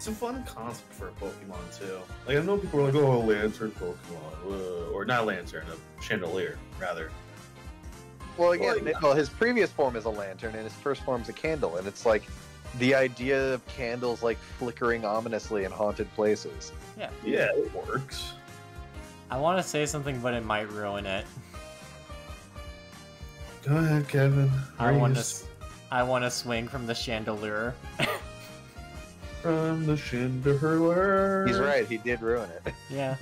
It's a fun concept for a Pokemon too. Like I know people are like, "Oh, Lantern Pokemon," uh, or not Lantern, a Chandelier rather. Well, again, Well, well, his previous form is a lantern, and his first form's a candle, and it's like the idea of candles like flickering ominously in haunted places. Yeah. Yeah, it works. I want to say something, but it might ruin it. Go ahead, Kevin. I want to. I want to swing from the chandelier. from the Chandelier. He's right; he did ruin it. yeah,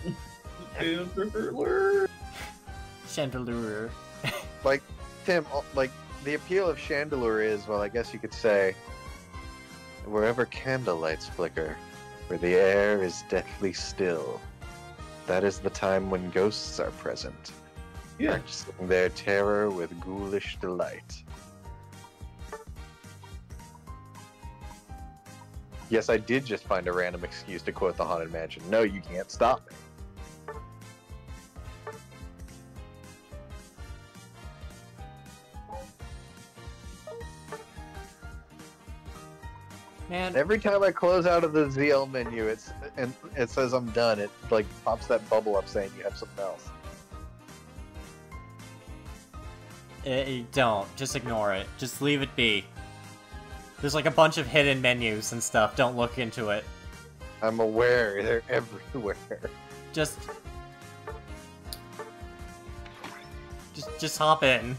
Chandelier. chandelier. like Tim, uh, like the appeal of Chandelure is, well, I guess you could say, wherever candle lights flicker, where the air is deathly still, that is the time when ghosts are present, Yeah. practicing their terror with ghoulish delight. Yes, I did just find a random excuse to quote the Haunted Mansion. No, you can't stop me. Man, Every time I close out of the ZL menu, it's and it says I'm done. It like pops that bubble up saying you have something else. eh, don't. Just ignore it. Just leave it be. There's like a bunch of hidden menus and stuff. Don't look into it. I'm aware they're everywhere. Just. Just, just hop in.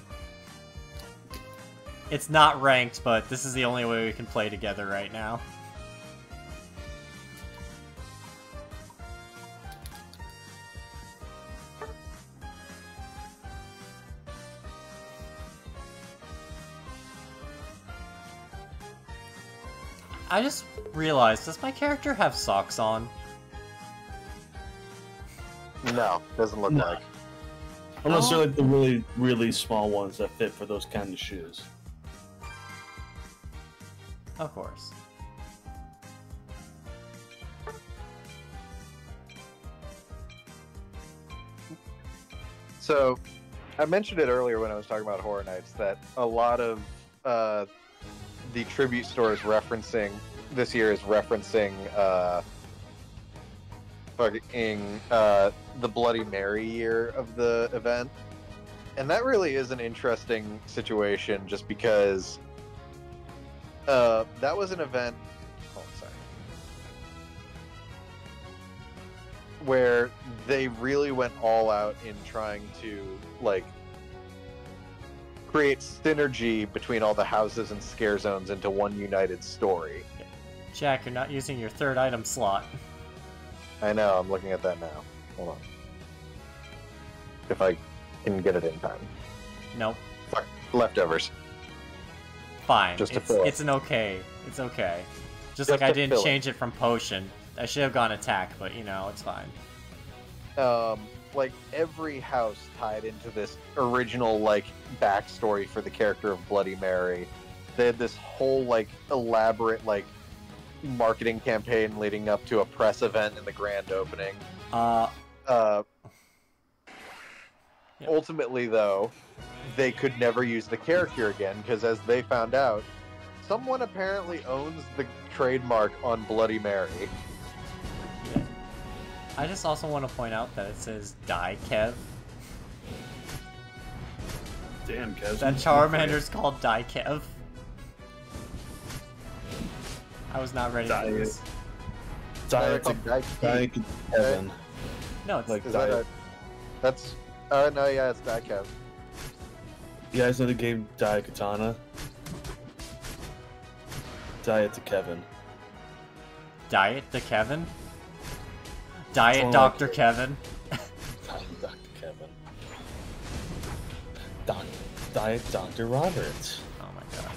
It's not ranked, but this is the only way we can play together right now. I just realized, does my character have socks on? No, doesn't look No. like. Unless How- they're like the really, really small ones that fit for those kind of shoes. Of course. So, I mentioned it earlier when I was talking about Horror Nights that a lot of uh, the tribute store is referencing this year is referencing uh, fucking uh, the Bloody Mary year of the event, and that really is an interesting situation, just because uh, that was an event. Oh, sorry. Where they really went all out in trying to like create synergy between all the houses and scare zones into one united story. Jack, you're not using your third item slot. I know, I'm looking at that now. Hold on. If I can get it in time. Nope. Fuck. leftovers. Fine. Just to it's, fill it's an okay. It's okay. Just, Just like I didn't fill it. change it from potion. I should have gone attack, but you know, it's fine. um, like every house tied into this original like backstory for the character of Bloody Mary. They had this whole like elaborate like marketing campaign leading up to a press event in the grand opening. Uh, Uh. Ultimately, though, they could never use the character again because, as they found out, someone apparently owns the trademark on Bloody Mary. Yeah. I just also want to point out that it says Die Kev. Damn, Kev. That Charmander's called Die Kev. I was not ready for this. Diet to Diet Diet Kevin. No, it's Like Is that Diet. a, that's uh no yeah it's die Kev. You guys know the game Die Katana? Diet to Kevin. Diet to Kevin. Diet Oh, Dr. Kevin. Dr. Kevin. Doc, Diet Dr. Roberts. Oh my god.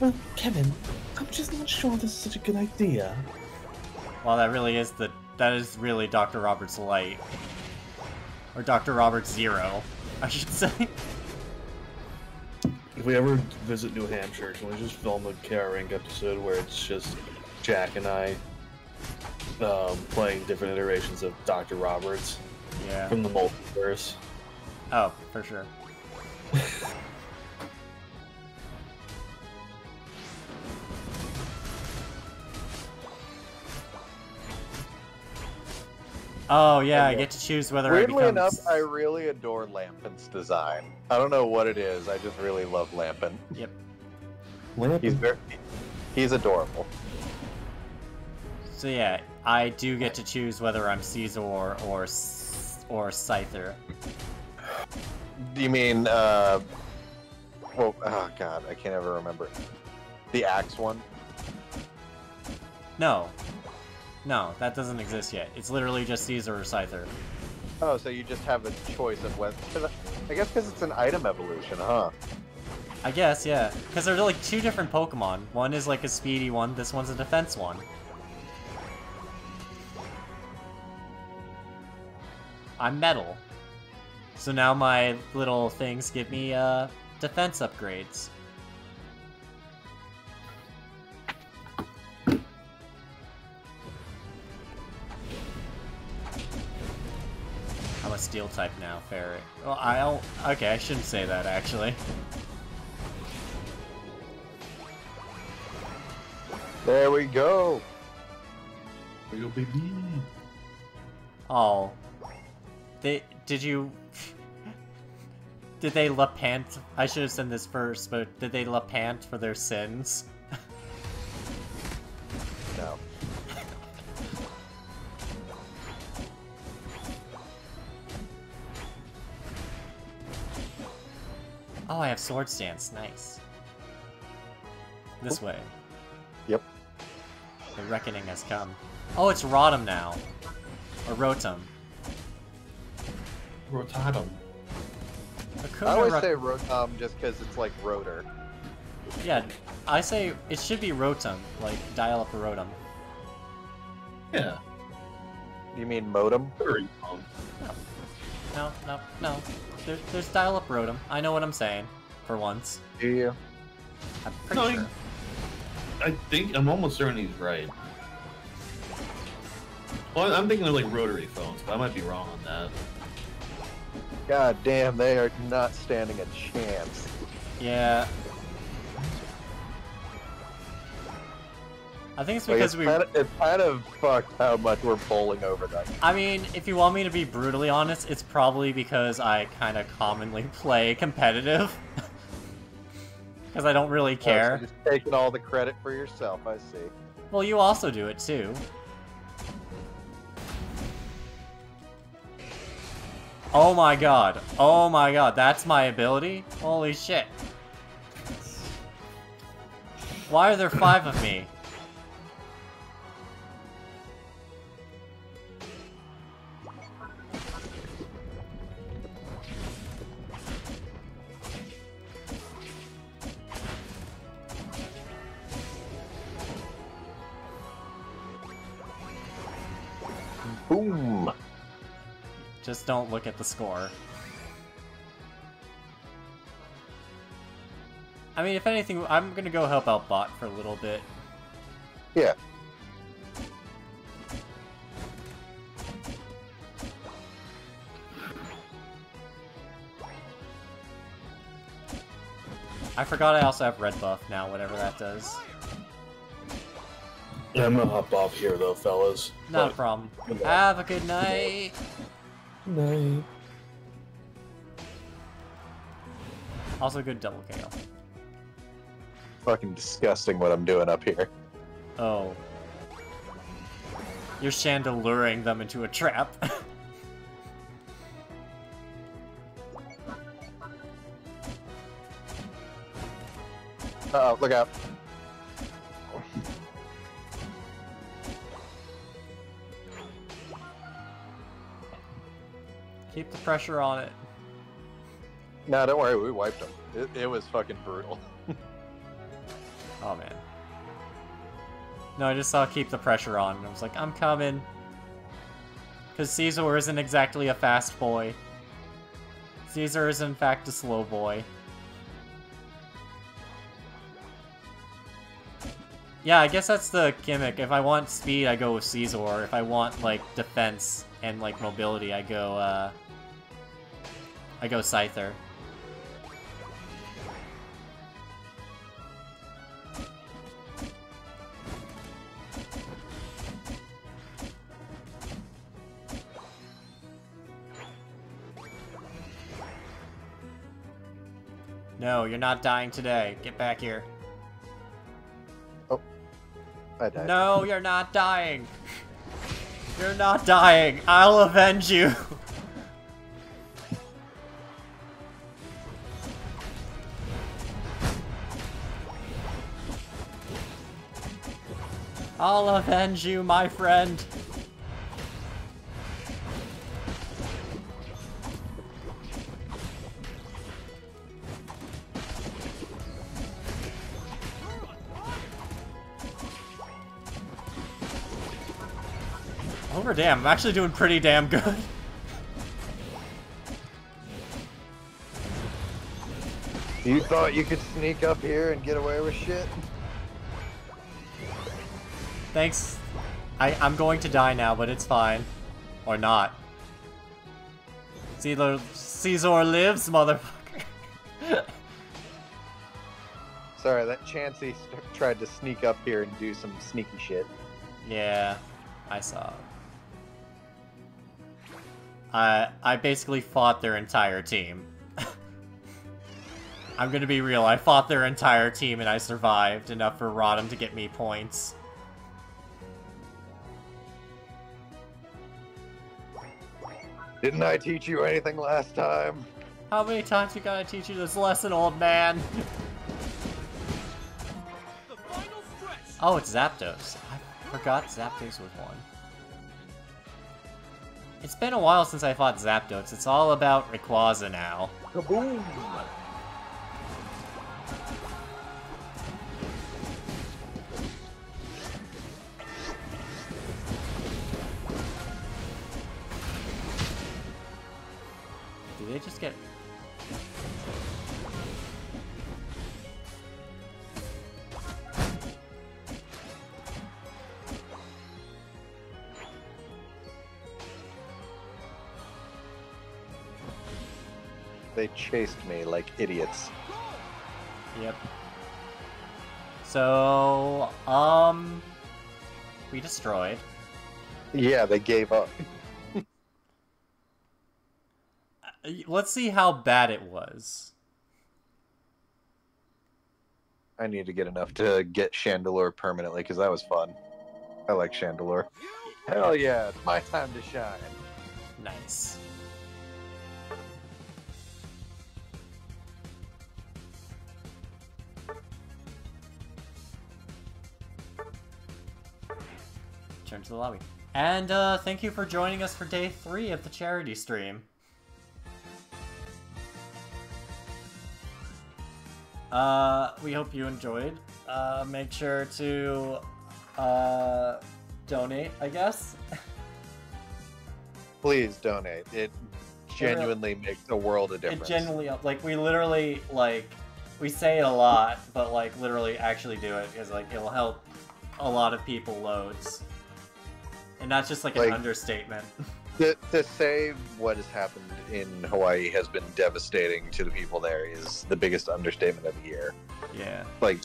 Well, Kevin, I'm just not sure this is such a good idea. Well, that really is the that is really Dr. Roberts Light. Or Dr. Roberts Zero, I should say. If we ever visit New Hampshire, can we just film a KR Rank episode where it's just Jack and I um, playing different iterations of Dr. Roberts Yeah. from the multiverse? Oh, for sure. Oh yeah, I get to choose whether Weirdly I enough. I really adore Lampent's design. I don't know what it is. I just really love Lampent. Yep. Lampent. He's very he's adorable. So yeah, I do get to choose whether I'm Scizor or or, or Scyther. Do you mean uh well oh god, I can't ever remember. The axe one? No. No, that doesn't exist yet. It's literally just Scizor or Scyther. Oh, so you just have a choice of whether I guess because it's an item evolution, huh? I guess, yeah. Because they're like two different Pokemon. One is like a speedy one, this one's a defense one. I'm metal. So now my little things give me uh, defense upgrades. I'm a steel type now, ferret. Well, I don't. Okay, I shouldn't say that actually. There we go. Yo, baby. Oh. They did you Did they lapant I should have said this first, but did they lapant for their sins? No. Oh, I have sword stance, nice. This way. Yep. The reckoning has come. Oh, it's Rotom now. Or Rotom. Rotatum. Akuna I always Ro- say Rotom just because it's like rotor. Yeah, I say it should be Rotom. Like, dial up a Rotom. Yeah. You mean modem? Very um, No, no, no. There, there's dial up Rotom. I know what I'm saying. For once. Do you? I'm pretty No, sure. I think I'm almost certain he's right. Well, I'm thinking of like rotary phones, but I might be wrong on that. God damn, they are not standing a chance. Yeah. I think it's Like, because it's, we. kind of, it's kind of fucked how much we're bowling over that. I mean, if you want me to be brutally honest, it's probably because I kind of commonly play competitive. Because I don't really Oh, so care. just taking all the credit for yourself, I see. Well, you also do it too. Oh my god. Oh my god. That's my ability? Holy shit. Why are there five of me? Boom. Just don't look at the score. I mean, if anything, I'm gonna go help out Bot for a little bit. Yeah. I forgot I also have red buff now, whatever that does. Yeah, I'm gonna hop off here though, fellas. Not a problem. Have a good night. Night. Also, good double KO. Fucking disgusting what I'm doing up here. Oh. You're chandeluring them into a trap. Uh oh, look out. Keep the pressure on it. No, don't worry, we wiped them. It, it was fucking brutal. Oh man. No, I just saw keep the pressure on, and I was like, I'm coming. Because Scizor isn't exactly a fast boy. Scizor is in fact a slow boy. Yeah, I guess that's the gimmick. If I want speed, I go with Scizor. If I want, like, defense and, like, mobility, I go, uh... I go Scyther. No, you're not dying today. Get back here. Oh. I died. No, you're not dying. You're not dying. I'll avenge you. I'll avenge you, my friend. Over damn, I'm actually doing pretty damn good. You thought you could sneak up here and get away with shit? Thanks. I, I'm going to die now, but it's fine. Or not. Scizor, Scizor lives, motherfucker. Sorry, that Chansey tried to sneak up here and do some sneaky shit. yeah, I saw. I I basically fought their entire team. I'm gonna be real, I fought their entire team and I survived enough for Rotom to get me points. Didn't I teach you anything last time? How many times you gotta teach you this lesson, old man? The final stretch. Oh, it's Zapdos. I forgot Zapdos was one. It's been a while since I fought Zapdos. It's all about Rayquaza now. Kaboom! They just get... They chased me like idiots. Yep. So, um... We destroyed. Yeah, they gave up. Let's see how bad it was. I need to get enough to get Chandelure permanently because that was fun. I like Chandelure. Hell yeah, it's my time to shine. Nice. Turn to the lobby. And uh, thank you for joining us for day three of the charity stream. Uh, we hope you enjoyed. Uh, make sure to uh, donate, I guess. Please donate. It genuinely makes a world of difference. It genuinely like we literally like we say it a lot, but like literally actually do it because like it'll help a lot of people loads, and that's just like an understatement. to, to say what has happened in Hawaii has been devastating to the people there is the biggest understatement of the year. yeah. Like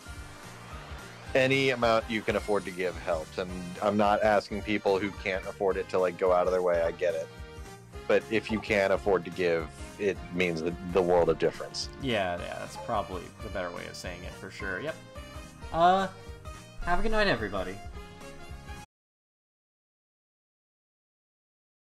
any amount you can afford to give helps, and I'm not asking people who can't afford it to like go out of their way. I get it, but if you can afford to give, it means the, the world of difference. Yeah, yeah, that's probably the better way of saying it for sure. Yep. Uh, have a good night, everybody.